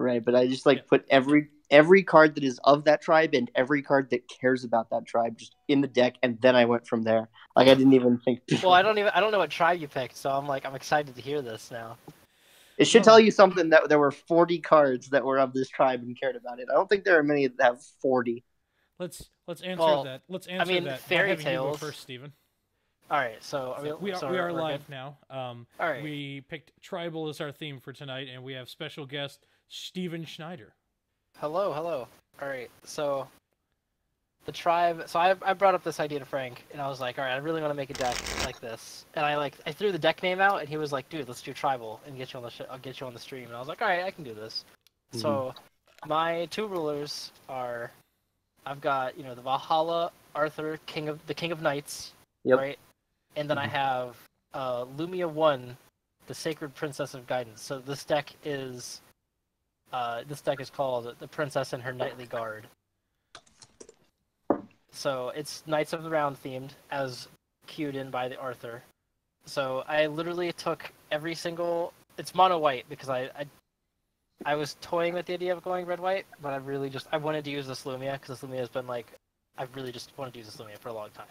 Right, but I just like put every every card that is of that tribe and every card that cares about that tribe just in the deck, and then I went from there. Like I didn't even think. Well, I don't even I don't know what tribe you picked, so I'm like I'm excited to hear this now. It should tell you something that there were 40 cards that were of this tribe and cared about it. I don't think there are many that have 40. Let's let's answer Well, that. Let's answer mean, that. by fairy having you go tales- first, Stephen. All right, so, I mean, we are so we are we're live good? now. Um, All right. we picked tribal as our theme for tonight, and we have special guest Stephen Schneider. Hello, hello. All right, so the tribe. So I, I brought up this idea to Frank, and I was like, all right, I really want to make a deck like this. And I like I threw the deck name out, and he was like, dude, let's do tribal and get you on the sh- I'll get you on the stream. And I was like, all right, I can do this. So my two rulers are, I've got you know the Valhalla Arthur King of the King of Knights, Yep. right, and then I have uh, Lumia One, the Sacred Princess of Guidance. So this deck is uh, this deck is called the Princess and Her Knightly Guard. So it's Knights of the Round themed, as cued in by the Arthur. So I literally took every single. It's mono white because I, I I was toying with the idea of going red white, but I really just I wanted to use this Lumia because this Lumia has been like I really just wanted to use this Lumia for a long time.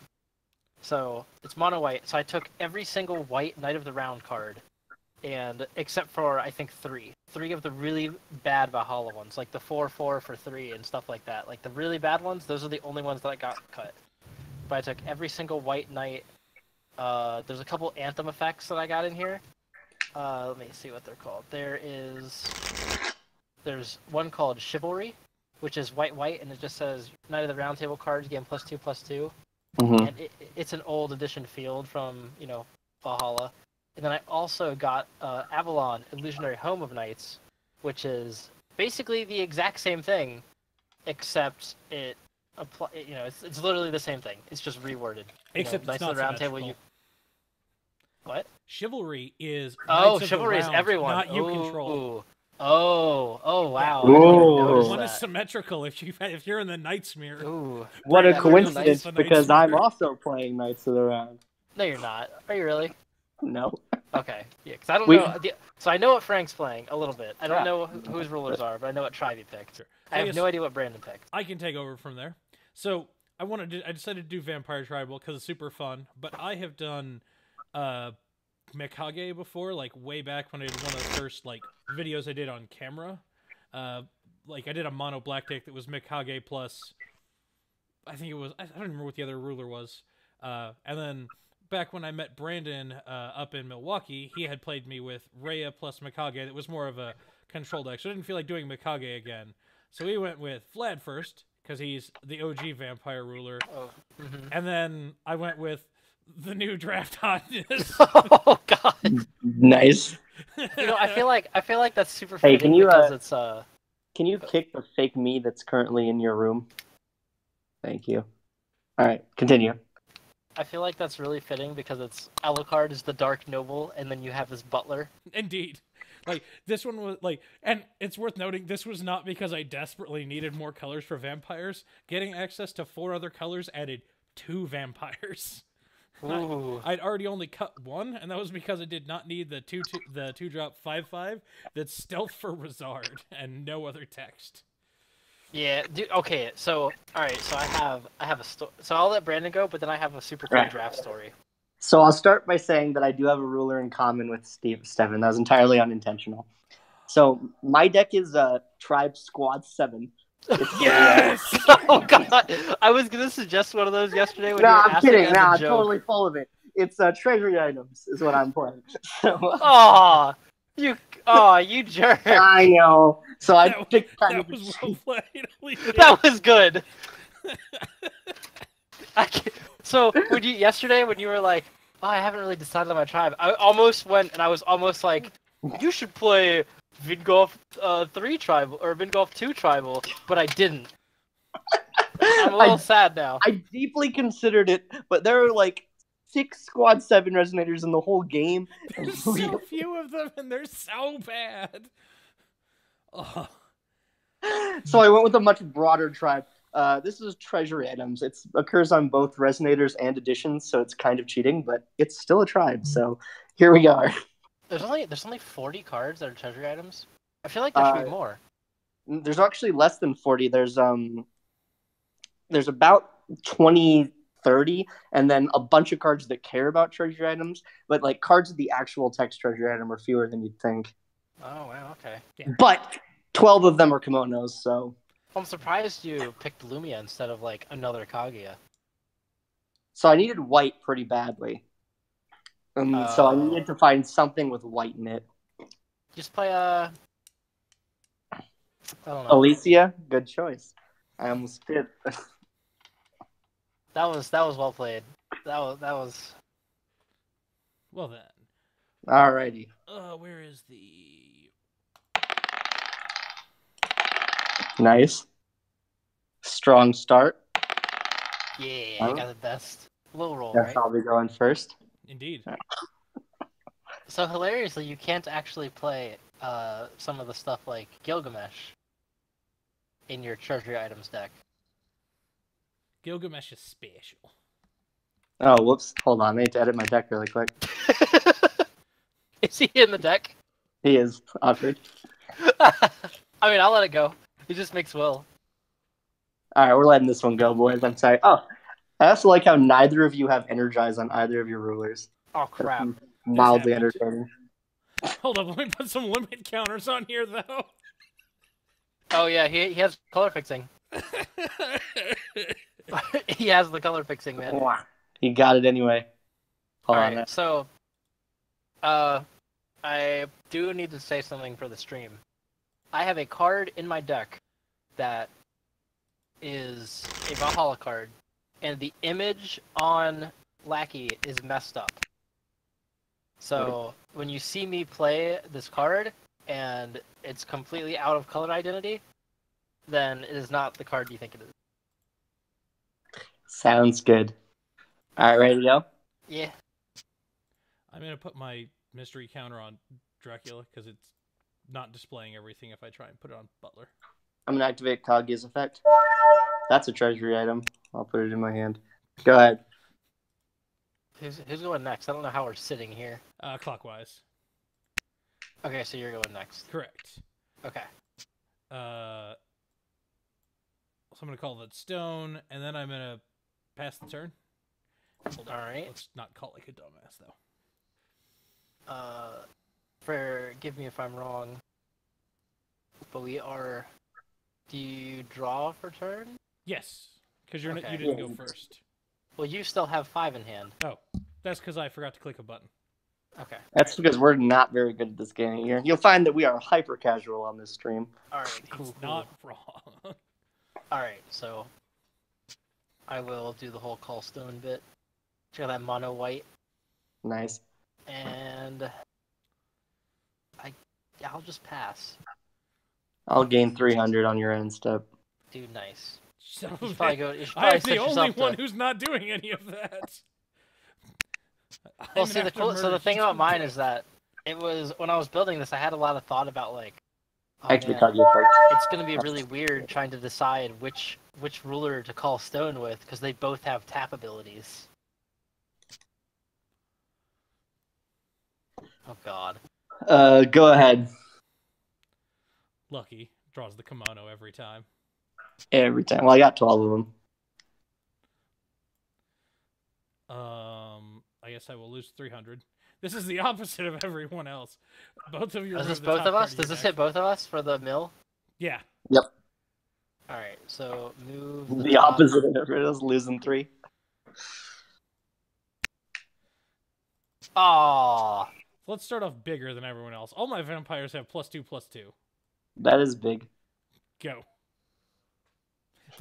So it's mono white. So I took every single white Knight of the Round card, and except for I think three, three of the really bad Valhalla ones, like the four four for three and stuff like that. Like the really bad ones, those are the only ones that I got cut. But I took every single white knight. Uh, there's a couple anthem effects that I got in here. Uh, let me see what they're called. There is there's one called Chivalry, which is white white, and it just says Knight of the Round Table cards gain plus two plus two Mhm. and it, it's an old edition field from you know Valhalla. And then I also got uh, Avalon Illusionary Home of Knights, which is basically the exact same thing, except it apply. You know, it's, it's literally the same thing. It's just reworded. You Except know, it's Knights of not the Round Table. You what? Chivalry is Oh, Knights of the chivalry is everyone. not you Ooh. control. Oh, oh wow! Ooh. I didn't even notice One is symmetrical if you if you're in the Knight's Mirror. Ooh, What a coincidence! Because I'm also playing Knights of the Round. no, you're not. Are you really? No. Okay, yeah, because I don't We- know. The, so I know what Frank's playing a little bit. I don't Yeah. know who, whose rulers are, but I know what tribe he picked. Sure. I have no idea what Brandan picked. I can take over from there. So I wanted to, I decided to do Vampire Tribal because it's super fun. But I have done uh Mikage before, like way back when I did one of the first like videos I did on camera. Uh, like I did a mono black deck that was Mikage plus. I think it was I I don't remember what the other ruler was. Uh, and then back when I met Brandan uh, up in Milwaukee, he had played me with Rhea plus Mikage. That was more of a control deck, so I didn't feel like doing Mikage again. So we went with Vlad first because he's the OG vampire ruler, Oh, mhm. and then I went with the new draft hotness. oh God! Nice. You know, I feel like I feel like that's super Hey, can you, uh, it's uh. Can you kick the fake me that's currently in your room? Thank you. All right, continue. I feel like that's really fitting because it's Alucard is the Dark Noble, and then you have this butler. Indeed. Like this one was like and it's worth noting this was not because I desperately needed more colors for vampires. Getting access to four other colors added two vampires. Ooh. I'd already only cut one, and that was because I did not need the two, two the two drop five five that's stealth for Rizard and no other text. Yeah. Dude, okay. So all right. So I have I have a story. So I'll let Brandan go, but then I have a super cool Right. draft story. So I'll start by saying that I do have a ruler in common with Steve Stephen. That was entirely unintentional. So my deck is uh, Tribe Squad Seven. It's, Yes! oh God! I was gonna suggest one of those yesterday when no, you were I'm kidding. No, a I'm totally full of it. It's uh, treasury items is what I'm playing. So Aw, you, oh, you jerk. I know. So I That- picked kind That of was well played. That was good. I so when you yesterday when you were like, oh, I haven't really decided on my tribe, I almost went and I was almost like, you should play Vingolf uh, three tribal or Vingolf two tribal, but I didn't. I'm a little I, sad now. I deeply considered it, but there are like six Squad Seven resonators in the whole game. and There's so few of them, and they're so bad. Oh, so I went with a much broader tribe. Uh, this is treasury items. It occurs on both resonators and additions, so it's kind of cheating, but it's still a tribe. So here we are. There's only there's only 40 cards that are treasury items. I feel like there should be Uh, more. There's actually less than 40. There's um there's about 20 30 and then a bunch of cards that care about treasure items, but like cards of the actual text treasure item are fewer than you'd think. Oh wow, okay. But 12 of them are kimonos, so I'm surprised you picked Lumia instead of like another Kaguya. so I needed white pretty badly. Um, so I Oh. needed to find something with white in it. Just play uh don't know. Alicia, good choice. I almost did. That was that was well played. That was that was Well then, Alrighty. uh, where is the? Nice. Strong start. yeah, Huh? I got the best. Low roll, That's right? I'll be going first. Indeed. So hilariously, you can't actually play uh, some of the stuff like Gilgamesh in your treasury items deck. Gilgamesh is special. Oh, whoops. Hold on. I need to edit my deck really quick. Is he in the deck? He is awkward. I mean, I'll let it go. He just makes will. All right, we're letting this one go, boys. I'm sorry. Oh, I also like how neither of you have energize on either of your rulers. Oh crap! Mildly happened. entertaining. Hold up, let me put some limit counters on here though. Oh yeah, he he has color fixing. he has the color fixing, man. He got it anyway. Hold All on. right, so, uh, I do need to say something for the stream. I have a card in my deck that is a Valhalla card, and the image on Lackey is messed up. So when you see me play this card and it's completely out of color identity, then it is not the card you think it is. Sounds good. All right, ready to go? Yeah. I'm gonna put my mystery counter on Dracula because it's not displaying everything if I try and put it on Butler. I'm gonna activate Kaguya's effect. That's a treasury item. I'll put it in my hand. Go ahead. Who's, who's going next? I don't know how we're sitting here. Uh, clockwise. Okay, so you're going next. Correct. Okay. Uh, so I'm gonna call that stone, and then I'm gonna pass the turn. Hold on. All right. Let's not call like a dumbass though. Uh, forgive me if I'm wrong, but we are. Do you draw for turn? Yes, because you're n- you didn't go first. Well, you still have five in hand. Oh, that's because I forgot to click a button. Okay. That's because we're not very good at this game here. You'll find that we are hyper casual on this stream. All right. Cool. It's cool. not wrong. All right. So, I will do the whole call stone bit. Check out that mono white, Nice. and I, I'll just pass. I'll gain 300 on your end step. Dude, nice. Son You of should a- probably go. You probably I'm the only one to- who's not doing any of that. I'm Well, see, the have cool, so the thing about mine is that it was when I was building this, I had a lot of thought about like, oh, Activate man, Kaguya it's gonna be really weird trying to decide which which ruler to call stone with because they both have tap abilities. Oh God. Uh, go ahead. Lucky draws the kimono every time. Every time. Well, I got 12 of them. Um, I guess I will lose 300. This is the opposite of everyone else. Both of you. Is this both of us? Does this hit both of us for the mill? Yeah. All right. So move The top. opposite of everyone else, losing three. Aw. Let's start off bigger than everyone else. All my vampires have plus two, plus two. That is big. Go.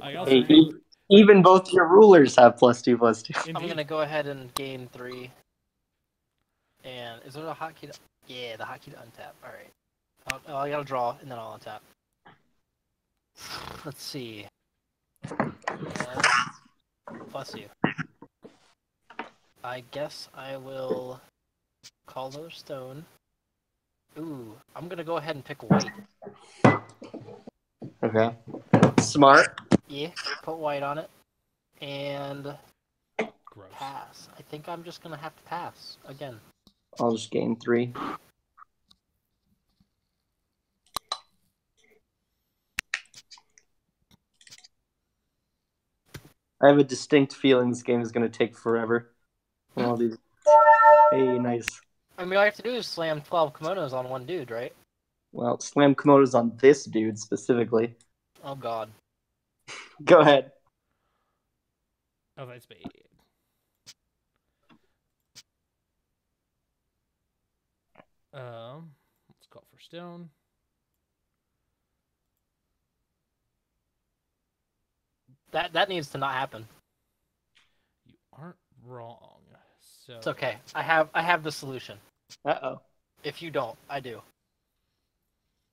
I also Hey, have- even both your rulers have plus two, plus two. I'm gonna go ahead and gain three. And is there a hotkey? To... Yeah, the hotkey to untap. All right. I'll, oh, I gotta draw and then I'll untap. Let's see. Uh, bless you. I guess I will call another stone. Ooh, I'm gonna go ahead and pick white. Okay. Smart. Yeah, put white on it. And gross. pass. I think I'm just gonna have to pass again. I'll just gain three. I have a distinct feeling this game is going to take forever. And all these. Hey, nice. I mean, all I have to do is slam 12 kimonos on one dude, right? Well, slam Komodos on this dude specifically. Oh god. Go ahead. Oh, that's bad. Um, let's call for stone. That that needs to not happen. You aren't wrong. So It's okay. I have I have the solution. Uh oh. If you don't, I do.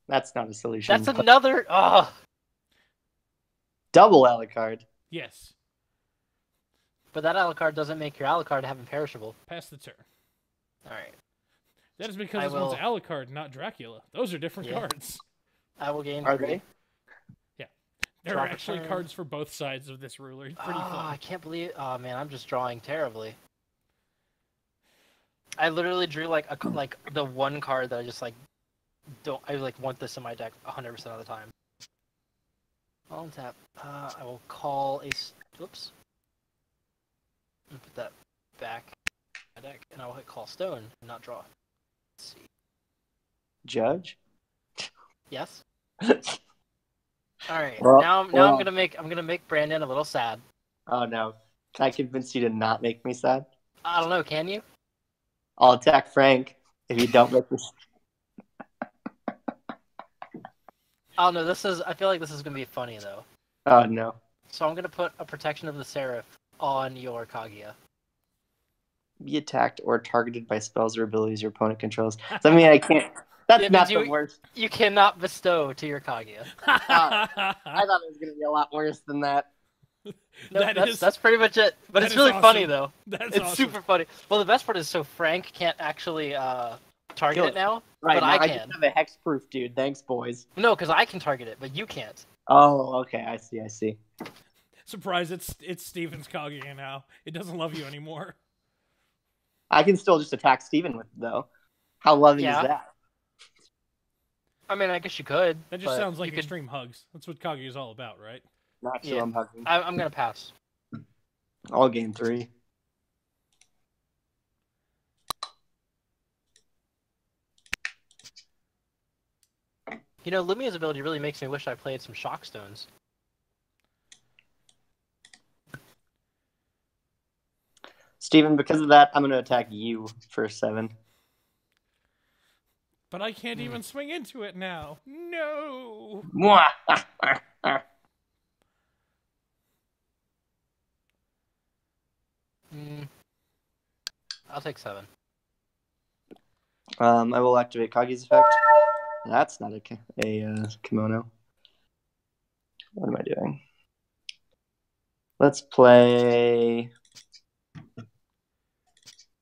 That's not a solution. That's another. Oh, double Alucard. yes, but that Alucard doesn't make your Alucard have imperishable. pass the turn. All right. That is because I this one's will- Alucard, not Dracula. Those are different Yeah. cards. I will gain. Are three. they? There are actually turn. cards for both sides of this ruler. It's pretty oh, I can't believe. Oh man, I'm just drawing terribly. I literally drew like a c- like the one card that I just like don't. I like want this in my deck 100 percent of the time. I'll tap. Uh, I will call a. Whoops. And put that back in my deck, and I will hit call stone and not draw. Let's see. Judge? Yes. All right. Well, now, I'm now well- I'm gonna make I'm gonna make Brandan a little sad. oh no. Can I convince you to not make me sad? I don't know. Can you? I'll attack Frank if you don't make me Oh no, this is. I feel like this is gonna be funny though. Oh no. So I'm gonna put a protection of the Seraph on your Kaguya. Be attacked or targeted by spells or abilities your opponent controls. Does that mean I can't? That's It not means the you- worst. You cannot bestow to your Kaguya. I thought it was going to be a lot worse than that. No, That that's is- that's pretty much it. But it's is really funny though. That's It's awesome. super funny. Well, the best part is so Frank can't actually uh, target Kill it it. now, Right, but now I I can. just have a hex proof, dude. Thanks, boys. No, because I can target it, but you can't. Oh, okay. I see. I see. Surprise! It's it's Stephen's Kaguya now. It doesn't love you anymore. I can still just attack Steven with though. How loving Yeah. is that? I mean, I guess you could. That just sounds like you could. extreme hugs. That's what Kaguya is all about, right? Not sure Yeah. I'm hugging. I, I'm gonna pass. All game three. You know, Lumia's ability really makes me wish I played some Shock Stones. Stephen, because of that, I'm going to attack you for seven. But I can't Hmm. even swing into it now. No. Mm. I'll take seven. um, I will activate Kagi's effect. That's not a, a uh, kimono. What am I doing? Let's play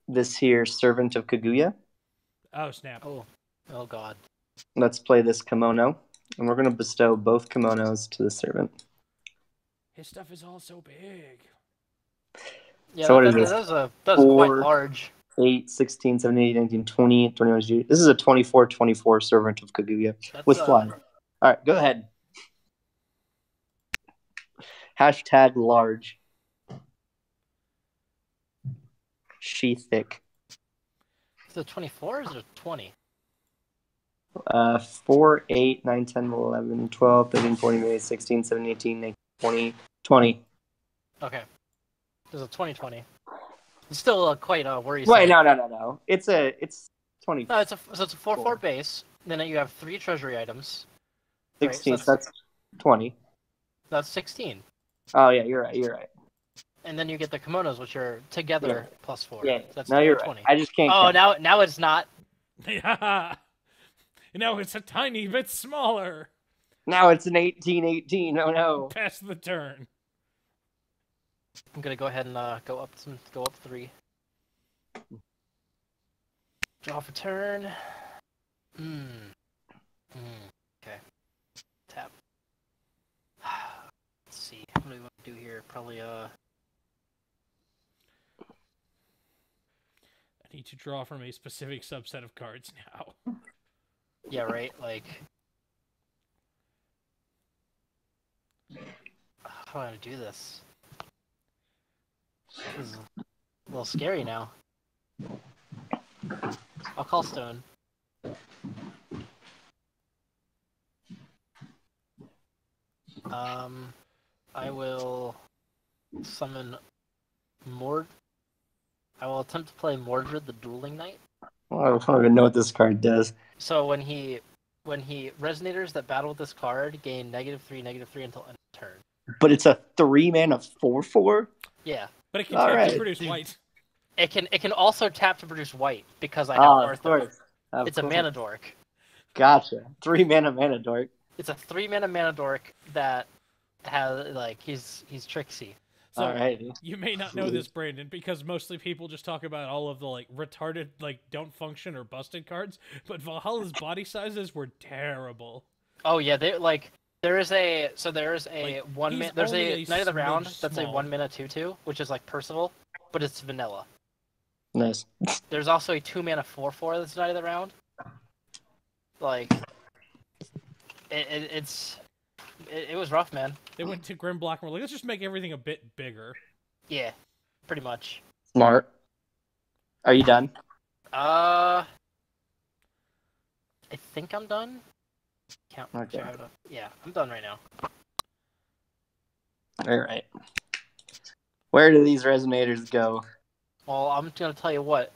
this here, Servant of Kaguya. Oh snap! Oh, oh God. Let's play this kimono. And we're going to bestow both kimonos to the servant. His stuff is all so big. Yeah, So what that, is that, this? that a that was quite Four. large. 8, 16, 17, 18, 19, 20, 21. This is a 24 24 Servant of Kaguya That's, with uh, fly. All right, go ahead. Hashtag large. She thick. Is it 24 or is it 20? Uh, 4, 8, 9, 10, 11, 12, 13, 14, 15, 16, 17, 18, 19, 20, 20. Okay. There's a 2020. It's still uh, quite uh, worrisome. Wait, no, no, no, no. It's a, it's 20. No, it's a so it's a four Four. four base. Then you have three treasury items. right, so 16, that's- that's 20. That's 16. Oh, yeah, you're right, you're right. And then you get the kimonos, which are together plus four. Yeah, That's no, you're 20. right. I just can't. Oh, count. now now it's not. Yeah. And now it's a tiny bit smaller. Now it's an 18, 18. Oh, no. Pass the turn. I'm gonna go ahead and uh, go up some, go up three. Draw for turn. Hmm. Hmm. Okay. Tap. Let's see. What do we want to do here? Probably uh. I need to draw from a specific subset of cards now. Yeah. Right. Like. How do I do this? This is a little scary now. I'll call Stone. Um, I will summon Mord. I will attempt to play Mordred, the Dueling Knight. Well, I don't even know what this card does. So when he when he resonators that battle with this card gain negative three, negative three until end of turn. But it's a three mana four four. Yeah, But it can All tap to produce white. it can it can also tap to produce white because I have Ah, of Arthur. course. Of It's a mana dork. Gotcha. Three mana mana dork. It's a three mana mana dork that has like he's he's tricksy. So Alrighty. you may not know this, Brandan, because mostly people just talk about all of the like retarded, like don't function or busted cards. But Valhalla's body sizes were terrible. Oh yeah, they like there is a so there is a Like, one he's min there's a, a Knight of the Round smidge that's a one minute two two, which is like Percival, but it's vanilla. Nice. There's also a two mana four four that's Knight of the Round. Like it, it it's it, it was rough, man. They went to Grimm Block and were like, let's just make everything a bit bigger. Yeah, pretty much. Smart. Are you done? Uh, I think I'm done. Count. Okay. sure I have enough- Yeah, I'm done right now. All right. Where do these resonators go? Well, I'm gonna tell you what.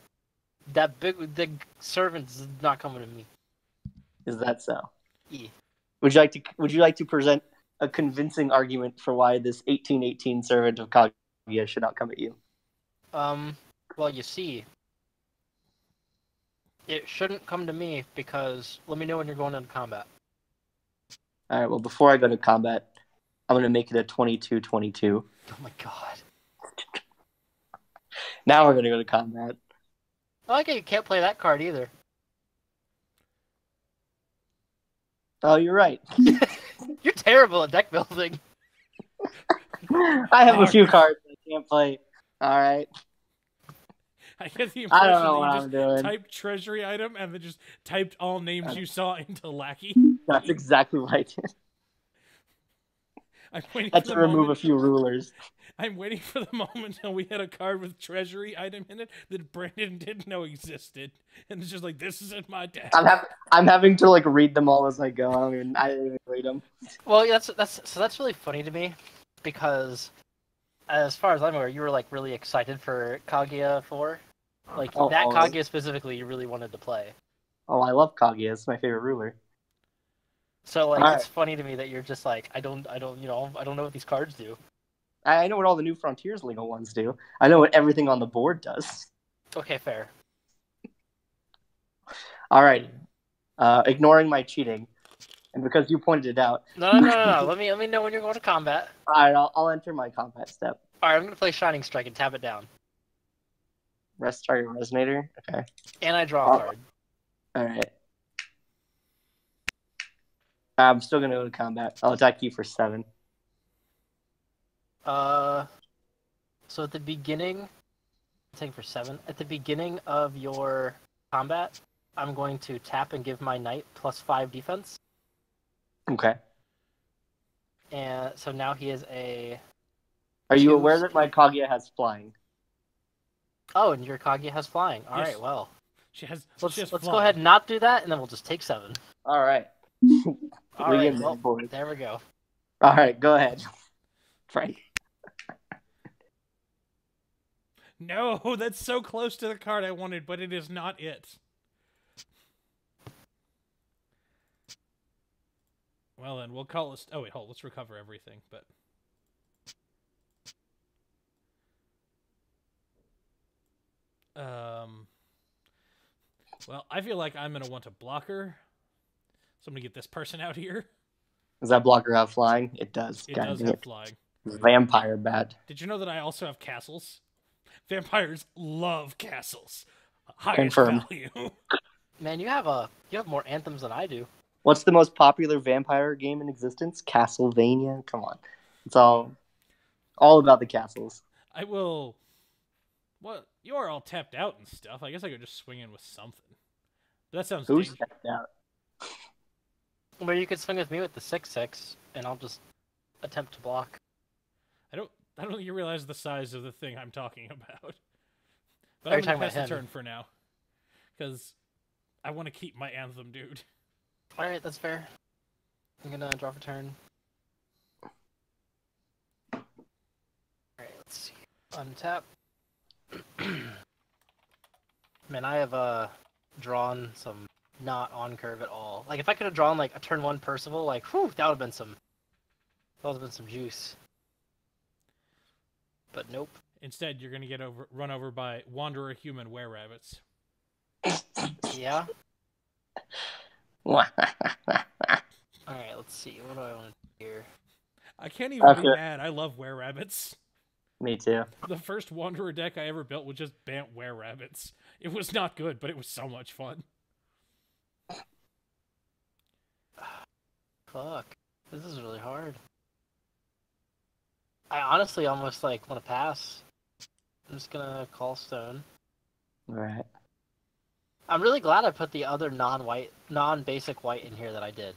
That big, big servant's not coming to me. Is that so? Yeah. Would you like to Would you like to present a convincing argument for why this 1818 servant of Kaguya should not come at you? Um. Well, you see, it shouldn't come to me because let me know when you're going into combat. All right. Well, before I go to combat, I'm going to make it a 22-22. Oh my god. Now we're going to go to combat. I like how you can't play that card either. Oh, you're right. You're terrible at deck building. I have a few cards I can't play. All right. I get the I impression don't know what that you I'm just doing. typed treasury item and then just typed all names uh, you saw into Lackey. That's exactly what I did. I'm waiting had for to the remove a few rulers. I'm waiting for the moment until we had a card with treasury item in it that Brandan didn't know existed, and it's just like this isn't my deck. I'm having I'm having to like read them all as I go. I don't even I didn't even read them. Well, yeah, that's that's so that's really funny to me because, as far as I'm aware, you were like really excited for Kaguya Four, like Oh, that oh. Kaguya specifically. You really wanted to play. Oh, I love Kaguya. It's my favorite ruler. So like, it's funny to me that you're just like, I don't, I don't, you know, I don't know what these cards do. I know what all the new Frontiers legal ones do. I know what everything on the board does. Okay, fair. All right. Uh, ignoring my cheating, and because you pointed it out, No, no, no, no, let me let me know when you're going to combat. all right, I'll, I'll enter my combat step. All right, I'm gonna play Shining Strike and tap it down, Rest target resonator. Okay. and I draw a card. All right. I'm still gonna go to combat. I'll attack you for seven. Uh, so at the beginning, take for seven. At the beginning of your combat, I'm going to tap and give my knight plus five defense. Okay. And so now he is a. Are you aware that my Kaguya has flying? Oh, and your Kaguya has flying. All right, Yes. well, She has. let's she has let's go ahead and not do that, and then we'll just take seven. All right. All We right, get well, there we go. All right. Go ahead. Frank. No, that's so close to the card I wanted, but it is not it. Well then, we'll call it. Oh wait, hold. Let's recover everything. But um, well, I feel like I'm gonna want a blocker, so I'm gonna get this person out here. Does that blocker have flying? It does. It God does dang have it. flying. Vampire bat. Did you know that I also have castles? Vampires love castles. Highest Confirmed. value. Man, you have a you have more anthems than I do. What's the most popular vampire game in existence? Castlevania. Come on. It's all all about the castles. I will. Well, you are all tapped out and stuff. I guess I could just swing in with something. But that sounds Who's dangerous. stepped out? Where you could swing with me with the six six, and I'll just attempt to block. I don't I don't think you realize the size of the thing I'm talking about. But Are I'm gonna pass the turn for now, because I want to keep my anthem, dude. All right, that's fair. I'm gonna draw for turn. All right, let's see. Untap. Man, I have uh drawn some not on curve at all. Like if I could have drawn like a turn one Percival, like whew, that would have been some. That would have been some juice. But nope. Instead, you're gonna get over run over by wanderer human were rabbits. Yeah. All right, let's see. What do I want to do here? I can't even be mad. I love were rabbits. Me too. The first wanderer deck I ever built was just Bant were rabbits. It was not good, but it was so much fun. Fuck. This is really hard. I honestly almost like want to pass. I'm just gonna call stone. Right. I'm really glad I put the other non-white, non-basic white in here that I did.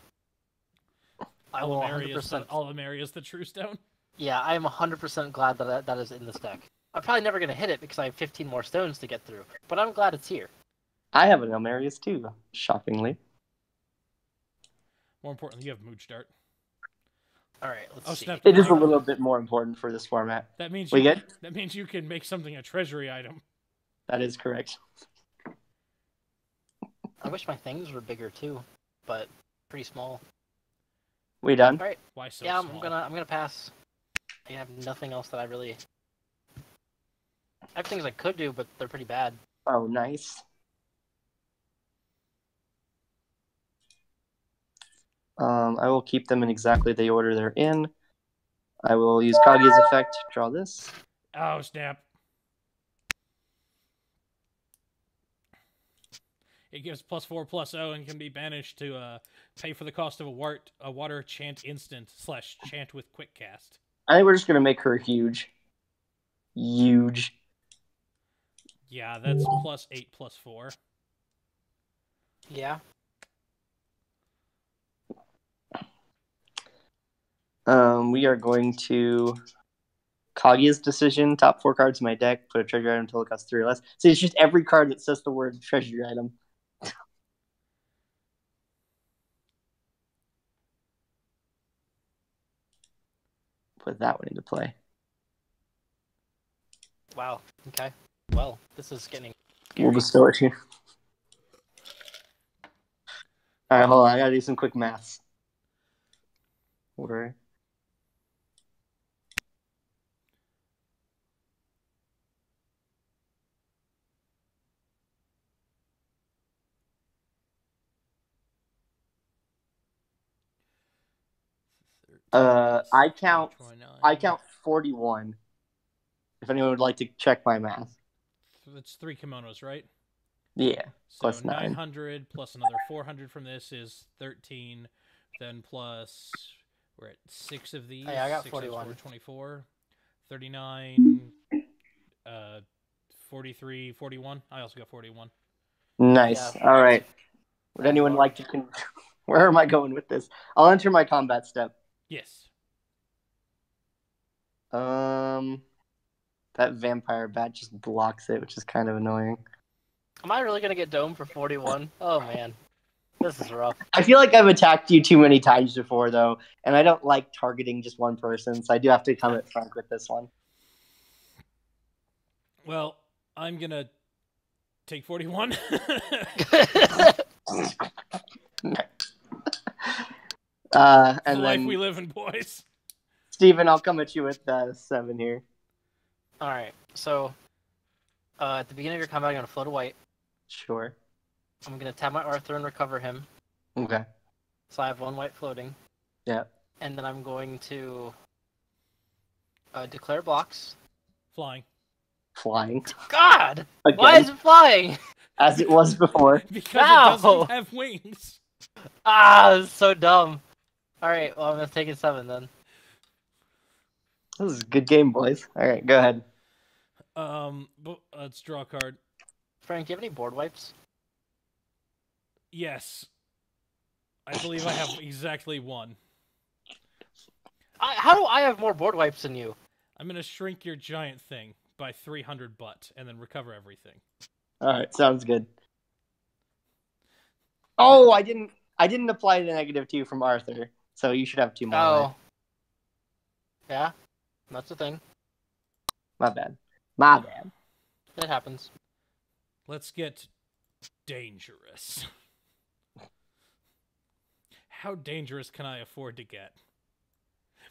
I will Alamari is the, 100%. Alamari is the true stone. Yeah, I am 100% glad that I, that is in this deck. I'm probably never gonna hit it because I have 15 more stones to get through, but I'm glad it's here. I have an Elmarius too, shockingly. More importantly, you have Moojdart. All right, let's Oh, see. snap. It is a little bit more important for this format. That means We you, good? That means you can make something a treasury item. That is correct. I wish my things were bigger too, but pretty small. We done? All right. Why so yeah, I'm gonna I'm gonna pass. I have nothing else that I really. I have things I could do, but they're pretty bad. Oh, nice. Um, I will keep them in exactly the order they're in. I will use Kaguya's effect, draw this. Oh snap! It gives plus four plus O and can be banished to uh, pay for the cost of a, wart, a water chant instant slash chant with quick cast. I think we're just gonna make her huge. Huge. Yeah, that's plus eight plus four. Yeah. Um, we are going to Kaguya's decision, top four cards in my deck, put a treasure item until it costs three or less. So it's just every card that says the word treasure item. Put that one into play. Wow. Okay. Well, this is getting. We'll bestow it here. Alright, hold on. I gotta do some quick maths. Where? Uh, I count- 29. I count 41. If anyone would like to check my math. That's three kimonos, right? Yeah. So Plus 900 plus another 400 from this is 13. Then plus, we're at six of these. Hey, I got Six times 41. four, 24. 39. Uh, 43, 41. I also got 41. Nice. Yeah. All right. Would anyone like to? Con- Where am I going with this? I'll enter my combat step. Yes. Um, that vampire bat just blocks it, which is kind of annoying. Am I really gonna get dome for 41? Oh man, this is rough. I feel like I've attacked you too many times before, though, and I don't like targeting just one person, so I do have to come at Frank with this one. Well, I'm going to take 41. Uh, the and life then we live in, boys. Stephen, I'll come at you with uh, seven here. All right. So, uh, at the beginning of your combat, I'm gonna float a white. Sure. I'm gonna tap my Arthur and recover him. Okay. So I have one white floating. Yeah. And then I'm going to uh, declare blocks. Flying. Flying. God, Again, why is it flying? as it was before. Because Ow! it doesn't have wings. Ah, so dumb. All right. Well, I'm gonna take it seven then. This is a good game, boys. All right, go ahead. Um, but, let's draw a card. Frank, do you have any board wipes? Yes. I believe I have exactly one. I, how do I have more board wipes than you? I'm gonna shrink your giant thing by 300 butt and then recover everything. All right, sounds good. Oh, I didn't. I didn't apply the negative two from Arthur, so you should have two more. Oh. Yeah, that's the thing. my bad. My bad. It happens. Let's get dangerous. How dangerous can I afford to get?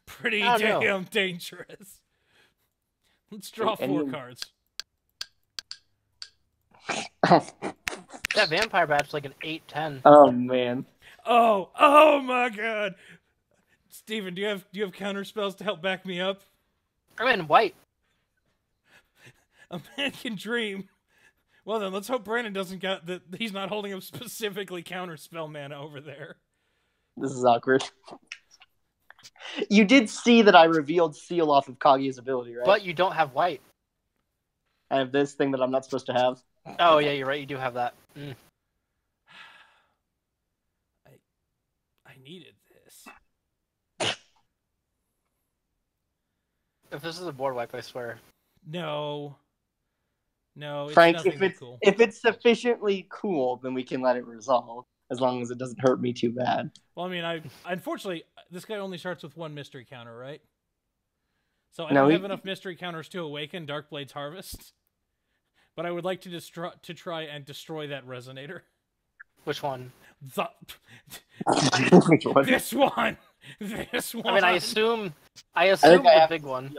Pretty I don't know. damn dangerous. Let's draw And four you- cards. That vampire badge like an eight ten. oh man. Oh, oh my god. Stephen, do you have do you have counter spells to help back me up? I'm in white. A man can dream. Well then, let's hope Brandan doesn't get that. He's not holding up specifically counter spell mana over there. This is awkward. You did see that I revealed seal off of Kaguya's ability, right? But you don't have white. I have this thing that I'm not supposed to have. Oh yeah, you're right. You do have that. Mm. I I needed this. If this is a board wipe, I swear. No. No, it's Frank, if it's cool. if it's sufficiently cool, then we can let it resolve as long as it doesn't hurt me too bad. Well, I mean, I unfortunately this guy only starts with one mystery counter, right? So I No, don't he- have enough mystery counters to awaken Darkblade's Harvest. But I would like to destroy to try and destroy that resonator. Which one? The, one? this one. This one. I mean, I assume. I assume I the have big to one.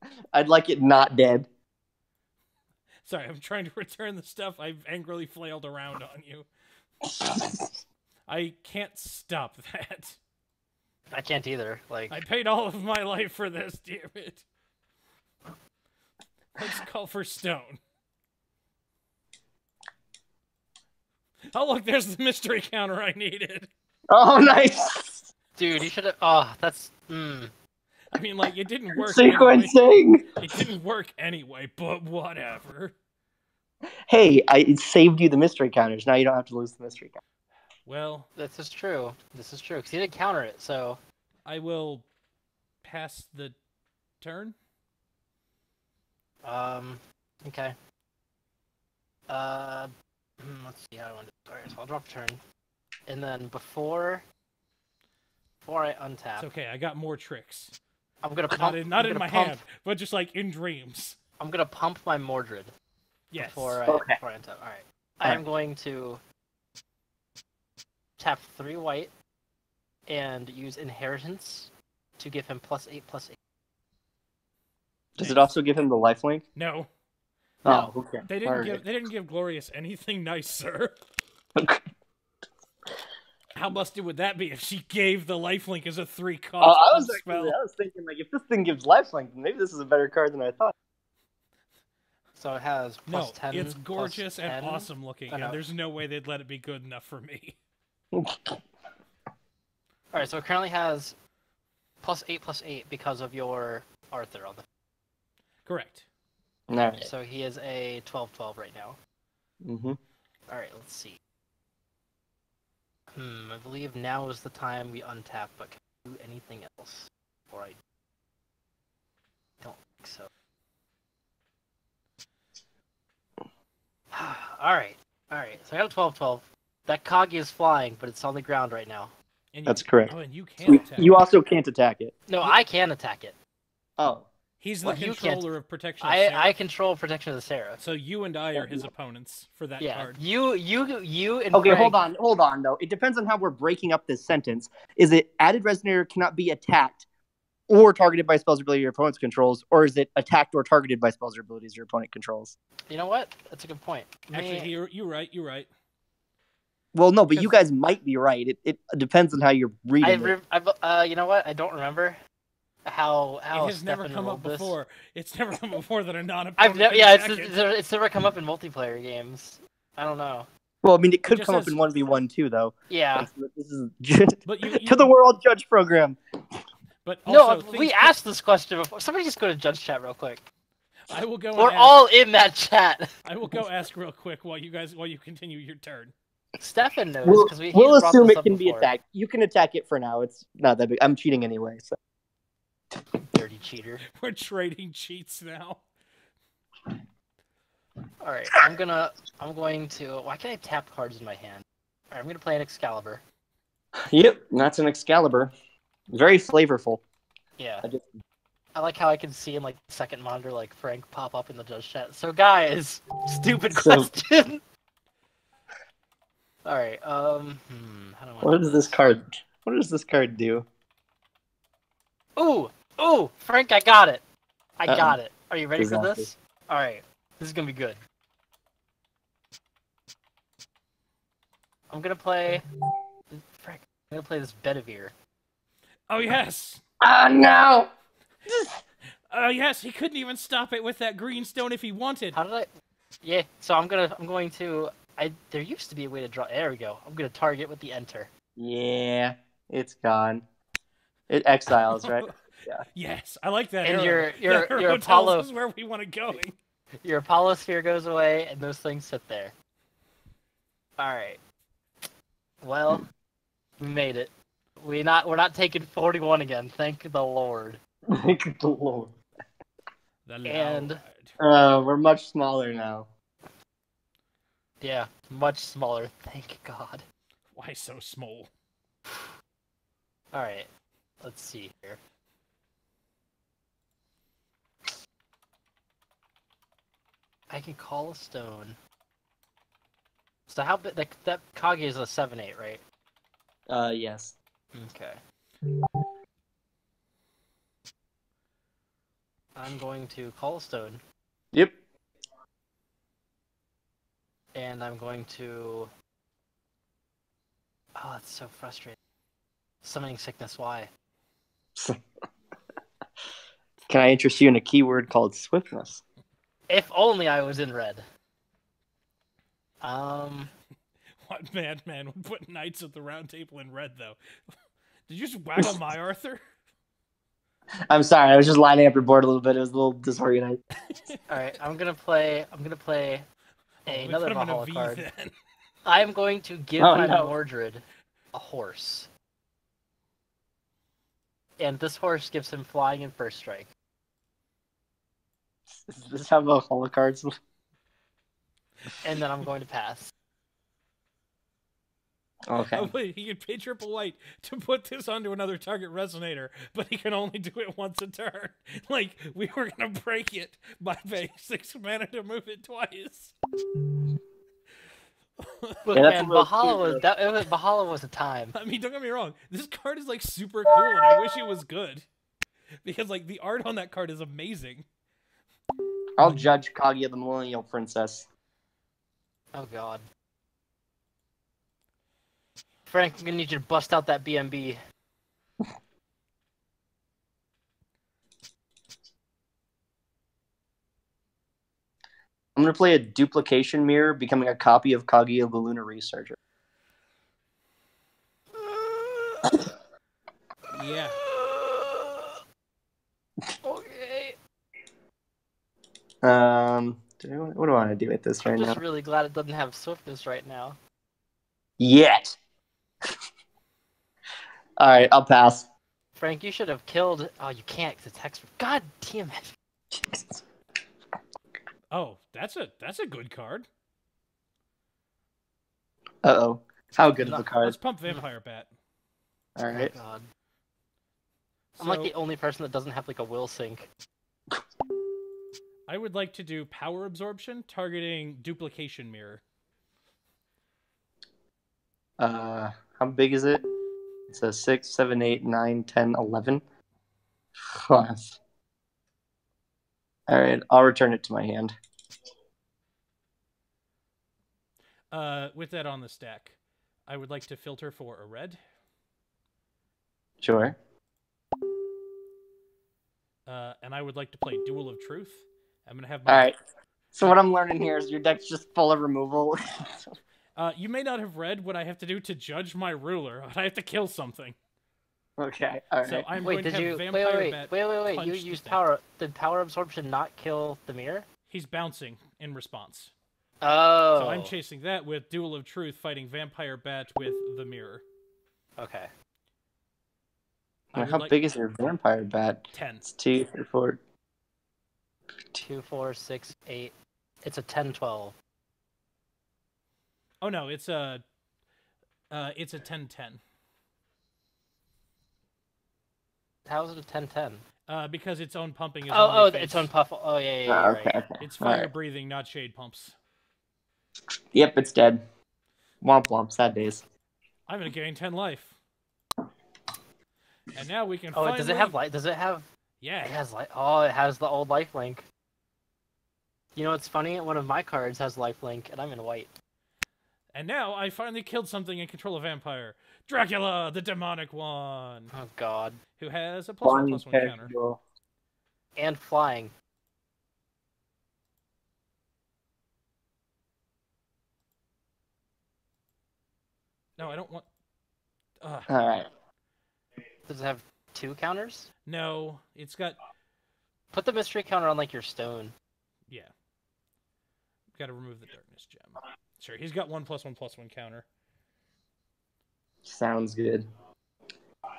that. I'd like it not dead. Sorry, I'm trying to return the stuff I've angrily flailed around on you. I can't stop that. I can't either. Like, I paid all of my life for this, damn it. Let's call for stone. Oh look, there's the mystery counter I needed. Oh, nice dude, you should have. Oh, that's. Mm. I mean, like it didn't work. Anyway. It didn't work anyway, but whatever. Hey, I saved you the mystery counters. Now you don't have to lose the mystery counters. Well, This is true. This is true. Because he didn't counter it, so. I will pass the turn. Um. Okay. Uh. Hmm, Let's see how I want to. Alright, so I'll drop a turn. And then before. Before I untap, It's okay. I got more tricks. I'm gonna pump. Not in, not in my pump, hand, but just like in dreams. I'm gonna pump my Mordred Yes. before I Okay. before I untap. All right. I am going to tap three white and use inheritance to give him plus eight plus eight. Does it also give him the lifelink? No, Oh, okay. they didn't Alright. give they didn't give Glorious anything nice, sir. How busted would that be if she gave the lifelink as a three Uh, cost I was actually, I was thinking like if this thing gives lifelink, then maybe this is a better card than I thought. So it has no, plus ten. it's gorgeous and 10. awesome looking, I know. and there's no way they'd let it be good enough for me. All right, so it currently has plus eight plus eight because of your Arthur on the. Correct. All right. So he is a 12-12 right now. Mm-hmm. All right, let's see. Hmm, I believe now is the time we untap, but can we do anything else? Or I don't think so. all right, all right. So I got a 12-12. That Kagi is flying, but it's on the ground right now. And That's correct. Oh, and you can You, attack. you also can't attack it. No, I can attack it. Oh, He's the well, controller of protection. Of I Sarah. I control protection of the Seraph. So you and I are his opponents for that Yeah, card. you you you and okay. Craig- Hold on, hold on. Though it depends on how we're breaking up this sentence. Is it added resonator cannot be attacked or targeted by spells or ability your opponent's controls, or is it attacked or targeted by spells or abilities your opponent controls? You know what? That's a good point. Actually, Me- you're, you're right. You're right. Well, no, but you guys might be right. It, it depends on how you're reading I, it. re- I've, uh, you know what? I don't remember how how it has never come up this. before. It's never come up before that a non-opponent. I've never, can yeah, it's, it's, it's never come up in multiplayer games. I don't know. Well, I mean, it could just come says- up in one v one too, though. Yeah. This is But you, to the world judge program. But No, we things- asked this question before. Somebody just go to judge chat real quick. I will go. We're and all in that chat. I will go ask real quick while you guys while you continue your turn. Stefan knows We'll, because we. we'll assume it up can be attacked. You can attack it for now. It's not that big. I'm cheating anyway. So Dirty cheater. We're trading cheats now. All right, I'm gonna. I'm going to. Why can't I tap cards in my hand? All right, I'm gonna play an Excalibur. Yep, that's an Excalibur. Very flavorful. Yeah. I just- I like how I can see in like the second monitor like Frank pop up in the judge chat. So guys, stupid So- question. All right. Um. Hmm, how do I? What does this card? What does this card do? Ooh, ooh, Frank, I got it. I Uh-oh. got it. Are you ready for this? All right, this is gonna be good. I'm gonna play. Frank, I'm gonna play this Bedivere. Oh yes. Oh no! Oh yes, he couldn't even stop it with that green stone if he wanted. How did I? Yeah. So I'm gonna. I'm going to. I. There used to be a way to draw. There we go. I'm gonna target with the enter. Yeah, it's gone. It exiles, right? Yeah. Yes, I like that. And arrow. your- your- arrow your Apollo- us where we want to go. Your Apollo sphere goes away, and those things sit there. All right. Well, we made it. We not. We're not taking 41 again. Thank the Lord. Thank the Lord. The And- Uh, we're much smaller now. Yeah, much smaller. Thank God. why so small? All right. Let's see here. I can call a stone. So how big? That, that Kage is a seven eight, right? Uh, yes. Okay. I'm going to call a stone, Yep. and I'm going to. Oh, that's so frustrating. Summoning sickness. Why? Can I interest you in a keyword called swiftness? If only I was in red. Um. What madman would put Knights of the Round Table in red, though? Did you just waggle my Arthur? I'm sorry, I was just lining up your board a little bit. It was a little disorganized. All right. I'm gonna play. I'm gonna play Oh, another put him in a Valhalla card. then. I'm going to give Oh, my no. Mordred a horse. And this horse gives him flying and first strike. Does this have a holo cards? And then I'm going to pass. Okay. Oh wait, he can pay triple white to put this onto another target resonator, but he can only do it once a turn. Like we were gonna break it by paying six mana to move it twice. Look, Yeah, that's man, a little Valhalla was cute, that. It was, Valhalla was a time. I mean, don't get me wrong, this card is like super cool, and I wish it was good because like the art on that card is amazing. I'll judge Kaguya the Millennial Princess. Oh God. Frank, I'm gonna need you to bust out that BMB. I'm gonna play a duplication mirror, becoming a copy of Kaguya the Lunar Researcher. Yeah. Okay. Um, do I, what do I want to do with this right now? I'm just really glad it doesn't have swiftness right now. Yet. All right, I'll pass. Frank, you should have killed. Oh, you can't. 'cause it's hex. God damn it. Oh, that's a that's a good card. Uh oh. How good of a card? Let's pump Vampire Bat. All right. Oh, right. God. I'm like the only person that doesn't have like a will sync. I would like to do power absorption targeting duplication mirror. Uh, how big is it? It says 6, 7, 8, 9, 10, 11. Class. All right, I'll return it to my hand. Uh, with that on the stack, I would like to filter for a red. Sure. Uh, and I would like to play Duel of Truth. I'm gonna have my. All right. So what I'm learning here is your deck's just full of removal. Uh, you may not have read what I have to do to judge my ruler. I have to kill something. okay. All right. So I'm wait, going to did have you? Wait, Vampire wait, wait, Bat. wait, wait, wait. You punch the used thing. power. Did power absorption not kill the mirror? He's bouncing in response. Oh. So I'm chasing that with Duel of Truth fighting Vampire Bat with the mirror. Okay. How like big is your vampire bat? ten. It's two, three, four. Two, four, six, eight. It's a 10, 12. Oh no, it's a uh, it's a 10-10. How is it a 10, 10? Uh, because its own pumping is Oh, oh, phase- it's on puff. Oh, yeah, yeah, yeah. Ah, you're okay, right. okay. It's fire right. breathing, not shade pumps. Yep, it's dead. Womp womp. Sad days. I'm gonna gain ten life. And now we can. Oh, finally... does it have light? Does it have? Yeah. It has light. Oh, it has the old life link. You know what's funny? One of my cards has life link, and I'm in white. And now I finally killed something and control a vampire. Dracula, the demonic one, Oh God. who has a plus one Flying plus one counter. And flying. No, I don't want. Ugh. All right. Does it have two counters? No, it's got. Put the mystery counter on like your stone. Yeah. Got to remove the darkness gem. Sure, he's got one plus one plus one counter. Sounds good. And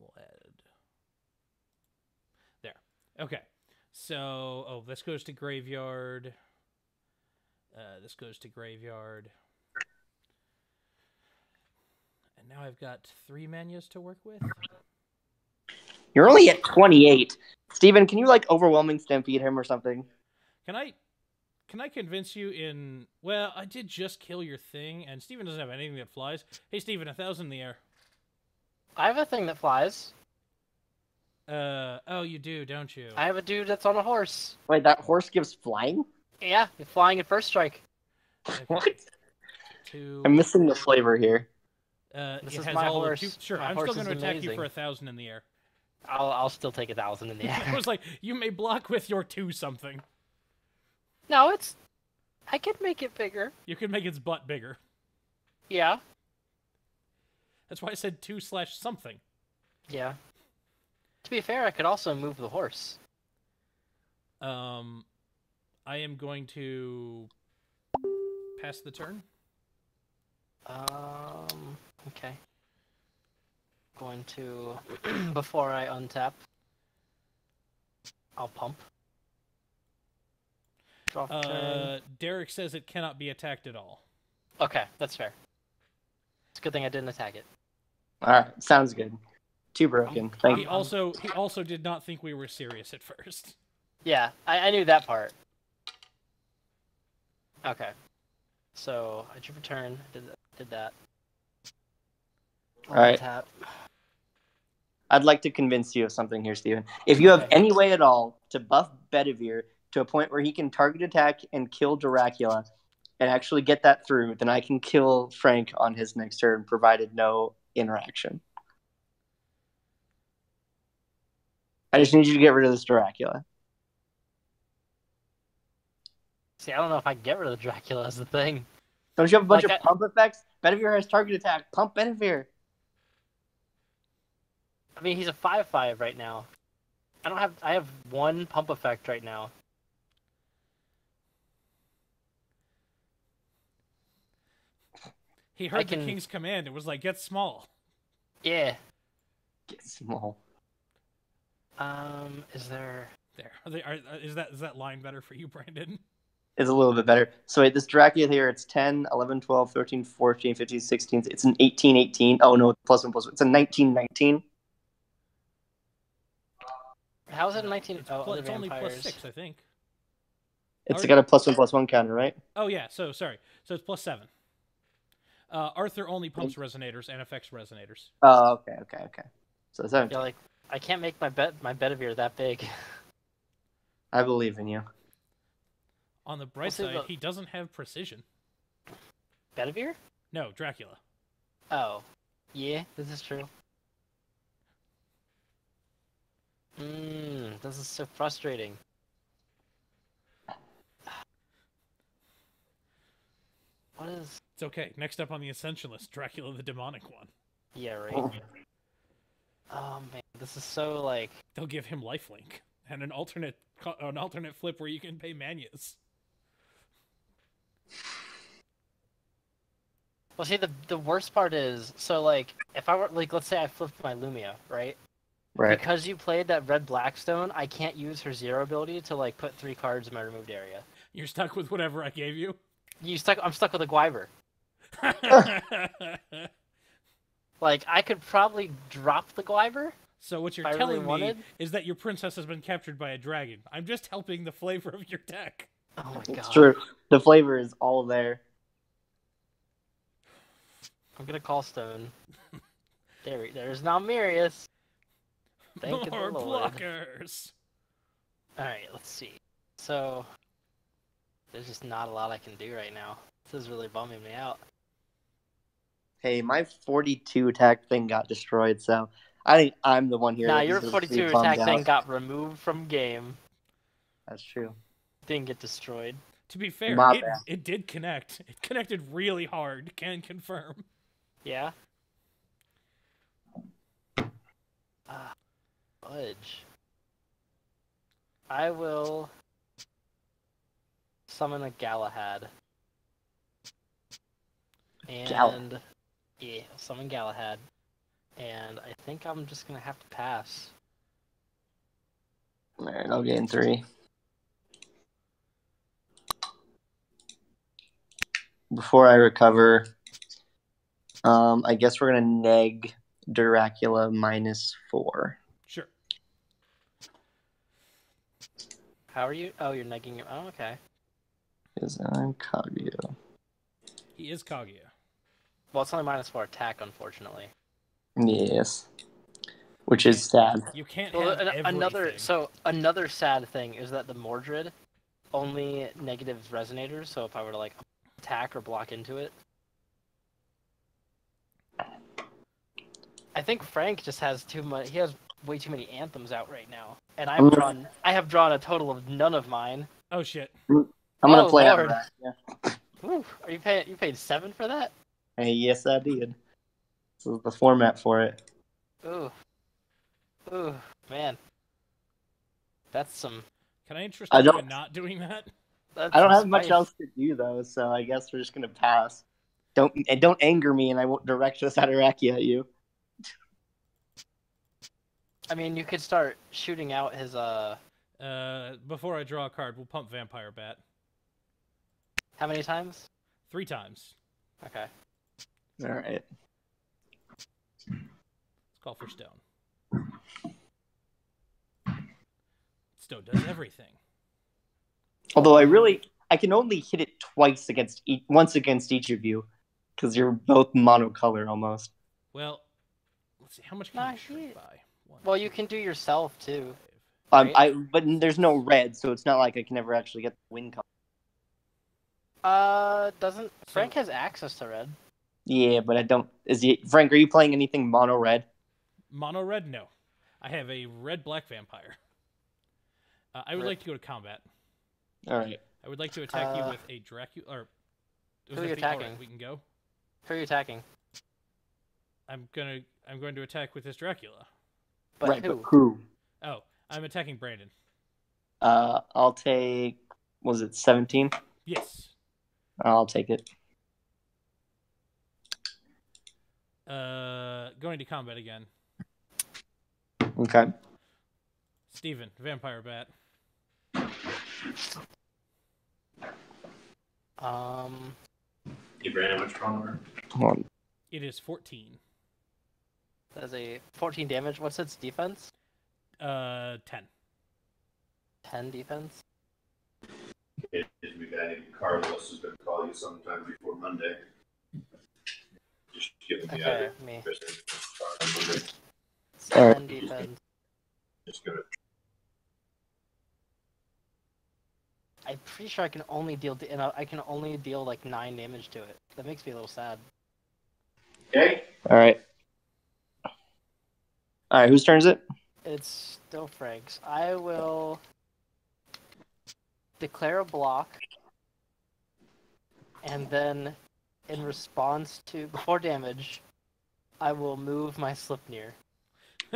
we'll add. There. Okay. So, oh, this goes to graveyard. Uh, this goes to graveyard. And now I've got three menus to work with. You're only at 28. Stephen, can you like overwhelming stampede him or something? Can I can I convince you in well, I did just kill your thing and Stephen doesn't have anything that flies. Hey Stephen, a thousand in the air. I have a thing that flies. Uh oh you do, don't you? I have a dude that's on a horse. Wait, that horse gives flying? Yeah, you're flying at first strike. What? Two I'm missing the flavor here. uh This is my horse. two- sure, My I'm horse still gonna is attack you for a thousand in the air. I'll I'll still take a thousand in the air. I was like, you may block with your two something. no, it's. I could make it bigger. You can make its butt bigger. Yeah. That's why I said two slash something. Yeah. To be fair, I could also move the horse. Um, I am going to pass the turn. Um. Okay. Going to before I untap. I'll pump. Draw for turn. Uh, Derek says it cannot be attacked at all. Okay, that's fair. It's a good thing I didn't attack it. All right, sounds good. Too broken. Thank He you. also he also did not think we were serious at first. Yeah, I, I knew that part. Okay. So I drew for turn. Did did that. All right. Tap. I'd like to convince you of something here, Stephen. If you have Okay. any way at all to buff Bedivere to a point where he can target attack and kill Dracula and actually get that through, then I can kill Frank on his next turn, provided no interaction. I just need you to get rid of this Dracula. See, I don't know if I can get rid of the Dracula as the thing. Don't you have a bunch Like of I- pump effects? Bedivere has target attack. Pump Bedivere. I mean, he's a five five right now. I don't have. I have one pump effect right now. He heard can- the king's command and was like, "Get small." Yeah. Get small. Um. Is there? There. Are they, are, is that is that line better for you, Brandan? Is a little bit better. So wait, this Dracula here, it's 10, 11, 12, 13, 14, 15, 16. It's an 18, 18. Oh no, plus one, plus one. It's a 19, 19. How is it a nineteen? It's, oh, pl- it's only six, I think. It's Are- got a plus one, plus one counter, right? Oh yeah. So sorry. So it's plus seven. Uh, Arthur only pumps resonators and affects resonators. Oh, okay, okay, okay. So seven. Yeah, like I can't make my bet my Bedivere that big. I believe in you. On the bright side, the- he doesn't have precision. Bedivere? No, Dracula. Oh, yeah, this is true. Mmm, this is so frustrating. What is? It's okay. Next up on the ascension list, Dracula the demonic one. Yeah, right. Oh man, this is so like. They'll give him lifelink and an alternate an alternate flip where you can pay manias. Well, see, the the worst part is, so like, if I were like, let's say I flipped my Lumia, right? Right. Because you played that red Blackstone, I can't use her zero ability to like put three cards in my removed area. You're stuck with whatever I gave you. You stuck. I'm stuck with a Gwyver. Like, I could probably drop the Gwyver. so what you're telling really me wanted- is that your princess has been captured by a dragon. I'm just helping the flavor of your deck. Oh my god. It's true. The flavor is all there. I'm gonna call Stone. There, there's Nalmirius. Thank you, the More Lord. blockers. All right, let's see. So, there's just not a lot I can do right now. This is really bumming me out. Hey, my 42 attack thing got destroyed, so I think I'm the one here. Nah, that your deserves to be 42 attack thing out. got removed from game. That's true. Didn't get destroyed. To be fair, it, it did connect. It connected really hard. Can confirm. Yeah. Ah, fudge. I will summon a Galahad. And Galahad. yeah, summon Galahad. And I think I'm just gonna have to pass. All right, I'll gain three. Before I recover, um, I guess we're gonna neg Dracula minus four. Sure. How are you? Oh, you're negging your. Oh, okay. Because I'm Kaguya. He is Kaguya. Well, it's only minus four attack, unfortunately. Yes. Which is sad. You can't Well, have an- another so another sad thing is that the Mordred only negative resonators. So if I were to like attack or block into it, I think Frank just has too much. He has way too many anthems out right now, and I've Mm. drawn. I have drawn a total of none of mine. Oh shit. I'm gonna Oh, play Lord. out yeah. Woo, are you paying? You paid seven for that? Hey, yes, I did. This is the format for it. Ooh, ooh, man, that's some. Can I interest I you in not doing that? That's I don't some have much else to do though, so I guess we're just gonna pass. Don't and don't anger me, and I won't direct this Ataraki at you. I mean, you could start shooting out his uh. Uh, before I draw a card, we'll pump Vampire Bat How many times? three times. Okay. All right. Let's call for Stone. Stone does everything. Although I really, I can only hit it twice against each, once against each of you, because you're both monocolor almost. Well, let's see. How much can Nah, you shrink by? One, Well, you can do yourself too. Um, Right. I but there's no red, so it's not like I can ever actually get the win color. Uh, doesn't Frank has access to red? Yeah, but I don't. Is he Frank? Are you playing anything mono red? Mono red? No. I have a red black vampire. Uh, I would Red. like to go to combat. All right. I would like to attack you Uh, with a Dracula. Or who are you that the- attacking? we can go. Who are you attacking? I'm gonna. I'm going to attack with this Dracula. But right, who? but who? Oh, I'm attacking Brandan. Uh, I'll take. Was it 17? Yes. I'll take it. Uh, going to combat again. Okay. Stephen, vampire bat. Um, Hey, Brandan, what's wrong with on. It is 14. that's a 14 damage. What's its defense? Uh, 10. 10 defense. Hey, we got any Carlos is going to call you sometime before Monday. Just give him the Okay, other. me. Just It's Alright. 10 defense. gonna I'm pretty sure I can only deal. d- And I can only deal like nine damage to it. That makes me a little sad. okay. All right. All right. Whose turn is it? It's still Frank's. I will declare a block, and then, in response to before damage, I will move my Sleipnir.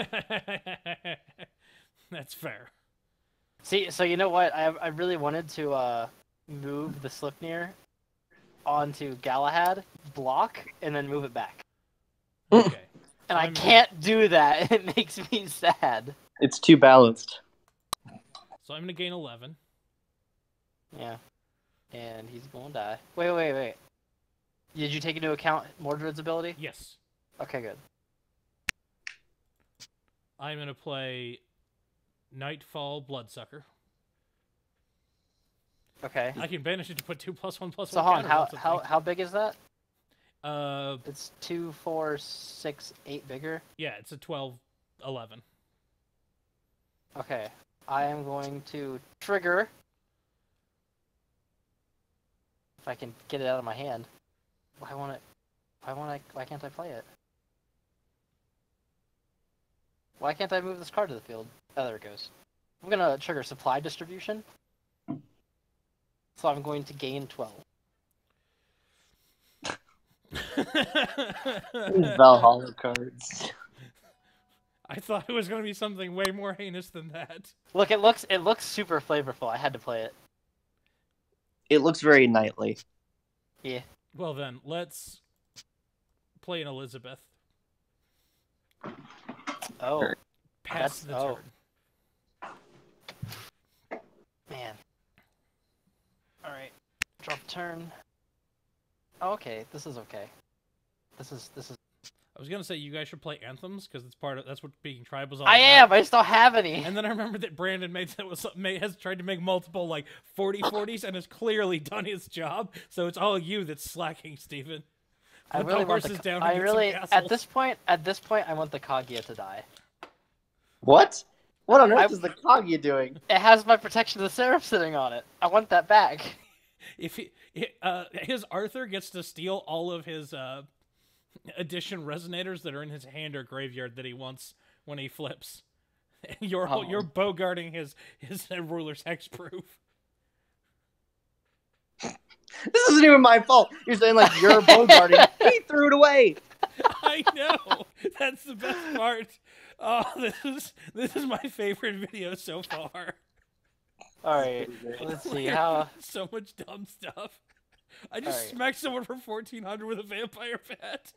That's fair. See, so you know what? I I really wanted to uh move the Sleipnir, onto Galahad, block, and then move it back. Okay. And I I'm- can't do that. It makes me sad. It's too balanced. So I'm gonna gain eleven. Yeah. And he's gonna die. Wait, wait, wait. Did you take into account Mordred's ability? Yes. Okay, good. I'm gonna play Nightfall Bloodsucker. Okay. I can banish it to put two plus one plus So one. hold on, how how how big is that? Uh, It's two, four, six, eight bigger. yeah, it's a 12, 11. Okay. I am going to trigger. If I can get it out of my hand. Why won't it? Why won't I? Why can't I play it? Why can't I move this card to the field? Oh, there it goes. I'm gonna trigger supply distribution. So I'm going to gain 12. Valhalla cards. I thought it was gonna be something way more heinous than that. Look, it looks it looks super flavorful. I had to play it. It looks very knightly. Yeah. Well then, let's play an Elizabeth. Oh Sure. Pass That's- the oh. turn. Man. All right. Drop turn. Oh, okay. This is okay. This is this is. I was gonna say you guys should play anthems because it's part of that's what being tribal is all I about. am. I just don't have any. And then I remember that Brandan made that was made, has tried to make multiple like 40 40s and has clearly done his job. So it's all you that's slacking, Stephen. I Put really want the. down I really at this point. At this point, I want the Kaguya to die. What? What on earth I- is the Kaguya doing? It has my protection of the Seraph sitting on it. I want that back. If he, he- uh, his Arthur gets to steal all of his uh, edition resonators that are in his hand or graveyard that he wants when he flips. You're Oh. you're bogarting his his ruler's hexproof. This isn't even my fault. You're saying like you're bogarting. he threw it away. I know. That's the best part. Oh, this is this is my favorite video so far. All right. Let's see how. so much dumb stuff. I just Alright. smacked someone for fourteen hundred with a vampire bat.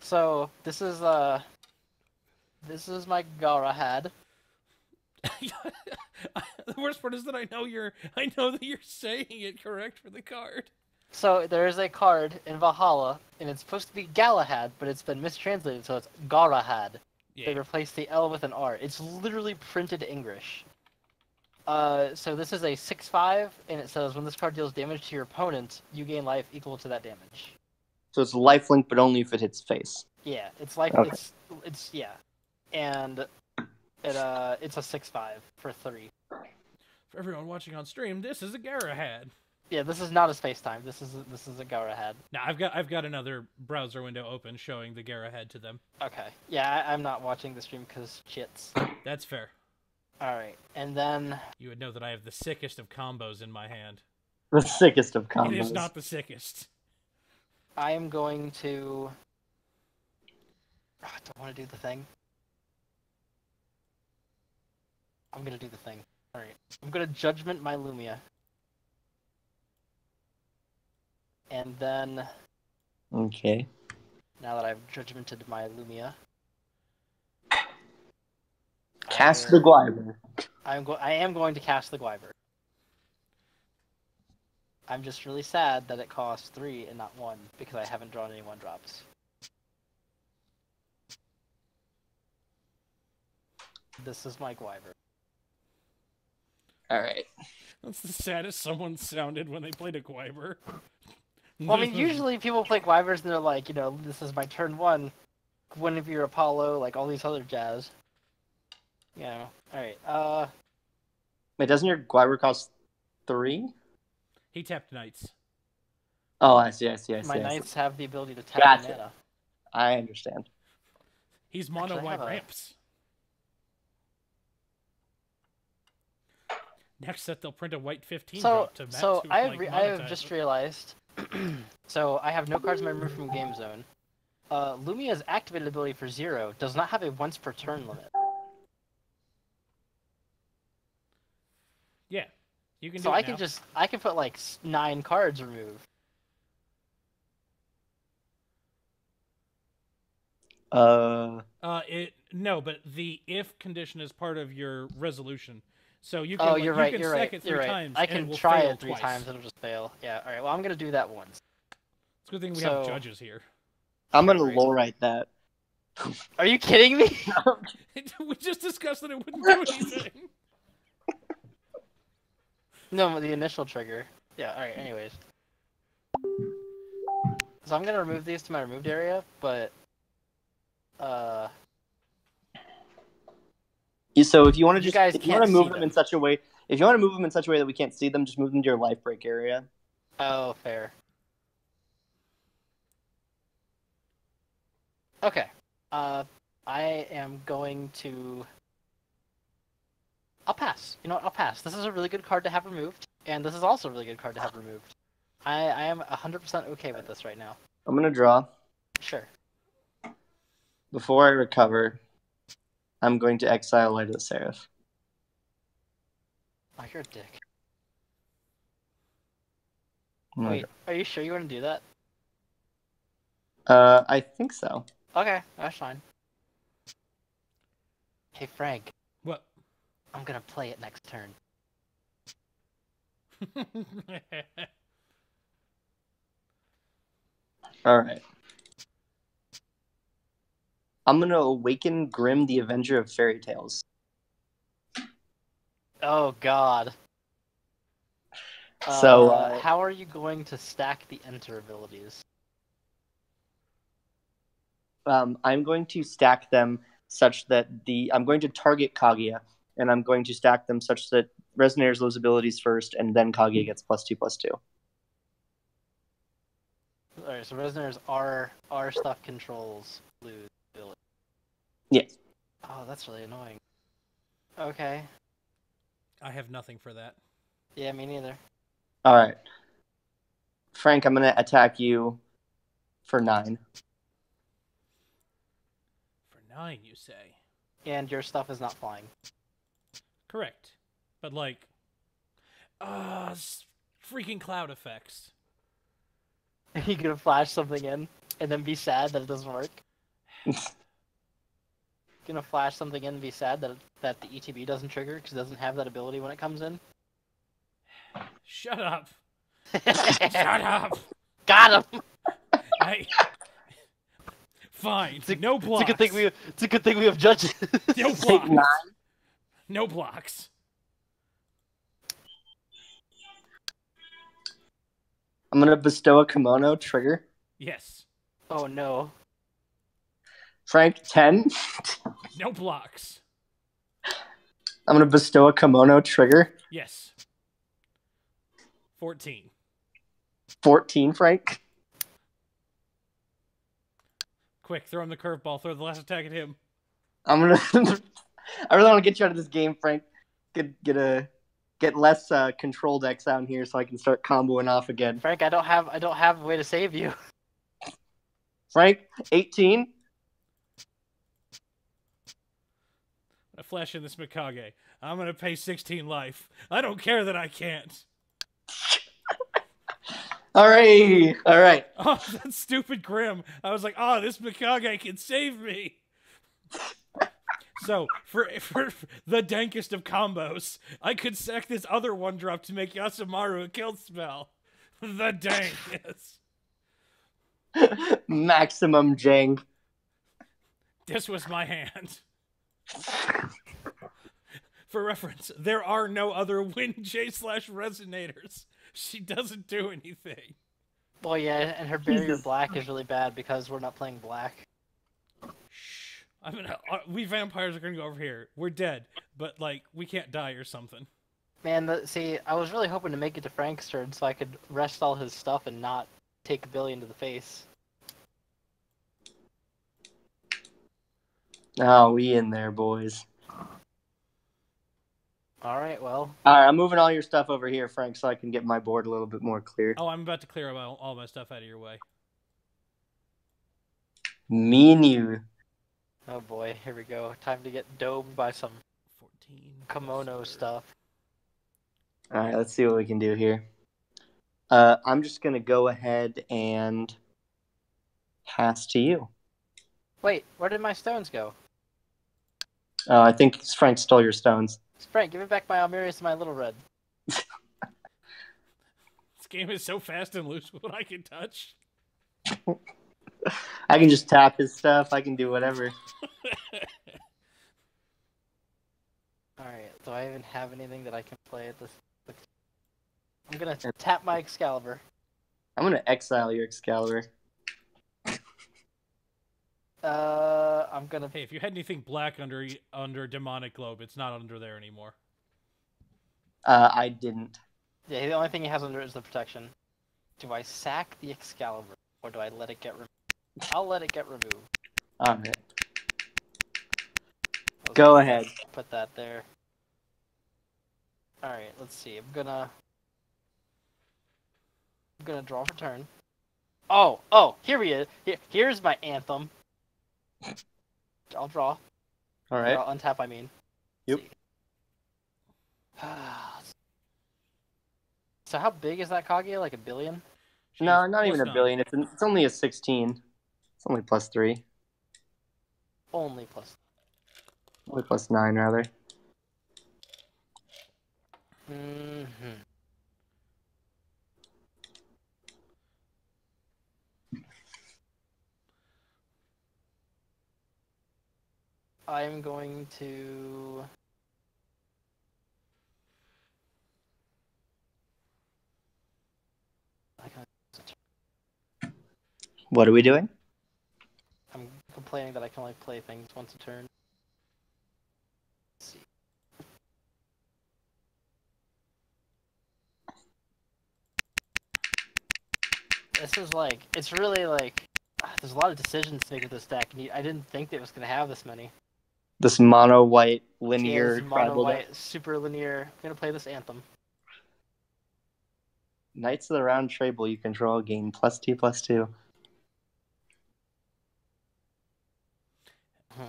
So this is uh. This is my Garahad. the worst part is that I know you're I know that you're saying it correct for the card. So there is a card in Valhalla, and it's supposed to be Galahad, but it's been mistranslated, so it's Garahad. They replaced the L with an R. It's literally printed English. Uh, so this is a 6-5, and it says when this card deals damage to your opponent, you gain life equal to that damage. So it's lifelink, but only if it hits face. Yeah, it's like Okay. it's it's yeah, and it uh it's a 6-5 for three. For everyone watching on stream, this is a Garahad. Yeah, this is not a space time. This is a, this is a Garahad. Now I've got I've got another browser window open showing the Garahad to them. Okay. Yeah, I, I'm not watching the stream because shits. That's fair. All right, and then You would know that I have the sickest of combos in my hand. The sickest of combos. It is not the sickest. I am going to. Oh, I don't want to do the thing. I'm gonna do the thing. All right. I'm gonna judgment my Lumia. And then, Okay. now that I've judgmented my Lumia, Cast I the will- Gwyver. I'm go- I am going to cast the Gwyver. I'm just really sad that it costs three and not one because I haven't drawn any one drops. This is my Gwyver. All right. That's the saddest someone sounded when they played a Gwyver. Well, I mean, usually people play Gwyvers and they're like, you know, this is my turn one. Guinevere, Apollo, like all these other jazz. You know. Alright, uh, Wait, doesn't your Gwyver cost three? he tapped knights. Oh, I see. I see. I see. my I, see. knights have the ability to tap Gotcha. mana. I understand. He's mono white have a- ramps. Next set, they'll print a white 15 So, drop to match so who, I have, like, re- I have just realized. so I have no cards in my removed from game zone. Uh, Lumia's activated ability for zero does not have a once per turn limit. Yeah. You can So do it I can just I can put like nine cards removed. Uh, Uh, it no, but the if condition is part of your resolution. So you can Oh, like, you're you right. can You're stack right. it 3 You're right. times. I and can will try fail it three twice. times. It'll just fail. Yeah. All right. Well, I'm gonna do that once. It's a good thing we So- have judges here. I'm gonna Right. low write that. Are you kidding me? we just discussed that it wouldn't do anything. no, the initial trigger. Yeah. All right. Anyways. So I'm gonna remove these to my removed area, but uh, You- So if you want to You just, guys if you want to move them them. in such a way, if you want to move them in such a way that we can't see them, just move them to your life break area. oh, fair. Okay. Uh, I am going to. I'll pass. You know what? I'll pass. This is a really good card to have removed, and this is also a really good card to have removed. I, I am 100% okay with this right now. I'm gonna draw. Sure. Before I recover, I'm going to exile Light of the Seraph. Oh, you're a dick. I'm gonna Wait, are you sure you want to do that? Uh, I think so. Okay, that's fine. Hey, Frank, What? I'm gonna play it next turn. All right. I'm gonna awaken Grimm, the Avenger of Fairy Tales. Oh God. So, Uh, uh, how are you going to stack the enter abilities? Um, I'm going to stack them such that the I'm going to target Kaguya, and I'm going to stack them such that Resonators lose abilities first, and then Kaguya gets plus two plus two. Alright, so Resonators are are stuff controls lose. Yes. Oh, that's really annoying. Okay. I have nothing for that. Yeah, me neither. All right. Frank, I'm gonna attack you for nine. For nine, you say? And your stuff is not flying. Correct. But like, uh, freaking cloud effects. Are you gonna flash something in and then be sad that it doesn't work? gonna flash something in and be sad that that the ETB doesn't trigger because it doesn't have that ability when it comes in. Shut up. Shut up. Got him. I. Fine. It's a- no It's a good thing we. It's a good thing we have judges. No blocks. nine. No blocks. I'm gonna bestow a kimono trigger. Yes. oh no. Frank, ten. No blocks. I'm gonna bestow a kimono trigger. Yes. 14. Fourteen, Frank. Quick, throw him the curveball. Throw the last attack at him. I'm gonna. I really want to get you out of this game, Frank. Get get a get less uh, control decks out here so I can start comboing off again. Frank, I don't have. I don't have a way to save you. Frank, 18. I flash in this Mikage. I'm gonna pay 16 life. I don't care that I can't. All right, all right. Oh, that's stupid Grimm. I was like, oh, this Mikage can save me. So for, for for the dankest of combos, I could sack this other one drop to make Yasumaru a kill spell. The dankest. Maximum jank. This was my hand. For reference, there are no other Win J slash resonators. She doesn't do anything. Well, yeah, and her barrier Jesus. black is really bad because we're not playing black. Shh. I mean, uh, we vampires are gonna go over here. We're dead, but like we can't die or something. Man, the, see, I was really hoping to make it to Frank's turn so I could rest all his stuff and not take a billion to the face. Oh, we in there, boys. All right, well, All right, I'm moving all your stuff over here, Frank, so I can get my board a little bit more clear. Oh, I'm about to clear all, all my stuff out of your way. Me and you. oh boy, here we go. Time to get domed by some 14. kimono plus stuff. All right, let's see what we can do here. Uh, I'm just gonna go ahead and pass to you. Wait, where did my stones go? Uh, I think Frank stole your stones. Frank, give me back my Almerius and my Little Red. This game is so fast and loose with what I can touch. I can just tap his stuff. I can do whatever. Alright, do I even have anything that I can play at this? I'm gonna tap my Excalibur. I'm gonna exile your Excalibur. Uh, I'm gonna. hey, if you had anything black under under demonic globe, it's not under there anymore. Uh, I didn't. Yeah, the only thing he has under it is the protection. Do I sack the Excalibur or do I let it get removed? I'll let it get removed. All right. Let's Go ahead. Put that there. Alright, let's see. I'm gonna. I'm gonna draw for turn. Oh, oh, here he is. Here, here's my anthem. I'll draw. All right. Or right. I'll untap, I mean. Yep. So how big is that Kaguya? Like a billion? No, not even a billion. It's, it's only a 16. It's only plus three. Only plus. Only plus nine, rather. hmm I'm going to. What are we doing? I'm complaining that I can only play things once a turn. This is like, it's really like, there's a lot of decisions to make with this deck, and I didn't think that it was going to have this many. This mono white linear mono white, super linear. I'm going to play this Anthem. Knights of the Round Table you control gain plus two plus two. Hmm.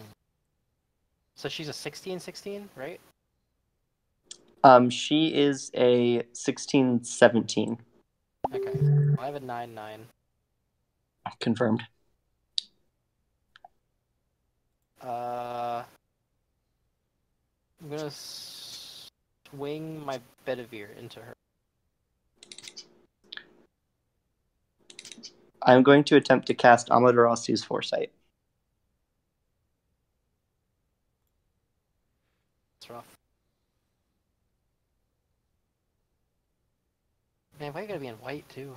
So she's a 16 16, right? Um, she is a 16 17. Okay. Well, I have a 9 9. Confirmed. Uh, I'm gonna swing my Bedivere into her. I'm going to attempt to cast Amaterasu's Foresight. It's rough. Man, why you gotta be in white too?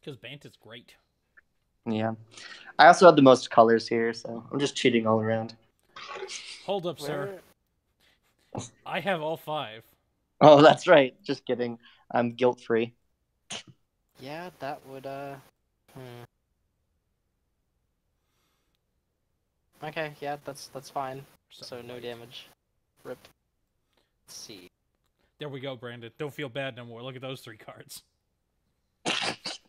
Because Bant is great. Yeah. I also have the most colors here, so I'm just cheating all around. Hold up, sir. I have all five. Oh, that's right. Just kidding. I'm guilt free. Yeah, that would uh. Hmm. Okay, yeah, that's that's fine. So no damage. Rip. Let's see. There we go, Brandan. Don't feel bad no more. Look at those three cards.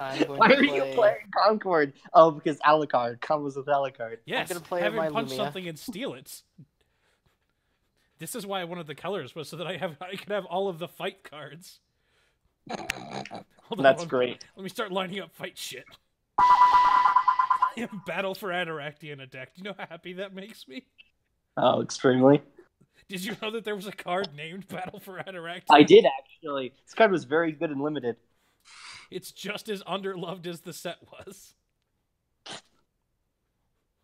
I'm going Why to are you playing Concord? Oh, because Alucard comes with Alucard. Yes, I'm gonna play have my him punch Lumia. something and steal it. This is why I wanted the colors was so that I have I could have all of the fight cards. Hold That's let me- great. Let me start lining up fight shit. Battle for Attoractia in a deck. Do you know how happy that makes me? Oh, extremely. Did you know that there was a card named Battle for Attoractia? I did actually. This card was very good and limited. It's just as underloved as the set was.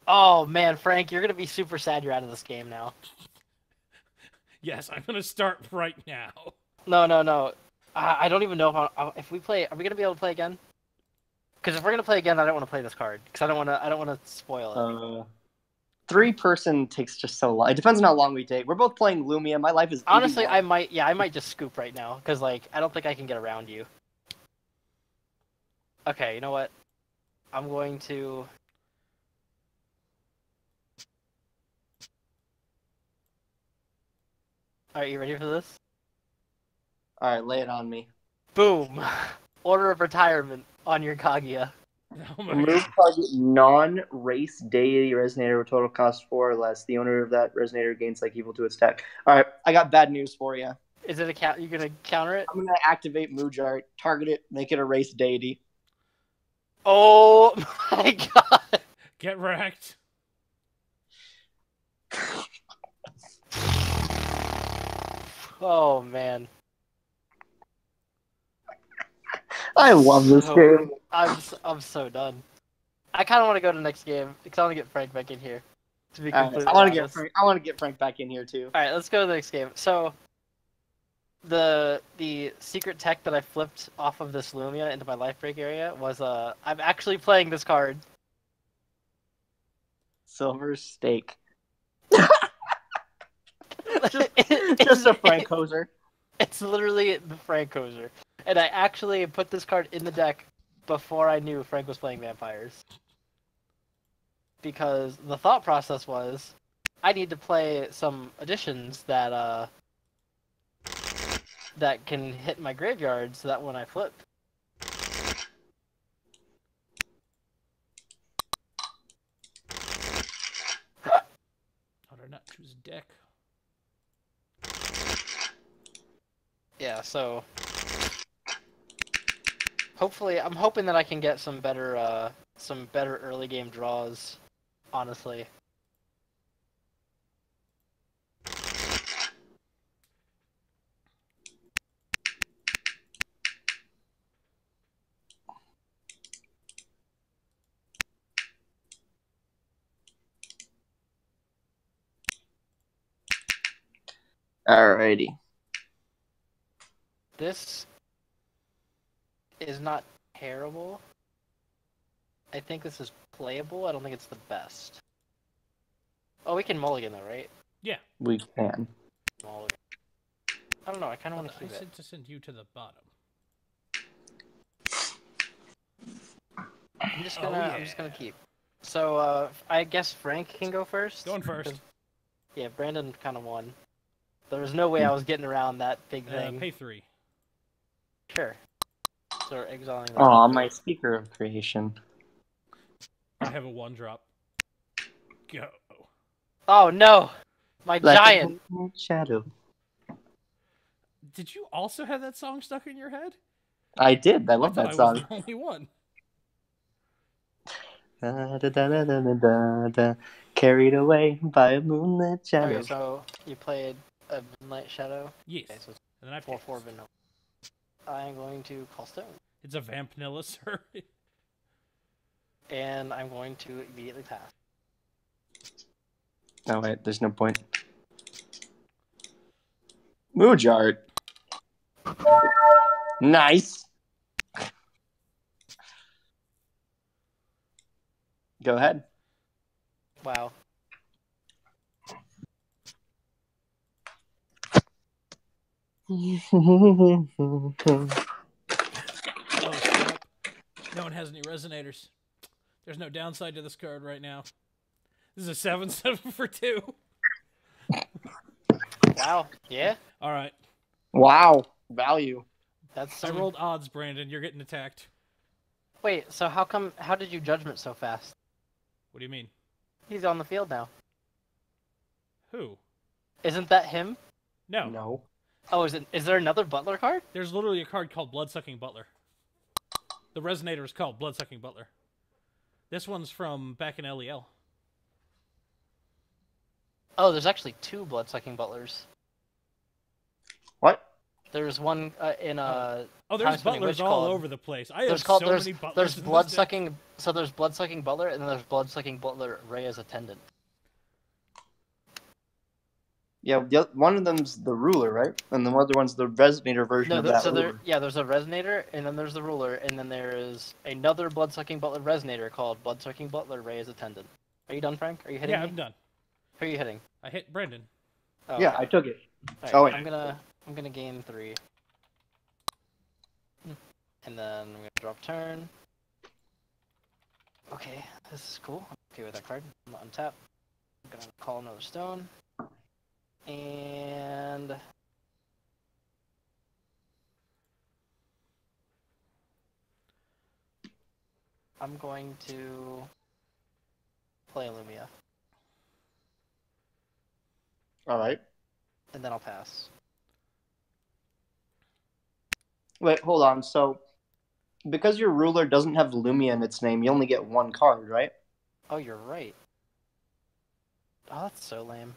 Oh man, Frank, you're gonna be super sad you're out of this game now. Yes, I'm gonna start right now. No, no, no. I, I don't even know if I, if we play. Are we gonna be able to play again? Because if we're gonna play again, I don't want to play this card because I don't want to. I don't want to spoil it. Uh, three person takes just so long. It depends on how long we take. We're both playing Lumia. My life is Honestly, I might. Yeah, I might just scoop right now because like I don't think I can get around you. Okay, you know what? I'm going to. All right, you ready for this? All right, lay it on me. Boom! Order of retirement on your Kaguya. Oh my Remove target non-race deity resonator with total cost four or less. The owner of that resonator gains like evil to its tech. All right, I got bad news for you. Is it a count? You gonna counter it? I'm gonna activate Moojdart, target it, make it a race deity. Oh my god! Get wrecked. Oh man, I love this So- game. I'm s- I'm so done. I kind of want to go to the next game because I want to get Frank back in here. To be All right, completely I want to get. Frank. I want to get Frank back in here too. All right, let's go to the next game. So, the the secret tech that I flipped off of this Lumia into my life break area was uh I'm actually playing this card. Silver stake. just, Just a Frank hoser. It's literally the Frank Hoser. And I actually put this card in the deck before I knew Frank was playing vampires. Because the thought process was I need to play some additions that uh that can hit my graveyard so that when I flip How did I not choose deck? Yeah, so hopefully I'm hoping that I can get some better uh some better early game draws, honestly. Alrighty. This is not terrible. I think this is playable. I don't think it's the best. Oh, we can mulligan though, right? Yeah. We can. Mulligan. I don't know. I kind of want to I keep it. said to send you to the bottom. I'm just Oh, gonna. I'm just gonna keep. So uh, I guess Frank can go first. Going first. Yeah, Brandan kind of won. There was no way I was getting around that big Uh, thing. pay three. Sure. So exiling. Oh, my speaker of creation. I have a one drop. Go. Oh no, my Like giant. shadow. Did you also have that song stuck in your head? I did. I love I that thought I was song. the only one. Da, da, da, da, da, da, da, da. Carried away by a moonlit shadow. Okay, so you played a Moonlight Shadow. Yes. Okay, so And then I four passed. four vanilla. I'm going to call Stone, It's a Vampnilla, sir. and I'm going to immediately pass. No, wait, there's no point. Moojdart. Nice. Go ahead. Wow. Oh, snap. No one has any resonators. There's no downside to this card right now. This is a 7 7 for 2. Wow. Yeah. Alright. wow. Value. That's I some... rolled odds, Brandan. You're getting attacked. Wait. So how come? How did you judgment so fast? What do you mean? He's on the field now. Who? Isn't that him? No. No. Oh, is it? Is there another Butler card? There's literally a card called Bloodsucking Butler. The resonator is called Bloodsucking Butler. This one's from back in LEL. Oh, there's actually two blood-sucking butlers. What? There's one uh, in uh. Oh, there's butlers all called- over the place. I have There's called so there's many butlers. there's in this blood deck. sucking. So there's blood sucking butler, and then there's bloodsucking butler Ray as attendant. Yeah, the, one of them's the ruler, right? And the other one's the resonator version No, of there, that so there, yeah, there's a resonator, and then there's the ruler, and then there is another blood sucking butler resonator called blood sucking butler Ray as attendant. Are you done, Frank? Are you hitting Yeah, me? I'm done. Who are you hitting? I hit Brandan. Oh, yeah, okay. I took it. Alright, oh, wait. I'm gonna I'm gonna gain three, and then I'm gonna drop turn. Okay, this is cool. I'm okay with that card. I'm gonna untap. I'm gonna call another stone, and I'm going to play Lumia, All right. and then I'll pass. Wait, hold on. So, because your ruler doesn't have Lumia in its name, you only get one card, right? Oh, you're right. Oh, that's so lame.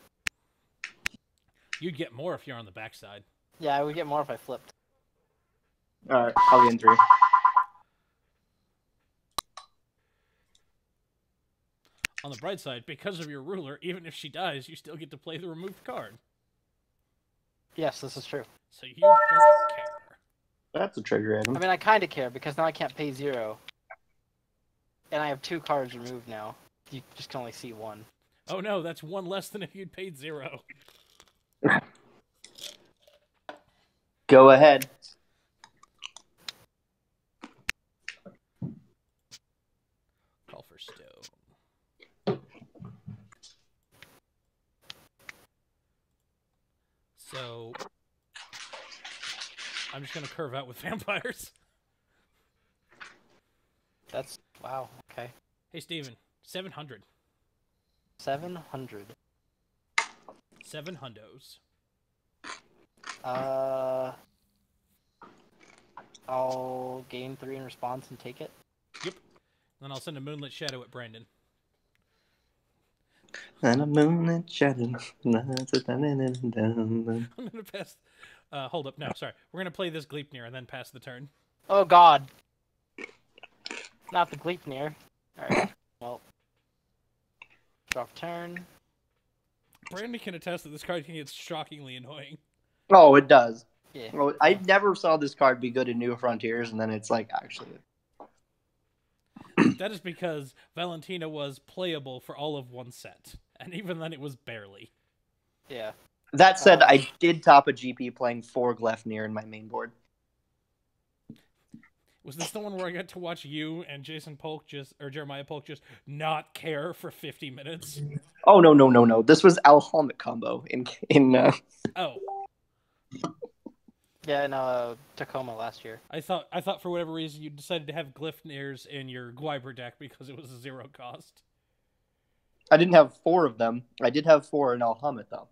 You'd get more if you're on the backside. Yeah, I would get more if I flipped. All right, I'll be in three. On the bright side, because of your ruler, even if she dies, you still get to play the removed card. Yes, this is true. So you don't care. That's a trigger item. I mean, I kind of care because now I can't pay zero, and I have two cards removed now. You just can only see one. Oh no, that's one less than if you'd paid zero. Go ahead. Call for stone. So I'm just gonna curve out with vampires. That's wow. Okay, Hey Stephen, seven hundred. Seven hundred. Seven hundos. Uh, I'll gain three in response and take it. Yep. Then I'll send a moonlit shadow at Brandan. And a moonlit shadow. I'm gonna pass uh hold up, no, sorry. We're gonna play this Gleipnir and then pass the turn. Oh God! Not the Gleipnir. All right. Well, drop turn. Brandan can attest that this card can get shockingly annoying. Oh, it does. Yeah. Well, I never saw this card be good in New Frontiers, and then it's like actually. That is because Valentina was playable for all of one set. And even then it was barely. Yeah. That said, uh, I did top a GP playing four Gleipnir in my main board. Was this the one where I got to watch you and Jason Polk just or Jeremiah Polk just not care for 50 minutes? Oh no no no no! This was Al Helmet combo in in. Uh, Oh, Yeah. No. Uh, Tacoma last year. I thought I thought for whatever reason you decided to have Gleipnirs in your Gwyver deck because it was a zero cost. I didn't have four of them. I did have four in Al Helmet though.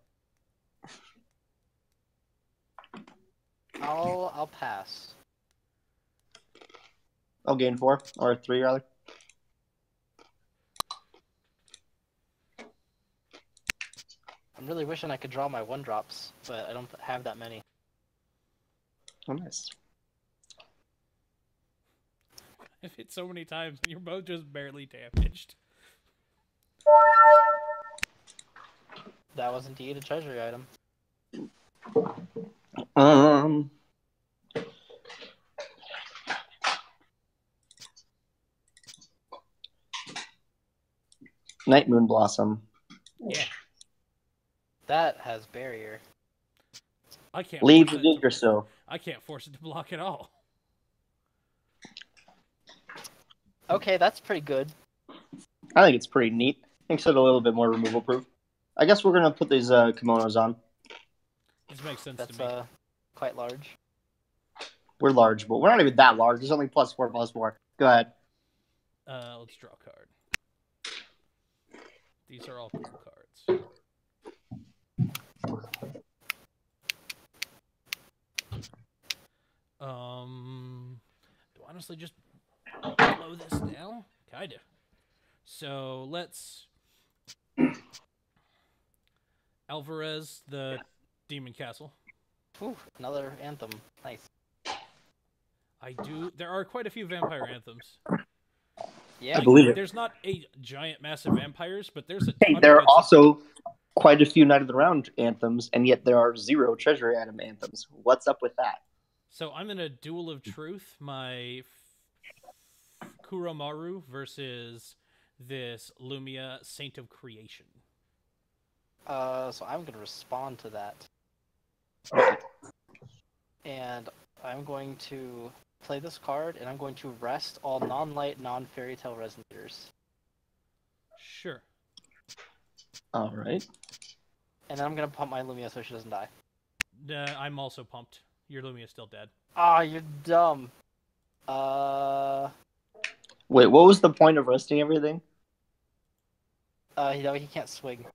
I'll I'll pass. I'll gain four or three rather. I'm really wishing I could draw my one drops, but I don't have that many. Oh nice. I've hit so many times and you're both just barely damaged. That was indeed a treasury item. Um. Night Moon Blossom. Yeah. That has barrier. I can't Leave force the it to- Yggdrasil. I can't force it to block at all. Okay, that's pretty good. I think it's pretty neat. Makes it a little bit more removal proof. I guess we're gonna put these uh, kimonos on. This makes sense That's to me. uh quite large. We're large, but we're not even that large. It's only plus four, plus four. Go ahead. Uh, let's draw a card. These are all cool cards. Um, do I honestly just blow this now? Kinda. So let's Alvarez, the Demon Castle. Ooh, another anthem. Nice. I do. There are quite a few vampire anthems. Yeah. I believe it. There's not a giant, massive vampires, but there's a. Hey, there are good stuff. also quite a few Knight of the Round anthems, and yet there are zero Treasure Item anthems. What's up with that? So I'm in a duel of truth. My f- Kuromaru versus this Lumia Saint of Creation. Uh, so I'm gonna respond to that, and I'm going to play this card, and I'm going to rest all non-light, non-fairy tale resonators, Sure. All right. and then I'm gonna pump my Lumia so she doesn't die. Uh, I'm also pumped. Your Lumia is still dead. Ah, you're dumb. Uh, Wait, what was the point of resting everything? Uh, you know, he can't swing.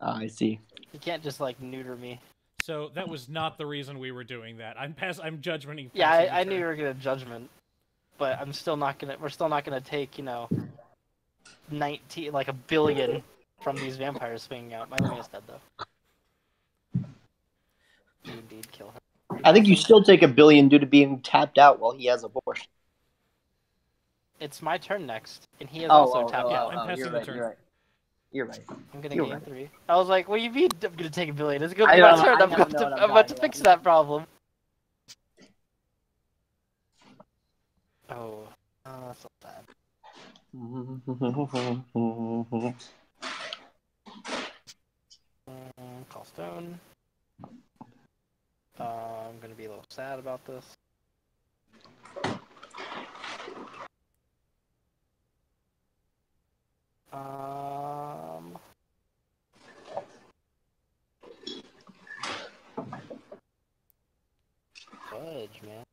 Ah, I see. He can't just like neuter me. So that was not the reason we were doing that. I'm pass. I'm judgmenting. Yeah, I, I knew you were gonna judgment, but I'm still not gonna. We're still not gonna take you know, nineteen like a billion from these vampires swinging out. My ring is dead though. You indeed kill her. I think you still take a billion due to being tapped out while he has abortion. It's my turn next, and he is Oh, also oh, tapped oh, yeah, out. I'm oh, passing you're the right, turn. You're right. You're right. I'm gonna you're gain right. three. I was like, "What do you mean? I'm gonna take a billion? It's gonna be my turn. I'm about to, I'm about to fix that problem." Oh, oh, that's so sad. Mm, call stone. Uh, I'm gonna be a little sad about this. Um. Fudge, man.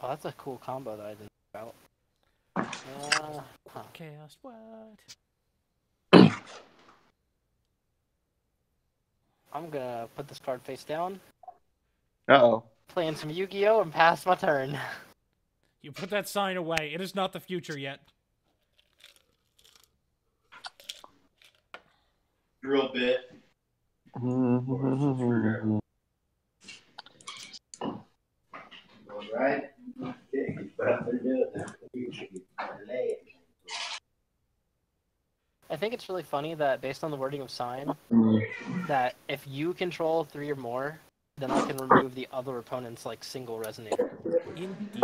Oh, that's a cool combo that I didn't know about. Uh, huh. Chaos. What? I'm gonna put this card face down, Uh oh. playing some Yu-Gi-Oh, and pass my turn. You put that sign away. It is not the future yet. Drill bit. All right. I think it's really funny that based on the wording of sign, that if you control three or more, then I can remove the other opponent's like single resonator. Indeed.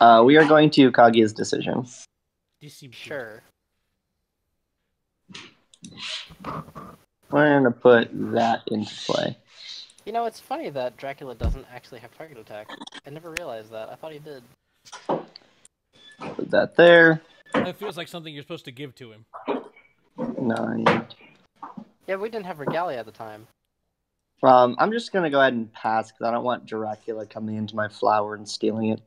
Uh, we are going to Kaguya's decision. Sure. We're gonna put that into play. You know, it's funny that Dracula doesn't actually have target attack. I never realized that. I thought he did. Put that there. That feels like something you're supposed to give to him. Nine. Yeah, we didn't have Regalia at the time. Um, I'm just gonna go ahead and pass because I don't want Dracula coming into my flower and stealing it.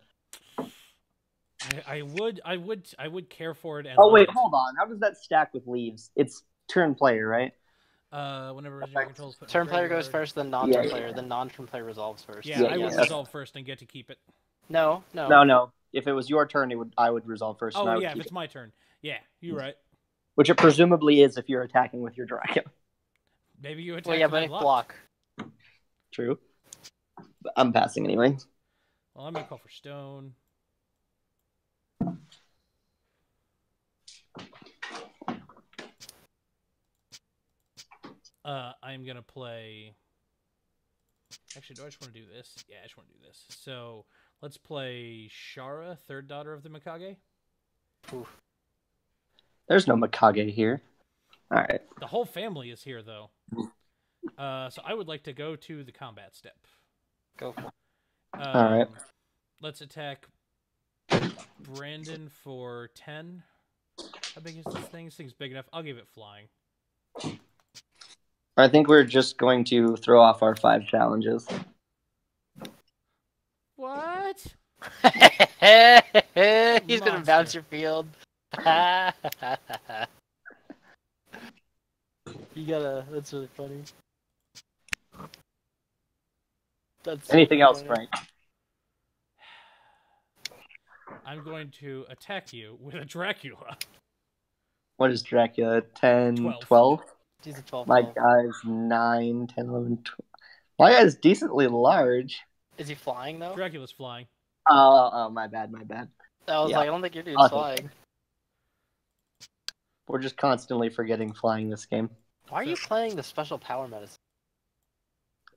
I, I would, I would, I would care for it. And Oh wait, it. hold on. How does that stack with leaves? It's turn player, right? Uh, whenever resident controls put Turn player goes first, then non-turn Yeah, player, yeah. then non-turn player resolves first. Yeah, Yeah, I would yeah. resolve first and get to keep it. No, no. No, no. If it was your turn, it would I would resolve first. and I Oh yeah, if it's it. my turn. Yeah, you're right. Which it presumably is if you're attacking with your Dracula. Maybe you attack. Well, yeah, and I but block. True. But I'm passing anyway. Well, I'm gonna call for stone. Uh, I'm gonna play. Actually, do I just want to do this? Yeah, I just want to do this. So let's play Shara, third daughter of the Mikage. There's no Mikage here. All right. The whole family is here, though. Uh, so I would like to go to the combat step. Go for. Um, All right. Let's attack Brandan for 10. How big is this thing? This thing's big enough. I'll give it flying. I think we're just going to throw off our five challenges. What? He's gonna bounce your field. you gotta. That's really funny. That's so Anything else. Frank? I'm going to attack you with a Dracula. What is Dracula? 10, Twelve. 12? He's a 12. My guy's 9, 10, 11, 12. My guy's decently large. Is he flying though? Dracula's flying. Oh, oh, oh, my bad, my bad. I was yeah. like, I don't think your dude's Awesome. flying. We're just constantly forgetting flying this game. Why are you playing the special power medicine?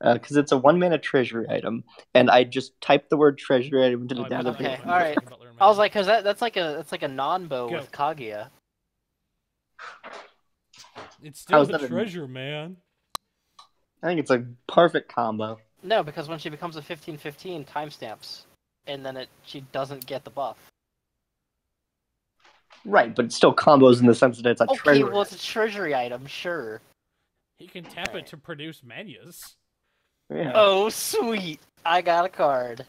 Uh, because it's a one mana treasury item, and I just typed the word treasury item into the Oh, I database. Okay, alright. I was like, cause that, that's like a that's like a non-bow with Kaguya. It's still How's the that a- treasure, man. I think it's a perfect combo. No, because when she becomes a 15-15 timestamps, and then it she doesn't get the buff. Right, but it still combos in the sense that it's a Okay, treasury. well it's a treasury item, sure. He can tap it to produce manias. Yeah. Oh, sweet! I got a card.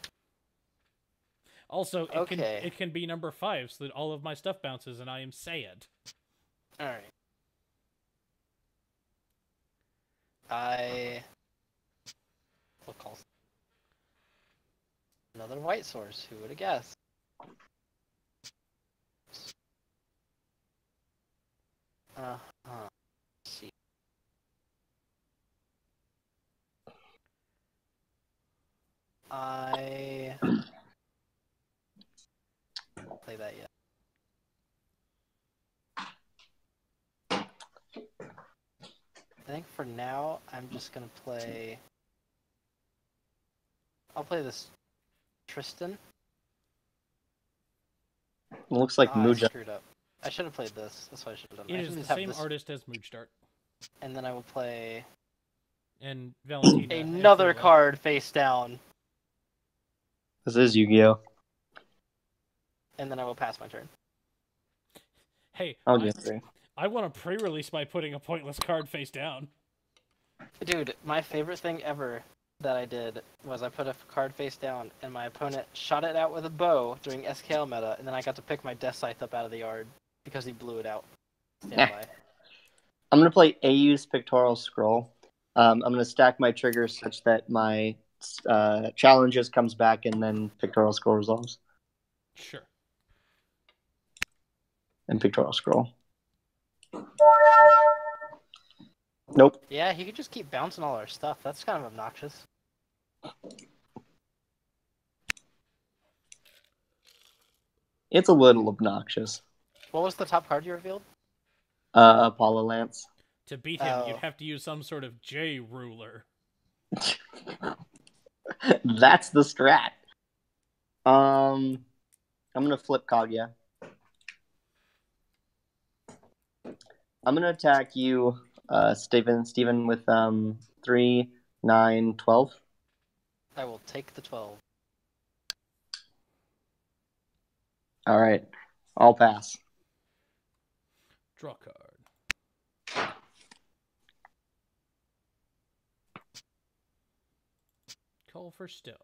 Also, it can Okay. it can be number five, so that all of my stuff bounces, and I am sad. All right. I will call another white source. Who would have guessed? Uh huh. See. I play that yet. I think for now, I'm just gonna play. I'll play this Tristan. looks like Ah, I screwed up. I should have played this. That's what I should have done. I It is should the have same this, artist as Moonstart and then I will play and Valentina. another Freeland. card face down, This is Yu-Gi-Oh. and then I will pass my turn. Hey, I'll I, get three. I want to pre-release by putting a pointless card face down. Dude, my favorite thing ever that I did was I put a card face down, and my opponent shot it out with a bow during SKL meta, and then I got to pick my Death Scythe up out of the yard because he blew it out. Stand by. I'm gonna play AU's Pictorial Scroll. Um, I'm gonna stack my triggers such that my uh, challenges comes back and then Pictorial Scroll resolves. Sure. And Pictorial Scroll. Nope. Yeah, he could just keep bouncing all our stuff. That's kind of obnoxious. It's a little obnoxious. What was the top card you revealed? Uh, Apollo Lance. To beat him, you'd Oh. have to use some sort of J ruler. That's the strat. Um, I'm gonna flip Kaguya. I'm gonna attack you, uh, Stephen. Stephen with um three, nine, twelve. I will take the 12. All right, I'll pass. Draw card. Call for stone.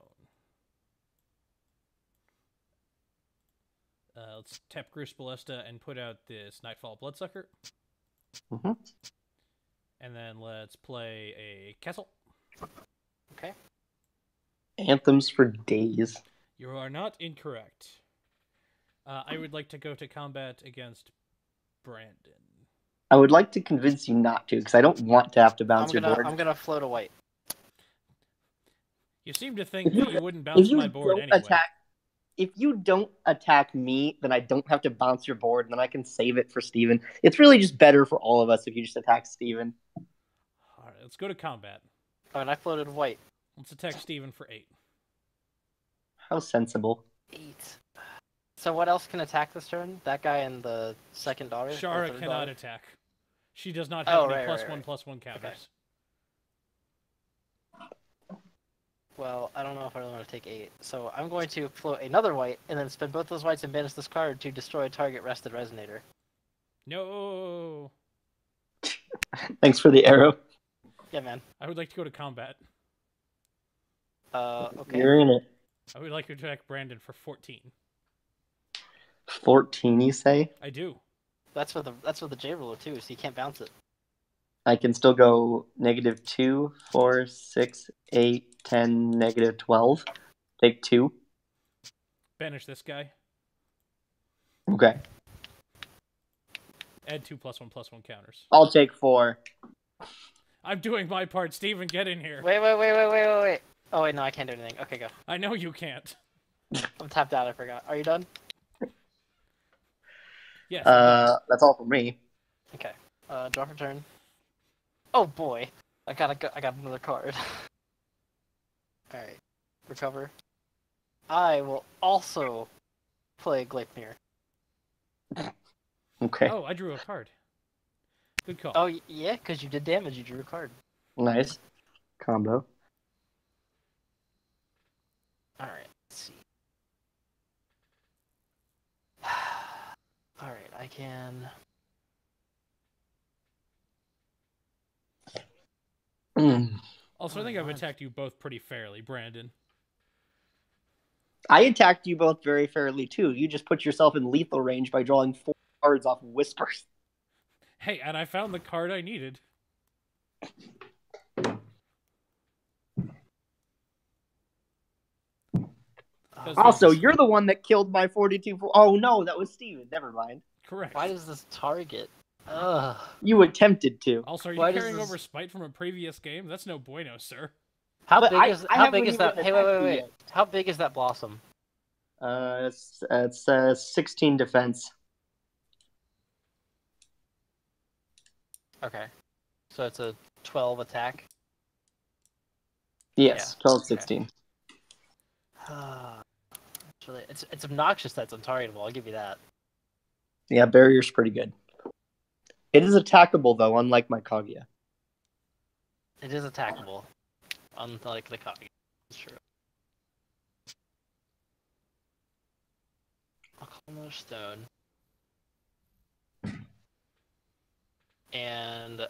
Uh, let's tap Gruce Ballista and put out this Nightfall Bloodsucker. Mhm. And then let's play a castle. Okay. Anthems for days. You are not incorrect. Uh, I would like to go to combat against Brandan. I would like to convince you not to, because I don't want to have to I'm bounce gonna your board. I'm gonna float a white. You seem to think that you wouldn't bounce you my board don't anyway. attack, if you don't attack me, then I don't have to bounce your board, and then I can save it for Stephen. It's really just better for all of us if you just attack Stephen. All right, let's go to combat. Oh, and I floated white. Let's attack Stephen for eight. How sensible. Eight. So what else can attack this turn? That guy and the second daughter. Shara cannot daughter? attack. She does not have Oh, any right, plus right, one right. plus one counters. Well, I don't know if I really want to take eight. So I'm going to float another white and then spend both those whites and banish this card to destroy a target rested resonator. No, Thanks for the arrow. Yeah, man. I would like to go to combat. Uh, okay. You're in it. I would like to attack Brandan for fourteen. 14, you say? I do. That's with the that's with the J ruler too, so you can't bounce it. I can still go negative 2, 4, 6, 8, 10, negative 12. Take 2. Banish this guy. Okay. Add two plus one plus one counters. I'll take 4. I'm doing my part. Stephen, get in here. Wait, wait, wait, wait, wait, wait, wait. Oh wait, no, I can't do anything. Okay, go. I know you can't. I'm tapped out. I forgot. Are you done? Yes. Uh, that's all for me. Okay. Uh, draw for turn. Oh boy, I got a, I got another card. All right, recover. I will also play Gleipnir. Okay. oh, I drew a card. Good call. Oh yeah, because you did damage. You drew a card. Nice. Combo. All right. Let's see. All right, I can. Mm. Also, I Oh, think I've oh, attacked you both pretty fairly, Brandan. I attacked you both very fairly too. You just put yourself in lethal range by drawing four cards off of whispers. Hey, and I found the card I needed. Ah. Also, there's- you're the one that killed my 42. Oh no, that was Stephen. Never mind. correct. Why does this target? Ugh. You attempted to. Also, are you why does carrying this- over spite from a previous game? That's no bueno, sir. How But big I- is I how haven't big is even that? Hey, wait, wait, you wait. yet. How big is that blossom? Uh, it's, it's uh, 16 defense. Okay, so it's a twelve attack. Yes, Yeah, 12, okay. 16. it's really it's it's obnoxious that's untargetable. I'll give you that. Yeah, barrier's pretty good. It is attackable though, unlike my Kaguya. It is attackable, unlike the copy. It's true. I'll call another stone. And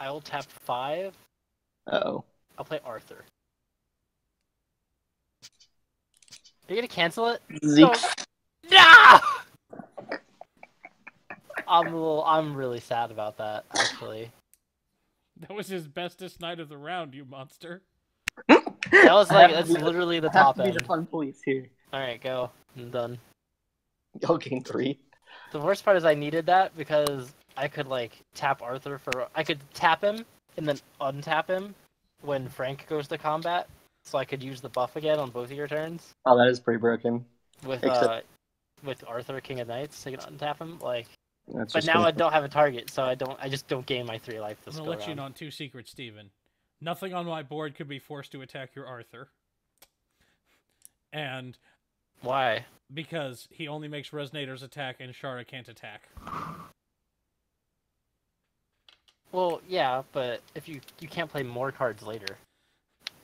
I will tap five. Oh, I'll play Arthur. Are You're gonna cancel it? Zeke. No! I'm a little. I'm really sad about that. Actually, That was his bestest knight of the round, you monster. that was like that's be the- literally the I have top to be the fun police here. All right, go. I'm done. You'll gain three. The worst part is I needed that because I could like tap Arthur for. I could tap him and then untap him when Frank goes to combat, so I could use the buff again on both of your turns Oh, that is pretty broken. with Except- uh with Arthur King of Knights. I can untap him like. That's But now gonna- I don't have a target, so I don't. I just don't gain my three life I'm this gonna go let you in on two secrets, Stephen. Nothing on my board could be forced to attack your Arthur. And Why? because he only makes resonators attack and Shara can't attack. Well, yeah, but if you you can't play more cards later.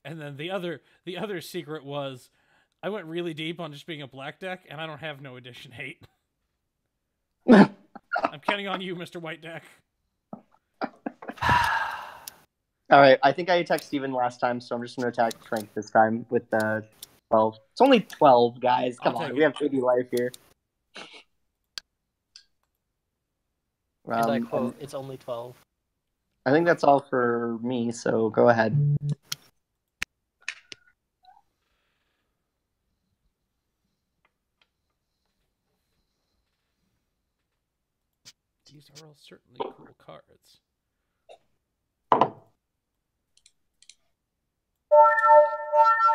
And then the other the other secret was I went really deep on just being a black deck and I don't have no edition hate. I'm counting on you, Mr. White Deck. All right, I think I attacked Stephen last time, so I'm just going to attack Frank this time with uh, 12. It's only 12, guys. Come I'll on, take we it. have 80 life here. and I Um, quote, "It's only 12. I think that's all for me, so go ahead. These are all certainly cool cards.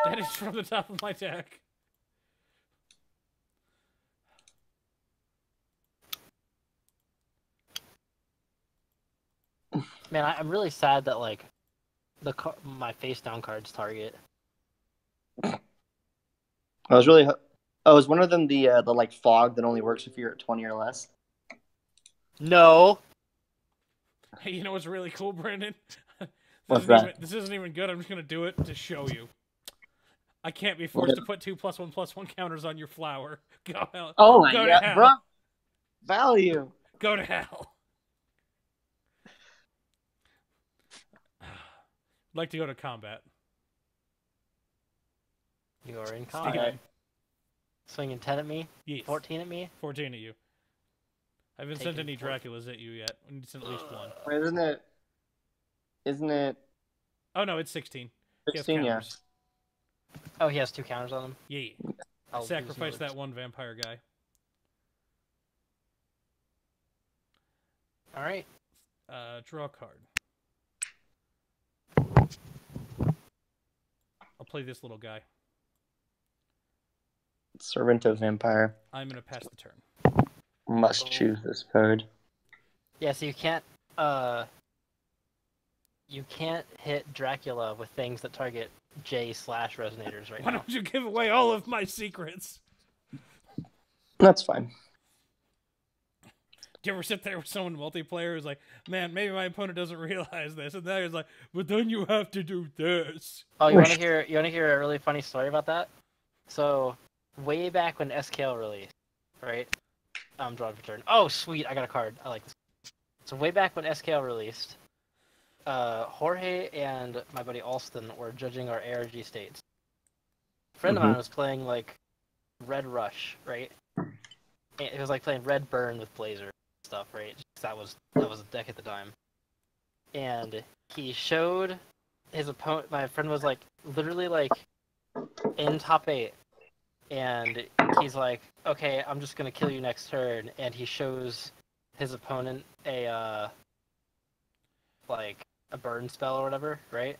That is from the top of my deck. Man, I, I'm really sad that like the car- my face down cards target. I was really. Oh, is one of them the uh, the like fog that only works if you're at 20 or less? No. Hey, you know what's really cool, Brandan? this, What's isn't that? Even, this isn't even good. I'm just gonna do it to show you. I can't be forced What? to put two plus one plus one counters on your flower. Go hell. Oh my Go to god, hell. bro! Value. Go to hell. like to go to combat. You are in Stephen. combat. Swinging 10 at me, Yes. 14 at me. 14 at you. I haven't sent any 14. Draculas at you yet. We need to send at least one. Wait, isn't it? Isn't it Oh no, it's 16. He has 16? Yeah. Oh, he has two counters on him. Yeah. I'll Sacrifice that one vampire guy. All right. Uh, draw a card. I'll play this little guy. Servant of Vampire. I'm gonna pass the turn. Must choose this card. Yeah, so you can't uh you can't hit Dracula with things that target J slash resonators right Why now. don't you give away all of my secrets? That's fine. Do you ever sit there with someone multiplayer who's like, man, maybe my opponent doesn't realize this, and then he's like, but then you have to do this. Oh, you want to hear you want to hear a really funny story about that? So, way back when SKL released, right? I'm drawing for turn. Oh, sweet! I got a card. I like this. So way back when SKL released, uh, Jorge and my buddy Alston were judging our ARG states. A friend Mhm. of mine was playing like Red Rush, right? And It was like playing Red Burn with Blazer stuff, right? That was that was a deck at the time. And he showed his opponent. My friend was like literally like in top eight, and he's like, "Okay, I'm just gonna kill you next turn," and he shows his opponent a uh like a burn spell or whatever, right?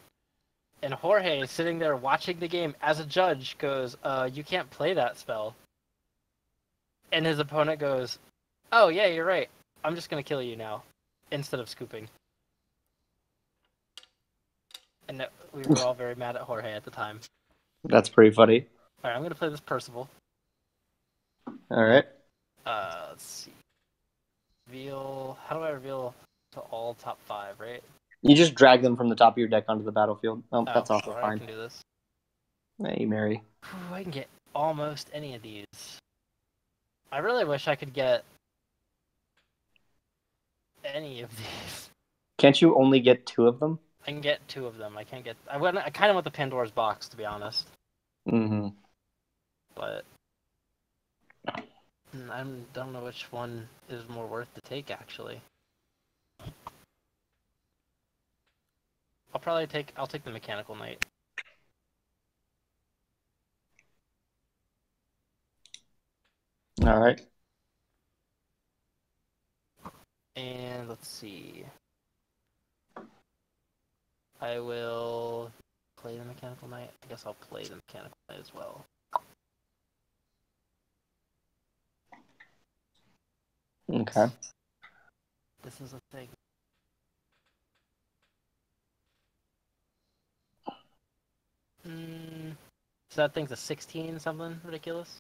And Jorge sitting there watching the game as a judge goes, uh, you can't play that spell. And his opponent goes, Oh yeah, you're right. I'm just gonna kill you now. Instead of scooping. And we were all very mad at Jorge at the time. That's pretty funny. Alright, I'm gonna play this Percival. All right. Uh let's see. Reveal how do I reveal to all top five, right? You just drag them from the top of your deck onto the battlefield. Oh, that's oh, also sure, I fine. can do this. Hey, Mary. Ooh, I can get almost any of these. I really wish I could get any of these. Can't you only get two of them? I can get two of them. I can't get. I went. I kind of want the Pandora's box to be honest, Mm-hmm. but Mm, I don't know which one is more worth to take. Actually, I'll probably take. I'll take the Mechanical Knight. All right. And let's see. I will play the Mechanical Knight. I guess I'll play the Mechanical Knight as well. Okay. This is a thing. Mm, so that thing's a 16 something ridiculous?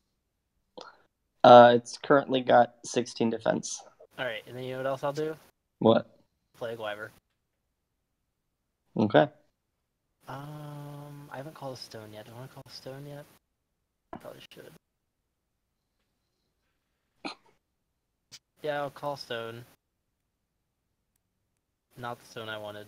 Uh, it's currently got 16 defense. Alright, and then you know what else I'll do? What? Play a Gwyver. Okay. Um, I haven't called a stone yet. Do I want to call a stone yet? Probably should. Yeah, I'll call stone. Not the stone I wanted.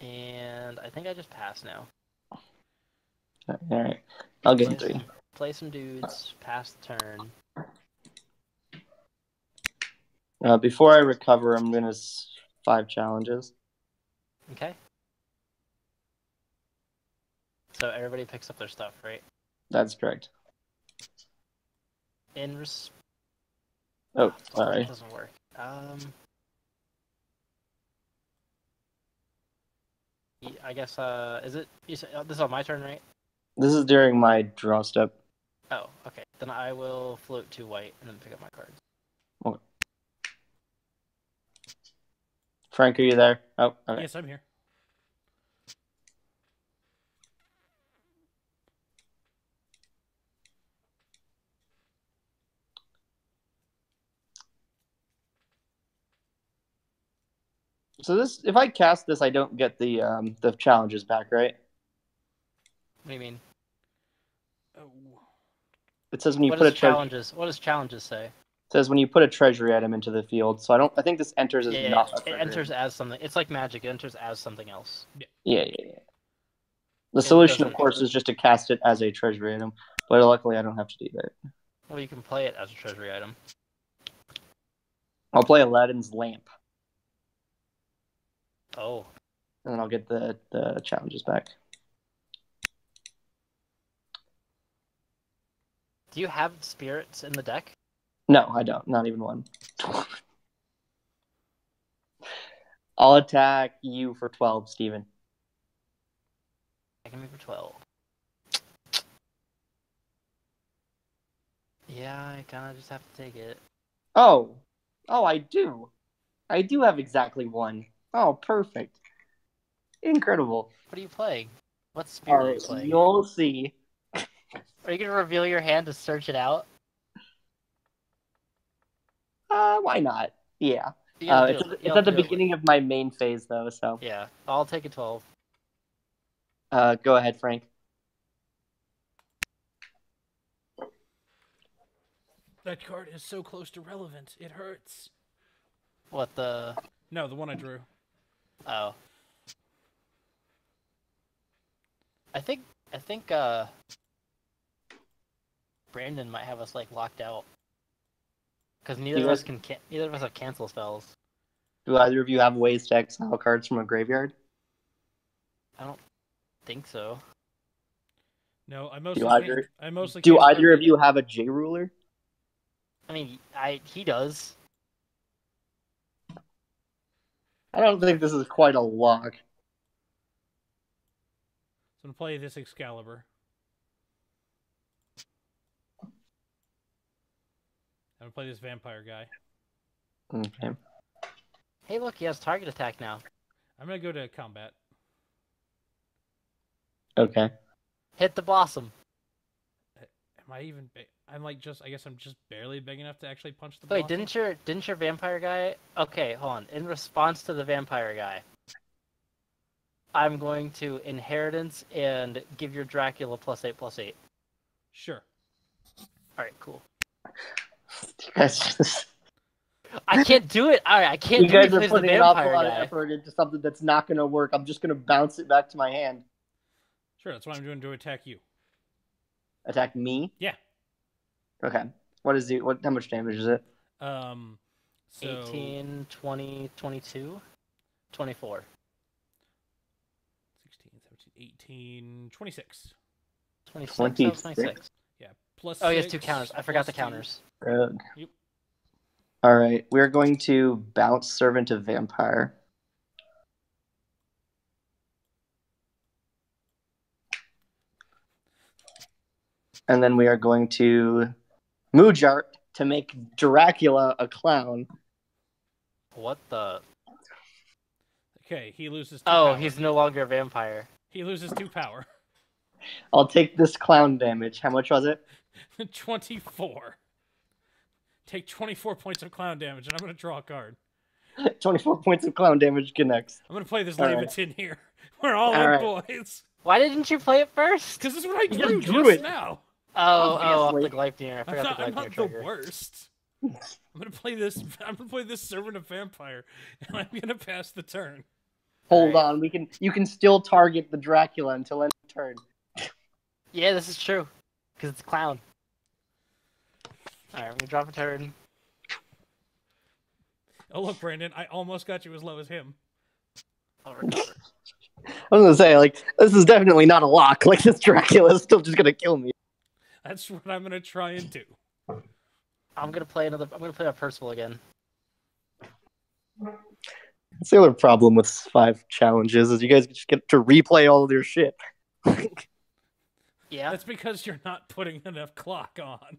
And I think I just pass now. All right. I'll get Play three. some, play some dudes, pass the turn. Uh, before I recover, I'm gonna five challenges. Okay. So everybody picks up their stuff, right? That's correct. In res- Oh, That sorry. doesn't work. Um. y- I guess. Uh, is it? You said, oh, this is on my turn, right? This is during my draw step. Oh, okay. Then I will float to white and then pick up my cards. Okay. Frank, are you there? Oh, okay. Yes, I'm here. So this, if I cast this, I don't get the um the challenges back, right? What do you mean? Oh, It says when you what put a does tre- challenges? What does challenges say? it says when you put a treasury item into the field. So I don't. I think this enters as Yeah, not. a it enters as something. It's like magic. It enters as something else. Yeah, yeah, yeah. The It solution, of course, is just to cast it as a treasury item. But luckily, I don't have to do that. Well, you can play it as a treasury item. I'll play Aladdin's lamp, Oh, and then I'll get the the challenges back. do you have spirits in the deck? No, I don't. Not even one. I'll attack you for twelve, Stephen. I can move for twelve. Yeah, I kind of just have to take it. Oh, oh, I do. I do have exactly one. Oh, perfect. Incredible. What are you playing? What spirit All are you playing? You'll see. Are you gonna reveal your hand to search it out? Uh, why not? Yeah. Uh, it's at, it- it's at the to do it. beginning of my main phase, though. So, Yeah, I'll take a twelve. uh, go ahead, Frank. that card is so close to relevant. It hurts. What the? No, the one I drew. Oh. I think I think uh Brandan might have us like locked out. Because neither You of us can, can neither of us have cancel spells. Do either of you have ways to exile cards from a graveyard? I don't think so. No, I mostly either- can't- I mostly Do either of you have a J ruler? I mean, I he does. I don't think this is quite a lock. So I'm gonna play this Excalibur. I'm gonna play this vampire guy. Okay. Hey, look, he has target attack now. I'm gonna go to combat. Okay. Hit the blossom. Am I even? Big? I'm like just. I guess I'm just barely big enough to actually punch the. Wait, blossom? didn't your didn't your vampire guy? Okay, hold on. In response to the vampire guy, I'm going to inheritance and give your Dracula plus eight plus eight. Sure. All right, cool. You guys, just, I can't do it. All right, I can't you do it. guys He are plays the putting an awful vampire lot of effort into something that's not going to work. I'm just going to bounce it back to my hand. Sure. That's what I'm doing to attack you. Attack me? Yeah. Okay. What is the what? How much damage is it? Um. So 18, 20, 22, 24. 16, 17, 18, 26. 26. 26. 26. Yeah. Plus. Oh, he has two counters. I forgot the plus counters. Good. Yep. All right. We're going to bounce Servant of Vampire. And then we are going to Moojdart to make Dracula a clown. What the? Okay, he loses. Two Oh, power. he's no longer a vampire. he loses two power. I'll take this clown damage. How much was it? 24. Take 24 points of clown damage, and I'm going to draw a card. 24 points of clown damage connects. I'm going to play this All right. Leviathan here. We're all, All in, right. boys. Why didn't you play it first? Because this is what I You drew just drew just it. now. Oh, oh, off the Gleipnir. I I'm forgot not, the I'm not the worst. I'm gonna play this. I'm gonna play this servant of vampire, and I'm gonna pass the turn. Hold All right. on. We can you can still target the Dracula until end of turn. Yeah, this is true. Because it's a clown. Alright, I'm gonna drop a turn. Oh look, Brandan, I almost got you as low as him. I'll recover. I was gonna say, like, this is definitely not a lock. Like this Dracula is still just gonna kill me. That's what I'm gonna try and do. I'm gonna play another. I'm gonna play a Percival again. That's the other problem with five challenges is you guys just get to replay all of your shit. Yeah. That's because you're not putting enough clock on.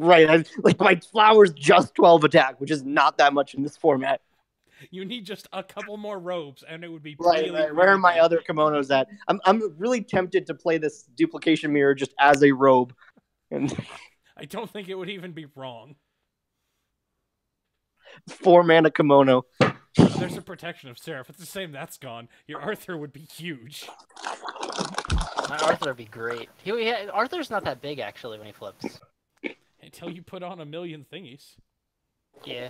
right. I, like my flower's just twelve attack, which is not that much in this format. You need just a couple more robes, and it would be Right, really, right. Where really are my good. other kimonos at? I'm I'm really tempted to play this duplication mirror just as a robe. And I don't think it would even be wrong. four mana kimono. There's a protection of Seraph. It's the same. That's gone. Your Arthur would be huge. My Arthur would be great. He, he Arthur's not that big actually when he flips. Until you put on a million thingies, Yeah.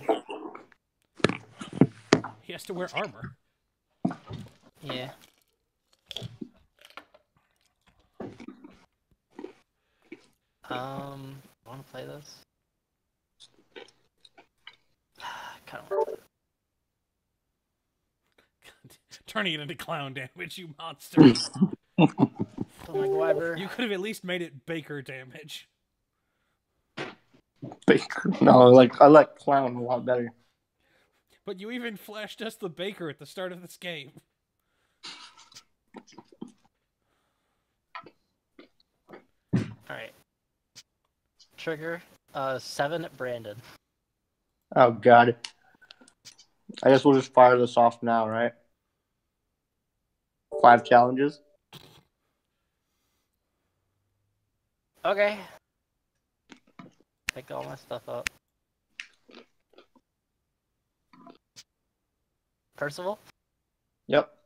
he has to wear armor. Yeah. Um, want to play this? kind of. Turning it into clown damage, you monster. You could have at least made it Baker damage. Baker. No, like I like clown a lot better. But you even flashed us the Baker at the start of this game. All right. Trigger. Uh, seven at Brandan. Oh god. I guess we'll just fire this off now, right? Five challenges. Okay. Pick all my stuff up. Percival. Yep.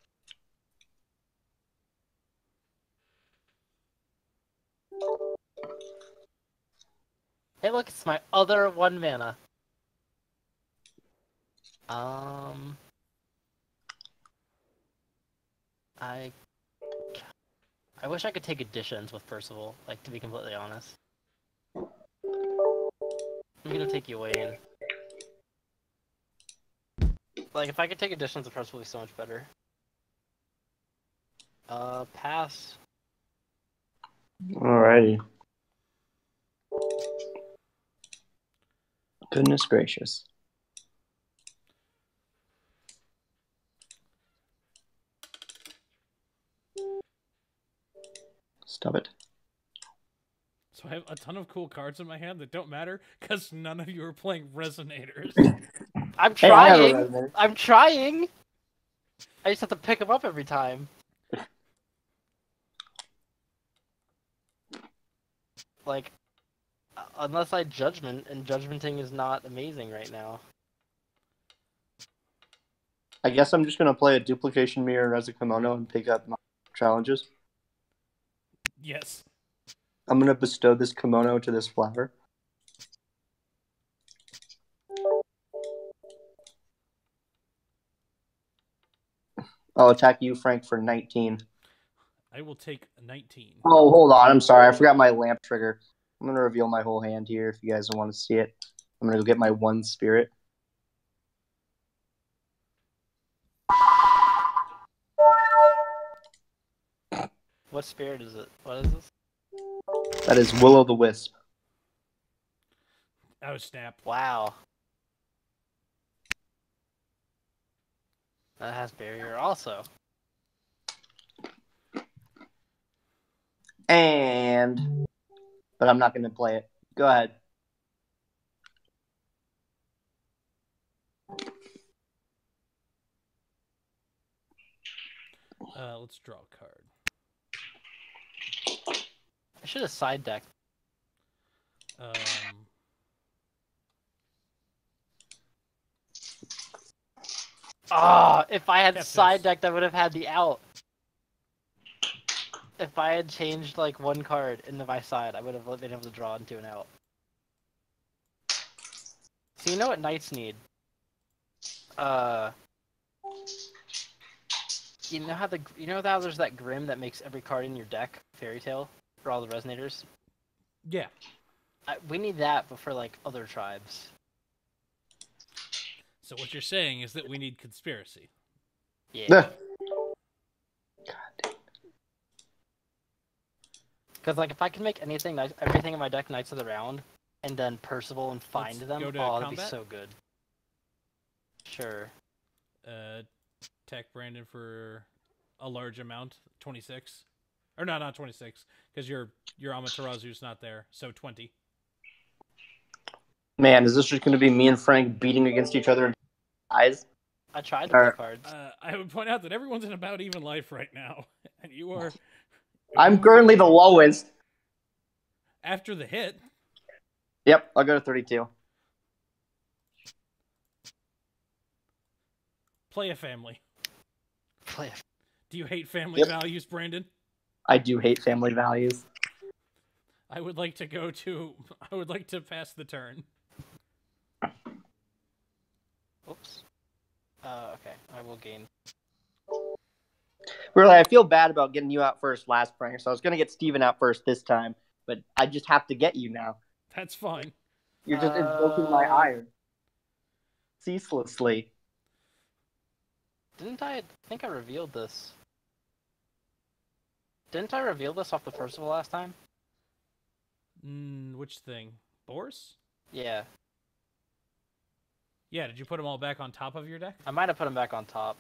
look, it's my other one mana. Um. I. I wish I could take additions with Percival, like, to be completely honest. I'm gonna take you, away. Like, if I could take additions, the Percival, would be so much better. Uh, pass. Alrighty. Goodness gracious. Stop it. So I have a ton of cool cards in my hand that don't matter because none of you are playing Resonators. I'm Hey, I have a trying. resume. I'm trying. I just have to pick them up every time. Like, unless I judgment, and judgmenting is not amazing right now. I guess I'm just gonna play a duplication mirror as a kimono and pick up my challenges. yes. I'm gonna bestow this kimono to this flower. I'll attack you, Frank, for 19. I will take 19. Oh, hold on. I'm sorry. I forgot my lamp trigger. I'm going to reveal my whole hand here if you guys want to see it. I'm going to go get my one spirit. What spirit is it? What is this? That is Will o' the Wisp. Oh, snap. Wow. That has barrier also. And. But I'm not going to play it. Go ahead. Uh, let's draw a card. I should have side decked. Um, Ah, if I had Kepis. side decked, I would have had the out. If I had changed like one card into my side, I would have been able to draw into an out. So you know what knights need? Uh, you know how the you know how there's that grim that makes every card in your deck fairy tale for all the resonators. yeah. I, we need that, but for like other tribes. So what you're saying is that we need conspiracy. Yeah. Because like if I can make anything, Knights- everything in my deck Knights of the Round, and then Percival and find Let's them, go to oh, that'd be so good. Sure. Uh, tech Brandan for a large amount, 26. Or no, not 26, because your your Amaterasu's not there, so 20. Man, is this just going to be me and Frank beating against each other in eyes? I tried to play Alright. cards. Uh, I would point out that everyone's in about even life right now, and you are I'm currently the lowest. after the hit. Yep, I'll go to 32. Play a family. Play a- Do you hate family Yep. values, Brandan? I do hate family values. I would like to go to. I would like to pass the turn. Oops. Uh, okay, I will gain. Really, I feel bad about getting you out first last Frank, so I was going to get Stephen out first this time, but I just have to get you now. That's fine. You're just invoking my Uh, iron. Ceaselessly. Didn't I? I think I revealed this. Didn't I reveal this off the Percival last time? Mm, which thing? Boris? Yeah, Yeah. Did you put them all back on top of your deck? I might have put them back on top.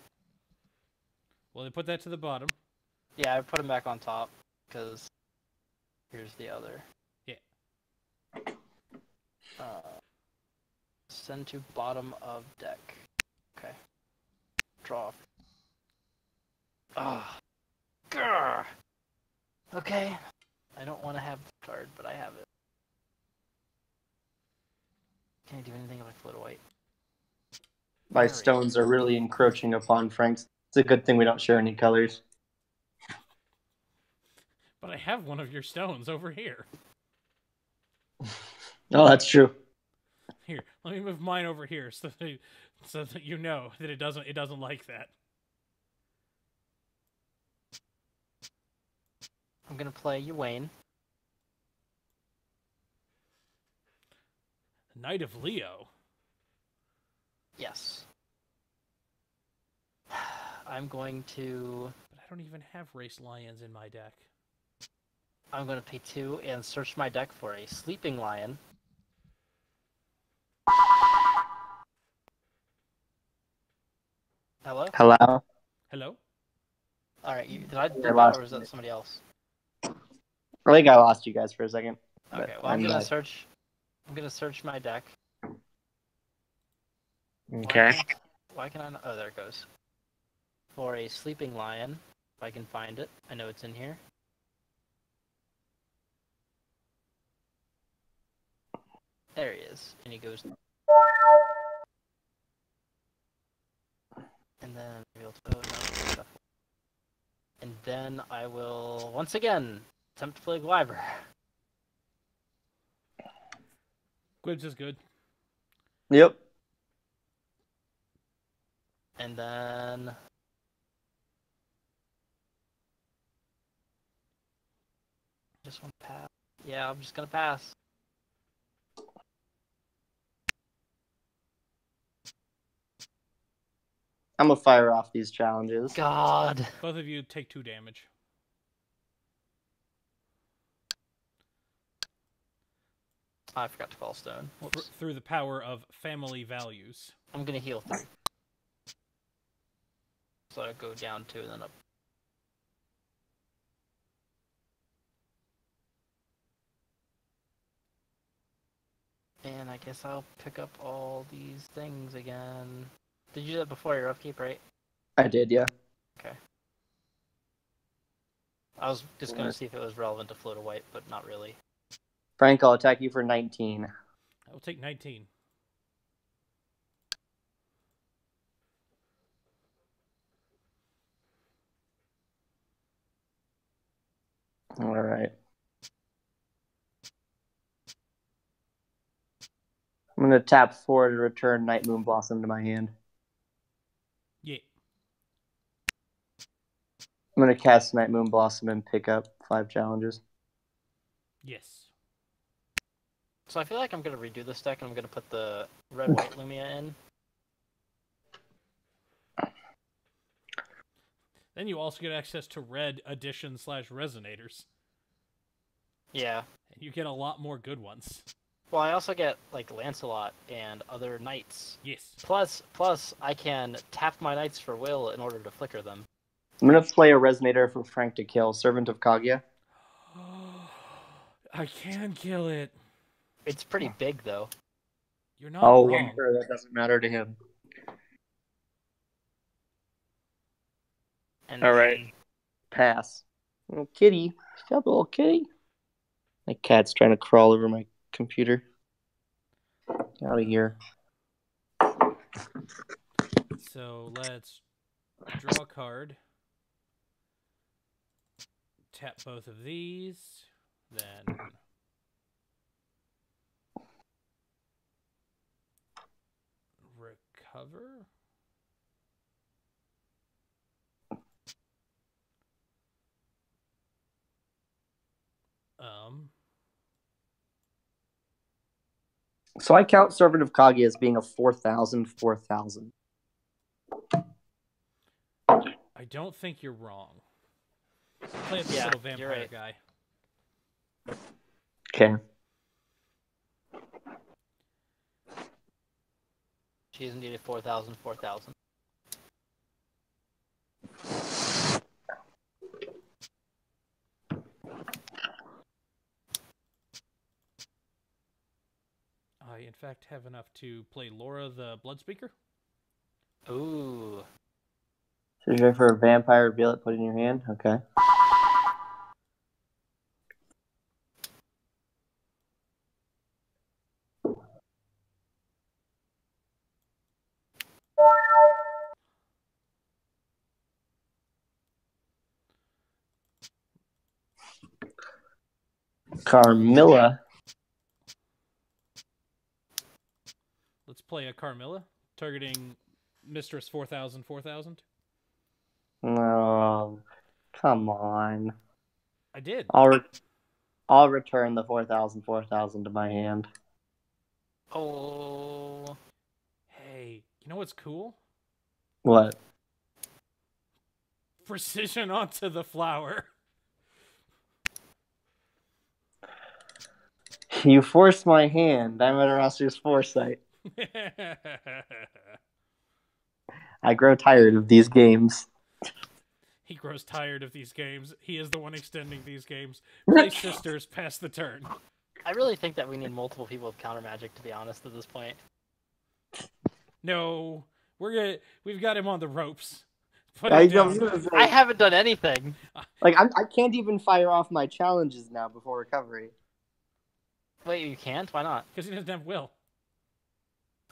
Well, they put that to the bottom. Yeah, I put them back on top because here's the other. Yeah. Uh, send to bottom of deck. Okay. Draw. Ah. Grr. Okay. I don't want to have the card, but I have it. Can I do anything if I float white? My stones are really encroaching upon Frank's. It's a good thing we don't share any colors. But I have one of your stones over here. Oh, that's true. Here, let me move mine over here so that, so that you know that it doesn't it doesn't like that. I'm gonna play Uwane. Knight of Leo. Yes. I'm going to. But I don't even have race lions in my deck. I'm going to pay two and search my deck for a sleeping lion. Hello. Hello. Hello? All right. You, did I do I that, lost or was that somebody else? I think I lost you guys for a second. Okay. Well, I'm gonna back. search. I'm gonna search my deck. Okay. Why, why can I not? Oh, there it goes. For a sleeping lion, if I can find it. I know it's in here. There he is, and he goes. And then reveal to- oh, no. And then I will once again attempt to play Gwyver. Quibs is good. Yep. And then just want to pass. Yeah, I'm just gonna pass. I'm gonna fire off these challenges. God. Both of you take two damage. I forgot to call stone. Thr- Whoops. through the power of family values. I'm gonna heal three. So I go down two and then up. And I guess I'll pick up all these things again. Did you do that before your upkeep, right? I did, yeah. Okay. I was just gonna see if it was relevant to float a white, but not really. Frank, I'll attack you for 19. I will take 19. All right. I'm gonna tap four to return Night Moon Blossom to my hand. Yeah. I'm gonna cast Night Moon Blossom and pick up five challenges. Yes. So I feel like I'm gonna redo this deck and I'm gonna put the red white Lumia in. Then you also get access to red edition slash resonators. Yeah. And you get a lot more good ones. Well, I also get like Lancelot and other knights. Yes. Plus, plus I can tap my knights for will in order to flicker them. I'm gonna play a Resonator for Frank to kill Servant of Kaguya. I can kill it. It's pretty big though. You're not Oh, wrong. I'm sure that doesn't matter to him. And All right. then- Pass. Little kitty. Stop, little kitty. My cat's trying to crawl over my computer. Get out of here. So let's draw a card. Tap both of these. Then recover. Um, So I count Servant of Kaguya as being a 4,000, 4,000. I don't think you're wrong. Play this Yeah, little you're vampire right. guy. Okay. She's needed 4,000, 4,000. I, in fact, have enough to play Laura the Bloodspeaker. Ooh. So you're ready for a vampire reveal it, put in your hand? Okay. Carmilla. Play a Carmilla, targeting Mistress 4000 4000. No. Come on. I did. I'll re- I'll return the 4,000, 4,000 to my hand. Oh, Hey, you know what's cool? What? Precision onto the flower. You forced my hand. I'm Amaterasu's foresight. I grow tired of these games. he grows tired of these games. He is the one extending these games. Play sisters, pass the turn. I really think that we need multiple people with counter magic. To be honest, at this point, No, we're gonna. We've got him on the ropes. Put I him. I uh, haven't done anything. like I'm, I can't even fire off my challenges now before recovery. Wait, you can't? Why not? because he doesn't have will.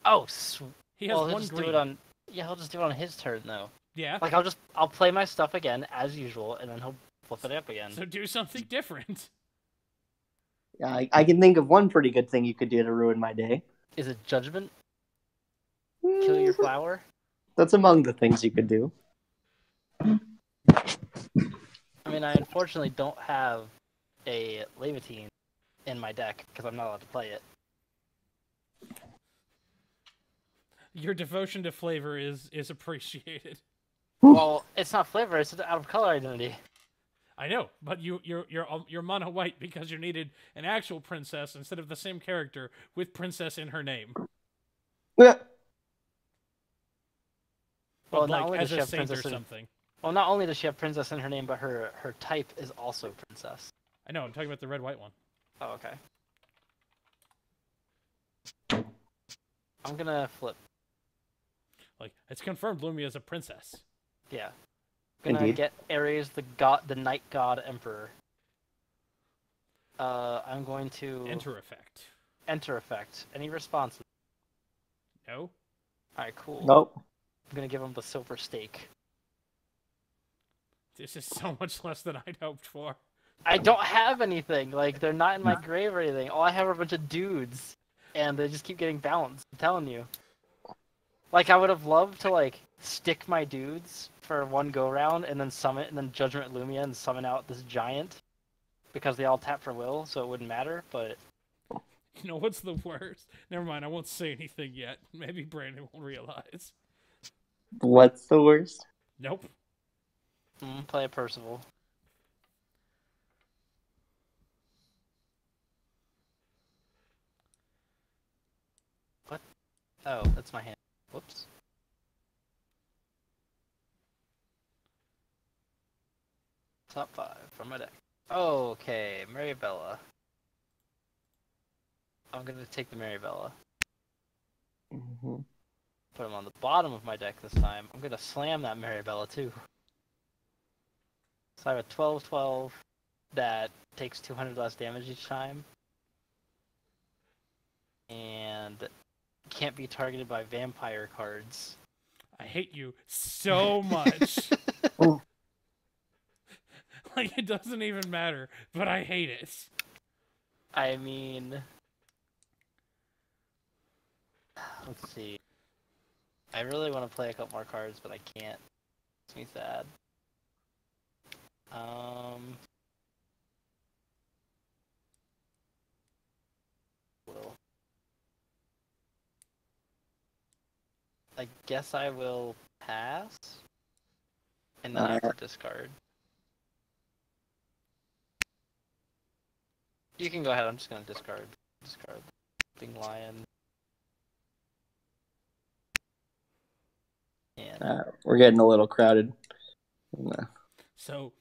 Oh, sw- He has well, he'll one just green. do it on. Yeah, he'll just do it on his turn though. Yeah. Like I'll just I'll play my stuff again as usual, and then he'll flip it up again. So do something different. Yeah, I, I can think of one pretty good thing you could do to ruin my day. Is it judgment? Kill your flower? That's among the things you could do. I mean, I unfortunately don't have a Leviathan in my deck because I'm not allowed to play it. Your devotion to flavor is is appreciated. well, it's not flavor; it's out of color identity. I know, but you you're you're um, you're mono white because you needed an actual princess instead of the same character with princess in her name. Yeah. Well, But, not like only does she have saint or princess in, something. well, not only does she have princess in her name, but her her type is also princess. I know. I'm talking about the red white one. Oh, okay. I'm gonna flip. Like it's confirmed Lumia is a princess. Yeah. Gonna Indeed. get Ares, the god, the night god emperor. Uh, I'm going to Enter effect. enter effect. Any responses? No. All right, cool. Nope. I'm gonna give him the silver stake. This is so much less than I'd hoped for. I don't have anything. Like they're not in my grave or anything. All I have are a bunch of dudes, and they just keep getting balanced. I'm telling you. Like I would have loved to like stick my dudes for one go round, and then summon, and then Judgment Lumia, and summon out this giant, because they all tap for will, so it wouldn't matter. But You know what's the worst? Never mind. I won't say anything yet. Maybe Brandan won't realize. What's the worst? Nope. mm, play a Percival. What? Oh, that's my hand. Whoops. Top five from my deck. Okay, Maribella. I'm gonna take the Maribella. Mhm. Put him on the bottom of my deck this time. I'm gonna slam that Maribella too. So I have a 12 12 that takes 200 less damage each time. And can't be targeted by vampire cards. I hate you so much. Oh. like it doesn't even matter, but I hate it. I mean, let's see. I really want to play a couple more cards, but I can't. Makes me sad. Um. Will. I guess I will pass, and then I have to discard. You can go ahead. I'm just gonna discard. Discard. Thing lion. And Uh, we're getting a little crowded. Uh, So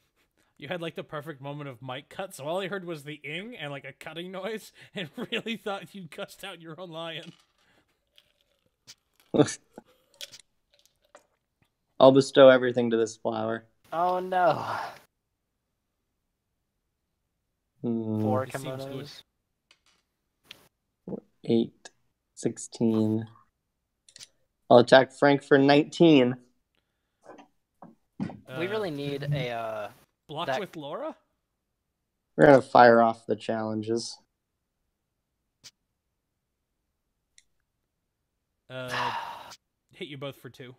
you had like the perfect moment of mic cut, so all I heard was the ing and like a cutting noise, and really thought you cussed out your own lion. I'll bestow everything to this flower. oh no, Hmm, four It seems good. kimonos. Eight, 16. I'll attack Frank for 19. we Uh, really need a. uh block that- with Laura. We're gonna fire off the challenges. Uh, hit you both for two.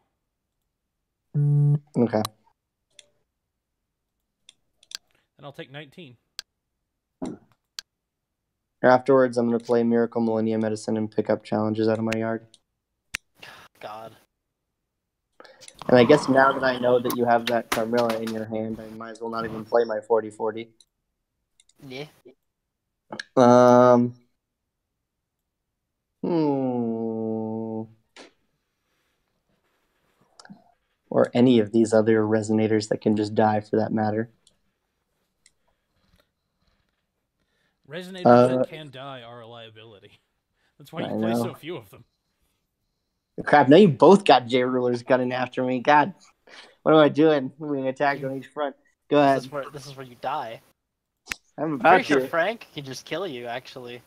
Okay. and I'll take 19. Afterwards, I'm gonna play Miracle Millennium Medicine and pick up challenges out of my yard. God. And I guess now that I know that you have that Carmilla in your hand, I might as well not even play my 40-40. Yeah. Um. Hmm. Or any of these other resonators that can just die for that matter. Resonators Uh, that can die are a liability. That's why you I play know. so few of them. Crap, now you both got J rulers gunning after me. God, what am I doing? I'm being attacked on each front. Go This ahead. is where this is where you die. I'm I'm about pretty sure. Frank can just kill you. Actually.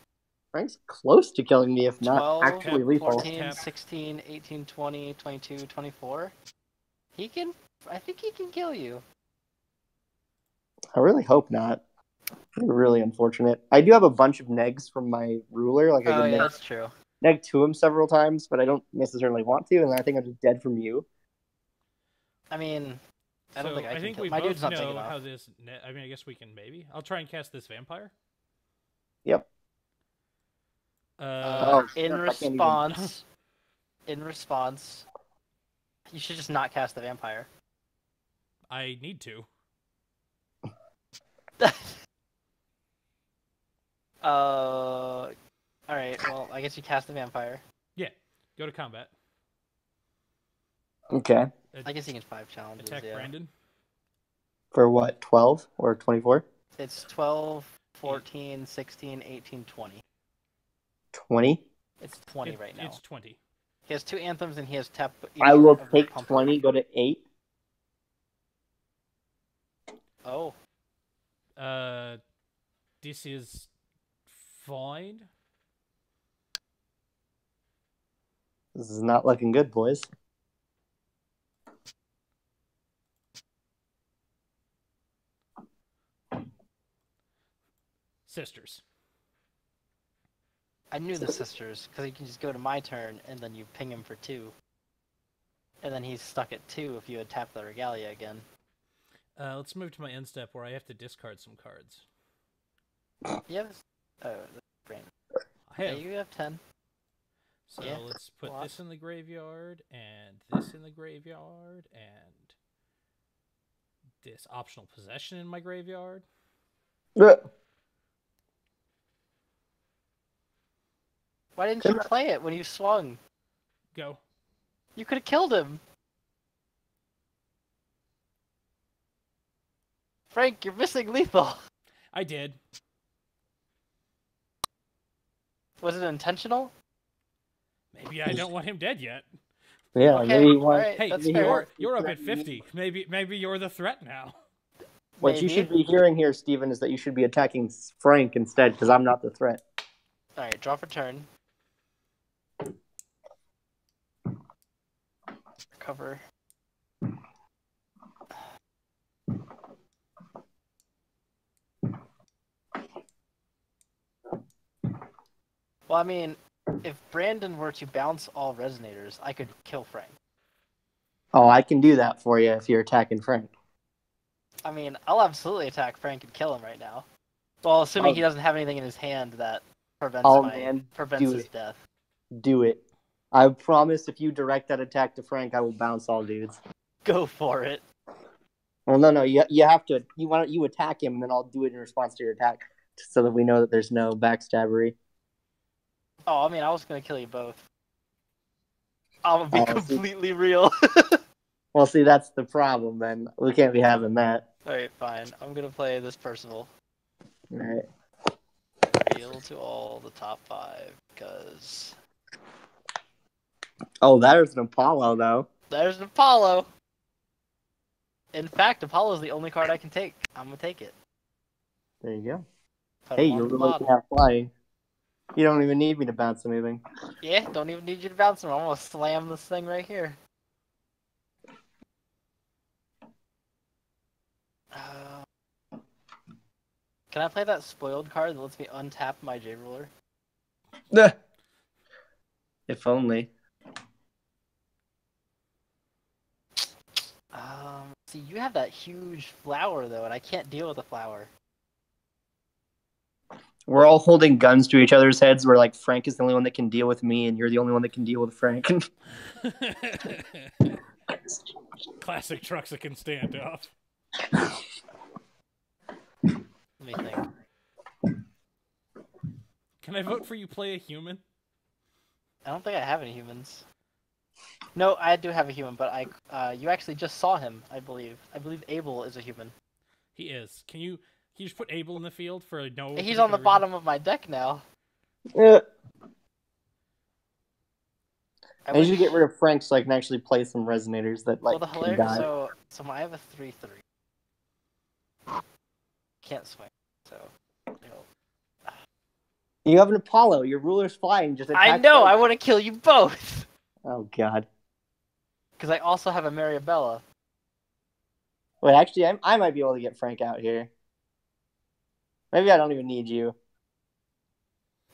Frank's close to killing me, if not 12, actually lethal. 14, 16, 18, 20, 22, 24. He can. I think he can kill you. I really hope not. Really unfortunate. I do have a bunch of negs from my ruler. Like I Oh can yeah, neg, that's true. neg to him several times, but I don't necessarily want to, and I think I'm just dead from you. I mean, I don't so think I can think kill- we my both dude's not know how this. Ne- I mean, I guess we can maybe. I'll try and cast this vampire. Yep. Uh, Uh, Oh, in shit, even- response, in response, you should just not cast the vampire. I need to. uh, all right. Well, I guess you cast the vampire. Yeah. Go to combat. Okay. I guess you can five challenges. Attack yeah. Brandan. For what? 12 or 24? It's 12, 14, 16, 18, 20. 20? It's 20 It- right now. It's 20. He has two anthems and he has tap. I will take 20, go to 8. Oh, Uh, this is fine. This is not looking good, boys. Sisters. I knew the sisters because you can just go to my turn and then you ping him for two. And then he's stuck at two if you had tapped the regalia again. Uh, let's move to my end step where I have to discard some cards. You have. Oh, that's Brandan. I Yeah, you have 10. So yeah, let's put lot. this in the graveyard and this in the graveyard and this optional possession in my graveyard. Why didn't you play it when you swung? Go. You could have killed him. Frank, you're missing lethal. I did. Was it intentional? Maybe I don't want him dead yet. Yeah, Okay, maybe you want, alright. Hey, that's fair. you're you're up at fifty. Maybe maybe you're the threat now. what you should be hearing here, Stephen, is that you should be attacking Frank instead, because I'm not the threat. Alright, draw for turn. Recover. Well, I mean, if Brandan were to bounce all resonators, I could kill Frank. Oh, I can do that for you if you're attacking Frank. I mean, I'll absolutely attack Frank and kill him right now. Well, assuming Oh. he doesn't have anything in his hand that prevents Oh, my man, prevents do his it. death. Do it. I promise if you direct that attack to Frank, I will bounce all dudes. Go for it. Well, no, no, you, you have to. You want you attack him, and then I'll do it in response to your attack, so that we know that there's no backstabbery. Oh, I mean, I was gonna kill you both. Gonna be Oh, see- completely real. Well, see, that's the problem. Then we can't be having that. All right, fine. I'm gonna play this Percival. All right. Real to all the top five, because Oh, there's an Apollo though. there's an Apollo. In fact, Apollo's the only card I can take. I'm gonna take it. There you go. Put Hey, you're really bottom. can have flying. You don't even need me to bounce anything. Yeah, don't even need you to bounce him. I'm gonna slam this thing right here. Uh, can I play that spoiled card that lets me untap my J ruler? if only. Um, see, you have that huge flower though, and I can't deal with the flower. We're all holding guns to each other's heads. We're like, Frank is the only one that can deal with me, and you're the only one that can deal with Frank. Classic Truxican standoff. Let me think. Can I vote for you play a human? I don't think I have any humans. No, I do have a human, but I uh, you actually just saw him, I believe. I believe Abel is a human. He is. Can you can you just put Abel in the field for a no? He's on the reason? bottom of my deck now. Yeah. I I need you to get rid of Frank so I can actually play some resonators that like well, the can hilarious. die. So, so I have a three three. Can't swing. So, you have an Apollo. Your ruler's flying. Just I attack know. I want to kill you both. Oh God. Because I also have a Maribella. Wait, actually, I, I might be able to get Frank out here. Maybe I don't even need you.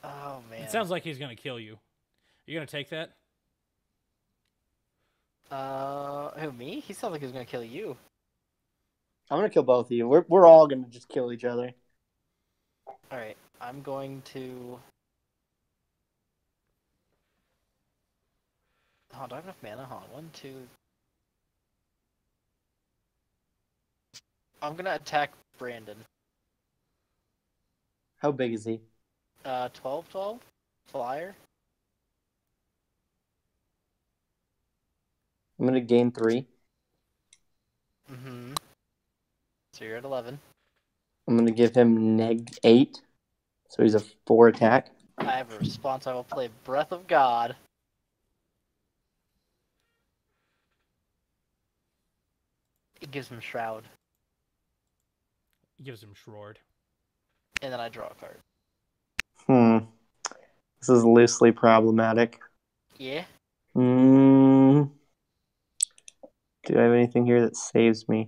Oh man. It sounds like he's gonna kill you. Are You gonna take that? Uh, who me? He sounds like he's gonna kill you. I'm gonna kill both of you. We're we're all gonna just kill each other. All right. I'm going to. Oh, do I have enough mana? Hold on. One, two. I'm gonna attack Brandan. How big is he? Uh, 12 12? Flyer? I'm gonna gain three. Mm hmm. So you're at 11. I'm gonna give him neg eight, so he's a four attack. I have a response. I will play Breath of God. It gives him Shroud, Gives him Shroud. and then I draw a card. Hmm. This is loosely problematic. Yeah? Hmm. Do I have anything here that saves me?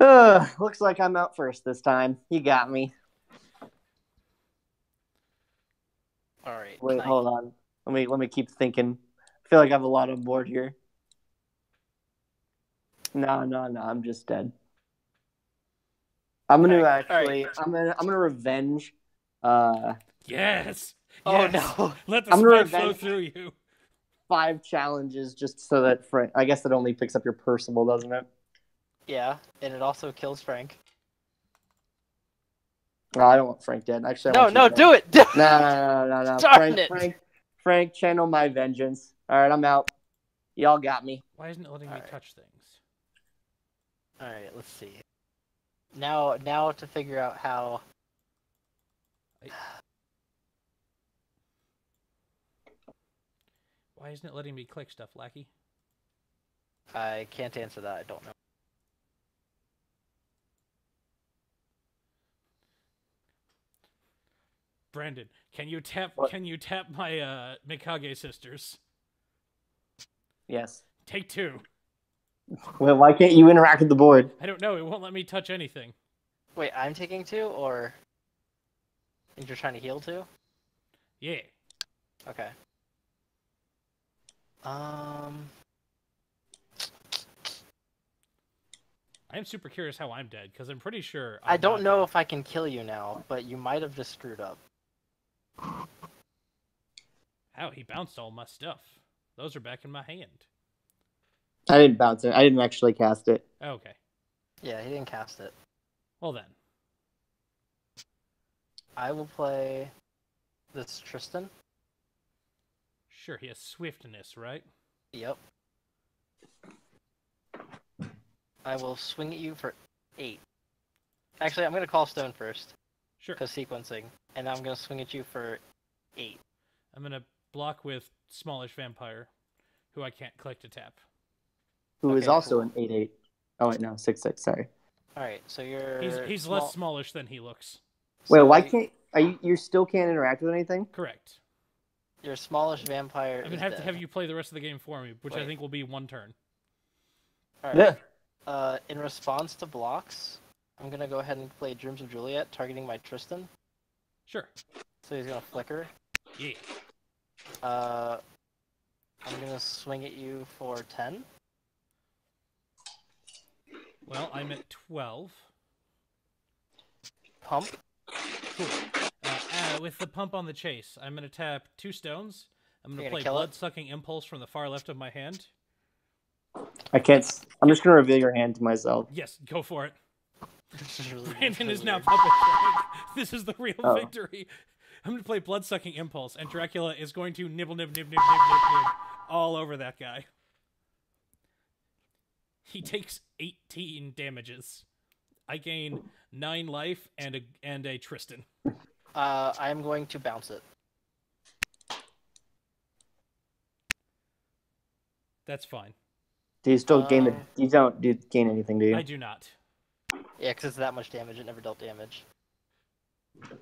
Ugh, looks like I'm out first this time. You got me. Alright. Wait, I- hold on. Let me let me keep thinking. I feel like I have a lot on board here. No, no, no. I'm just dead. I'm gonna Alright, actually. I'm gonna. I'm gonna revenge. Uh, Yes. Oh Yes! no! Let the I'm gonna flow revenge- through you. five challenges just so that Frank. I guess it only picks up your personal, doesn't it? Yeah, and it also kills Frank. No, I don't want Frank dead. Actually, I No, want no, dead. do it! No, no, no, no, no. Darn Frank, it. Frank, Frank, channel my vengeance. All right, I'm out. Y'all got me. Why isn't it letting me Alright. touch things? Alright, let's see. Now, now to figure out how. Why isn't it letting me click stuff, Lackey? I can't answer that. I don't know. Brandan, can you tap What? can you tap my uh Mikage sisters? Yes. Take two. Well, why can't you interact with the board? I don't know, it won't let me touch anything. Wait, I'm taking two, or. And you're trying to heal two? Yeah. Okay. Um. I am super curious how I'm dead, because I'm pretty sure I I'm don't not know dead. if I can kill you now, but you might have just screwed up. How he bounced all my stuff. Those are back in my hand. I didn't bounce it. I didn't actually cast it. Oh, okay. Yeah, he didn't cast it. Well then. I will play this Tristan. Sure, he has swiftness, right? Yep. I will swing at you for eight. Actually, I'm gonna call Stone first, Sure. because sequencing, and I'm gonna swing at you for eight. I'm gonna block with smallish vampire, who I can't click to tap. Who is Okay, also cool. an eight eight. Oh wait, no, six six. Sorry. All right, so you're He's he's small- less smallish than he looks. Wait, so why you- can't? Are you? You still can't interact with anything? Correct. your smallish vampire? I'm gonna is have to have you play the rest of the game for me, which I think will be one turn. All right. Uh, in response to blocks, I'm gonna go ahead and play Dreams of Juliet, targeting my Tristan. Sure. So he's gonna flicker. Yeah. Uh, I'm gonna swing at you for ten. Well, I'm at 12. Pump. Cool. Uh, uh, with the pump on the chase, I'm going to tap two stones. I'm gonna, gonna play kill it? Blood Sucking Impulse from the far left of my hand. I can't. I'm just gonna reveal your hand to myself. Yes, go for it. This is really, Brandan really is now weird. puppet This is the real Oh. victory. I'm going to play Blood Sucking Impulse, and Dracula is going to nibble, nib, nib, nib, nib, nib, nib all over that guy. He takes 18 damages. I gain 9 life and a, and a Tristan. Uh, I'm going to bounce it. That's fine. Do you still gain the? Um, You don't do gain anything, do you? I do not. Yeah, because it's that much damage. It never dealt damage.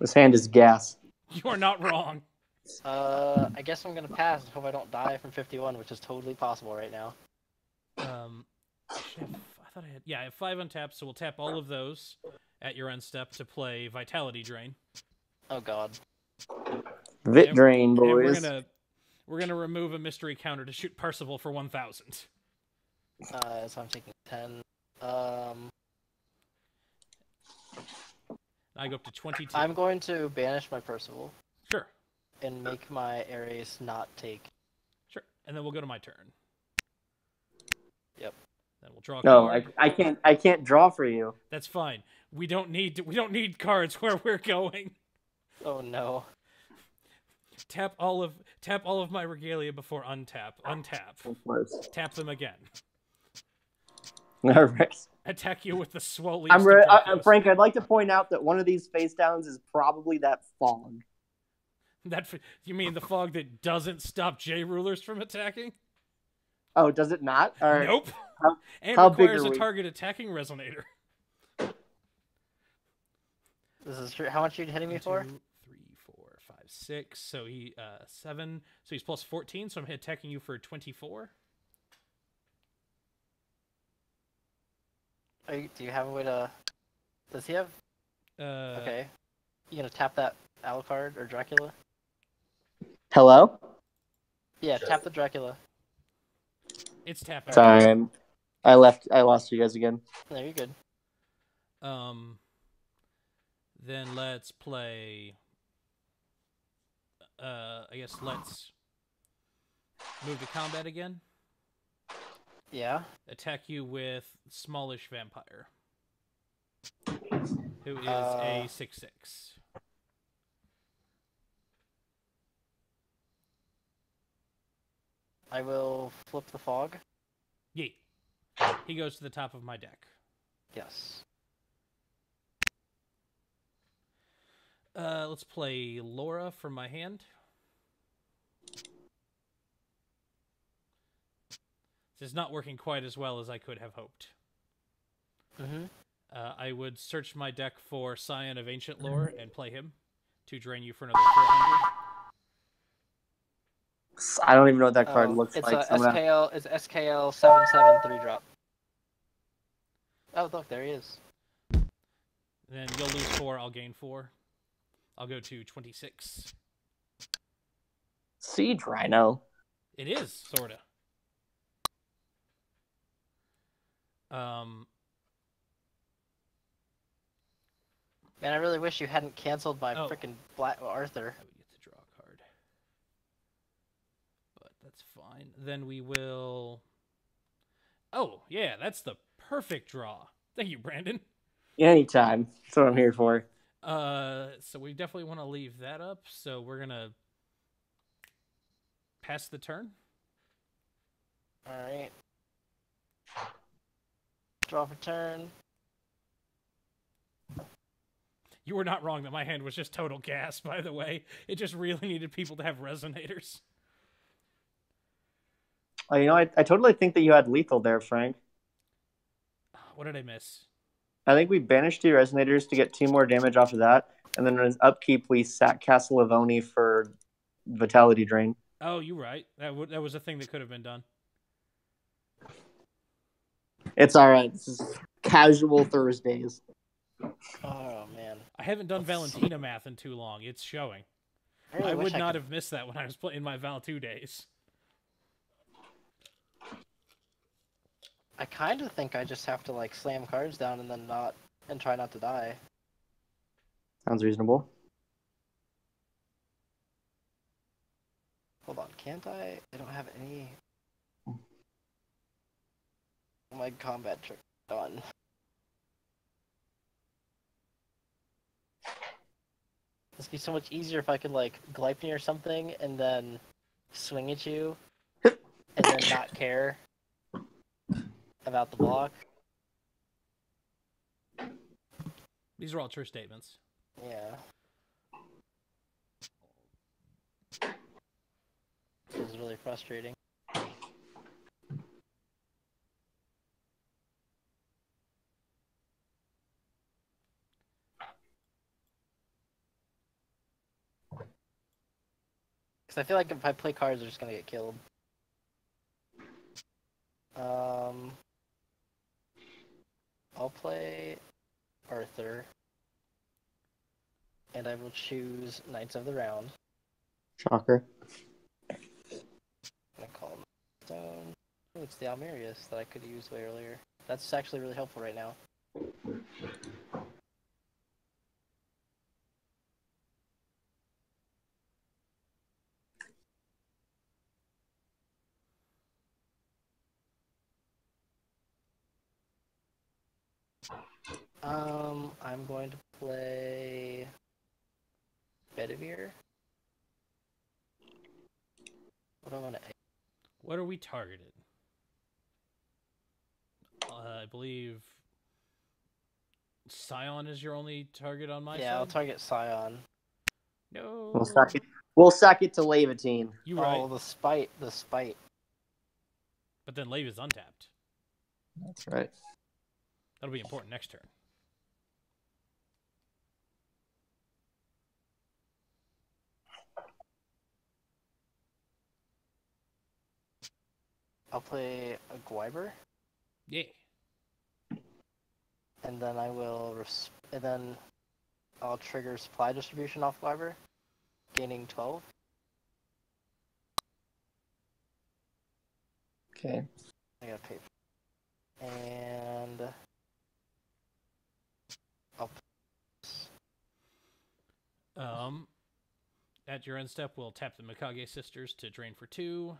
This hand is gas. You are not wrong. Uh, I guess I'm gonna pass. and Hope I don't die from 51, which is totally possible right now. Um, I should have- I thought I had. Yeah, I have five untapped, so we'll tap all of those at your end step to play Vitality Drain. Oh God. Vit And- drain, And we're gonna we're gonna remove a mystery counter to shoot Percival for one thousand. Uh, so I'm taking 10. Um, I go up to twenty-two. I'm going to banish my Percival Sure, and make my Ares not take. sure, and then we'll go to my turn. Yep. Then we'll draw. A no, I, card. I can't. I can't draw for you. That's fine. We don't need we don't need cards where we're going. Oh no. Tap all of tap all of my regalia before untap. Untap. Of course. Tap them again. All right. Attack you with the swollen. I'm re- uh, Frank. I'd like to point out that one of these face downs is probably that fog. That you mean the fog that doesn't stop J rulers from attacking? Oh, does it not? All right. Nope. How- and how big requires are a we? target attacking resonator. This is true. How much are you hitting me for? two, three, four, five, six. So he uh seven. So he's plus fourteen. So I'm attacking you for twenty-four. Are you, do you have a way to? Does he have? Uh, Okay. You gonna tap that Alucard or Dracula? Hello. Yeah, tap the Dracula. It's tapping. Sorry, I'm, I left. I lost you guys again. There, you're good. Um. Then let's play. Uh, I guess let's move to combat again. Yeah. Attack you with smallish vampire, who is Uh, a six six. I will flip the fog. Yeet. He goes to the top of my deck. Yes. Uh, let's play Laura from my hand. This is not working quite as well as I could have hoped. Mm-hmm. Uh, I would search my deck for Scion of Ancient Lore and play him to drain you for another 400. I don't even know what that card looks Oh, it's like. a so SKL. It's SKL seven seven three drop. Oh look, there he is. Then you'll lose four, I'll gain four. I'll go to 26. Siege Rhino. It is, sorta. Um, Man, I really wish you hadn't canceled my Oh. frickin' Black Arthur. I would get to draw a card. But that's fine. Then we will. Oh, yeah, that's the perfect draw. Thank you, Brandan. Anytime. That's what I'm here for. Uh, so we definitely want to leave that up. So we're gonna pass the turn. All right. Draw for turn. You were not wrong that my hand was just total gas. By the way, it just really needed people to have resonators. Oh, you know, I, I totally think that you had lethal there, Frank. Ah, what did I miss? I think we banished two resonators to get two more damage off of that, and then as upkeep we sat Castle Avoni for Vitality Drain. Oh, you're right. That w- that was a thing that could have been done. It's all right. This is casual Thursdays. Oh man. I haven't done Valentina math in too long. It's showing. I, really I wish would not could- have missed that when I was playing my Val 2 days. I kind of think I just have to like slam cards down and then not and try not to die. Sounds reasonable. Hold on, can't I? I don't have any. My combat trick done. This would be so much easier if I could like Gleipnir or something and then swing at you and then not care about the block. These are all true statements. Yeah. This is really frustrating. Because I feel like if I play cards, they're just gonna get killed. Um, I'll play Arthur and I will choose Knights of the Round. Shocker. I'm gonna call Stone. Oh, it's the Almerius that I could use way earlier. That's actually really helpful right now. Um, I'm going to play Bedivere. What do I want to? What are we targeted? Uh, I believe Scion is your only target on my Yeah, I'll target Scion. no, We'll sack it. We'll sack it to Leviathan. you right. Oh, the spite, the spite. But then Lave is untapped. That's right. That'll be important next turn. I'll play a Gwyver, Yeah. and then I will, res- and then I'll trigger supply distribution off Gwyver, gaining 12. Okay. I gotta pay. And I'll Um, at your end step, we'll tap the Mikage sisters to drain for two.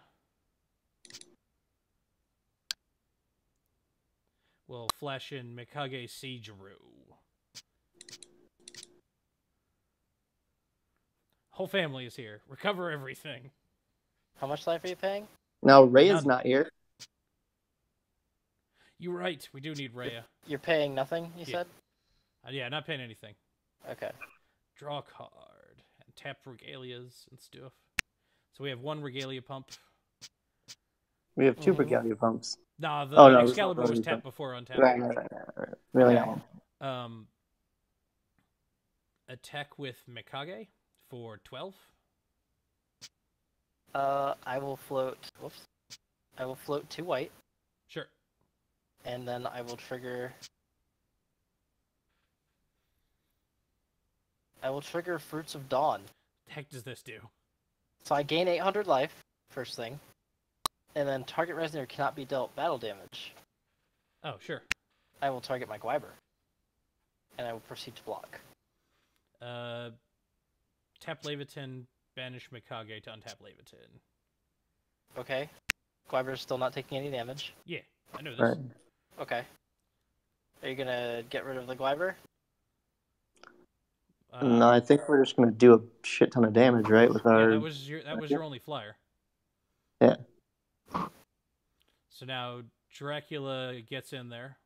We'll flash in Mikage Seijuro. Whole family is here. Recover everything. How much life are you paying? Now Ray is None. not here. You're right. We do need Rhea. You're paying nothing, you Yeah. said? Uh, yeah, not paying anything. Okay. Draw a card and tap regalias and stuff. So we have one regalia pump. We have 2 Mhm. regalia pumps. Nah, the Oh, no, Excalibur not was tapped before untapped. Right, right, right, right, right. Really? Okay. Um, attack with Mikage for 12. Uh, I will float. Whoops. I will float two white, Sure. and then I will trigger. I will trigger Fruits of Dawn. The heck does this do? So I gain 800 life, first thing. And then target Resonator cannot be dealt battle damage. Oh, sure. I will target my Gwyver. And I will proceed to block. Uh, tap Leviathan, banish Mikage to untap Leviathan. Okay. Gwyver is still not taking any damage. Yeah, I know this. Right. Okay. Are you gonna get rid of the Gwyver? Uh, No, I think we're just gonna do a shit ton of damage, right? With yeah, our that was your that was your only flyer. Yeah. So now Dracula gets in there.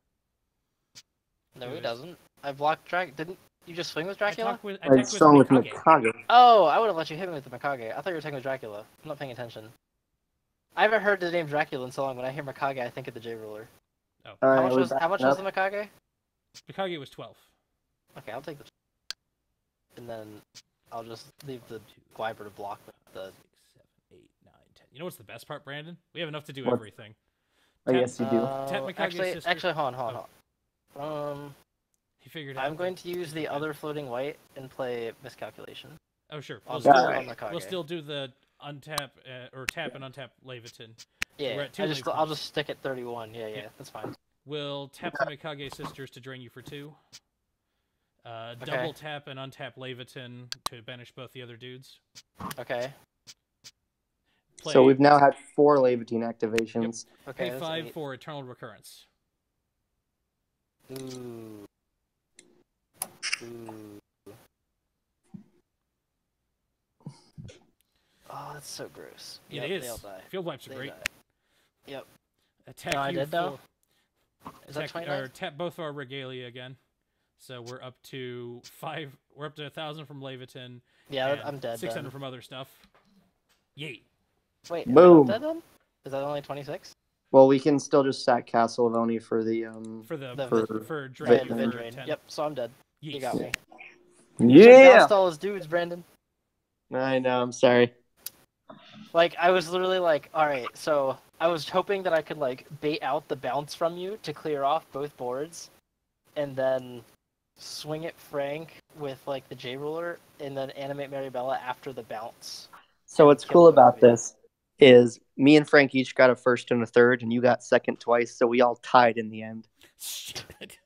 No, he doesn't. I blocked Drag. Didn't you just swing with I Dracula? talk with I I with with Mikage. Mikage. Oh, I would have let you hit me with the Mikage. I thought you were talking with Dracula. I'm not paying attention. I haven't heard the name Dracula in so long. When I hear Mikage, I think of the J Ruler. Oh, All How much was how much was the Mikage? Mikage was twelve. Okay, I'll take the. And then I'll just leave the Gwyver to block the. Six, seven, eight, nine, ten. You know what's the best part, Brandan? We have enough to do What? everything. I guess you do. Uh, actually, sister. actually, hold on, hold on. hold on. Um, He figured out. I'm going to use the other floating white and play miscalculation. Oh sure. We'll do still, Alright. we'll still do the untap uh, or tap and untap Leviathan. Yeah, we're at two I just league I'll just stick at 31. Yeah, yeah, Yeah. that's fine. We'll tap the Mikage sisters to drain you for two. Uh, Okay. Double tap and untap Leviathan to banish both the other dudes. Okay. Play, So we've now had four Leviathan activations. Okay. pay five eight. for Eternal Recurrence. Ooh. Ooh. Oh, that's so gross. It Yep, is. They all die. Field wipes are They great. die. Attack Oh, I you did though? for- Is that attack- 29? or tap both our regalia again. So we're up to five. We're up to a thousand from Leviathan. Yeah, I'm dead. Six hundred from other stuff. Yay! Wait, Boom. not dead then? Is that only 26? Well, we can still just sack Castle of Oni for the um. For the, The for, for drain vid- for Vid drain. Yep, so I'm dead. You got me. Yeah. Bounced all his dudes, Brandan. I know. I'm sorry. Like I was literally like, all right, so I was hoping that I could like bait out the bounce from you to clear off both boards, and then swing it Frank with like the J ruler, and then animate Maribella after the bounce. So what's cool about movie. this is me and Frank each got a first and a third, and you got second twice, so we all tied in the end. Shit.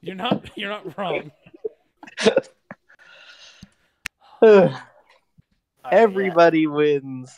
you're not. You're not wrong. All right, yeah. Everybody wins.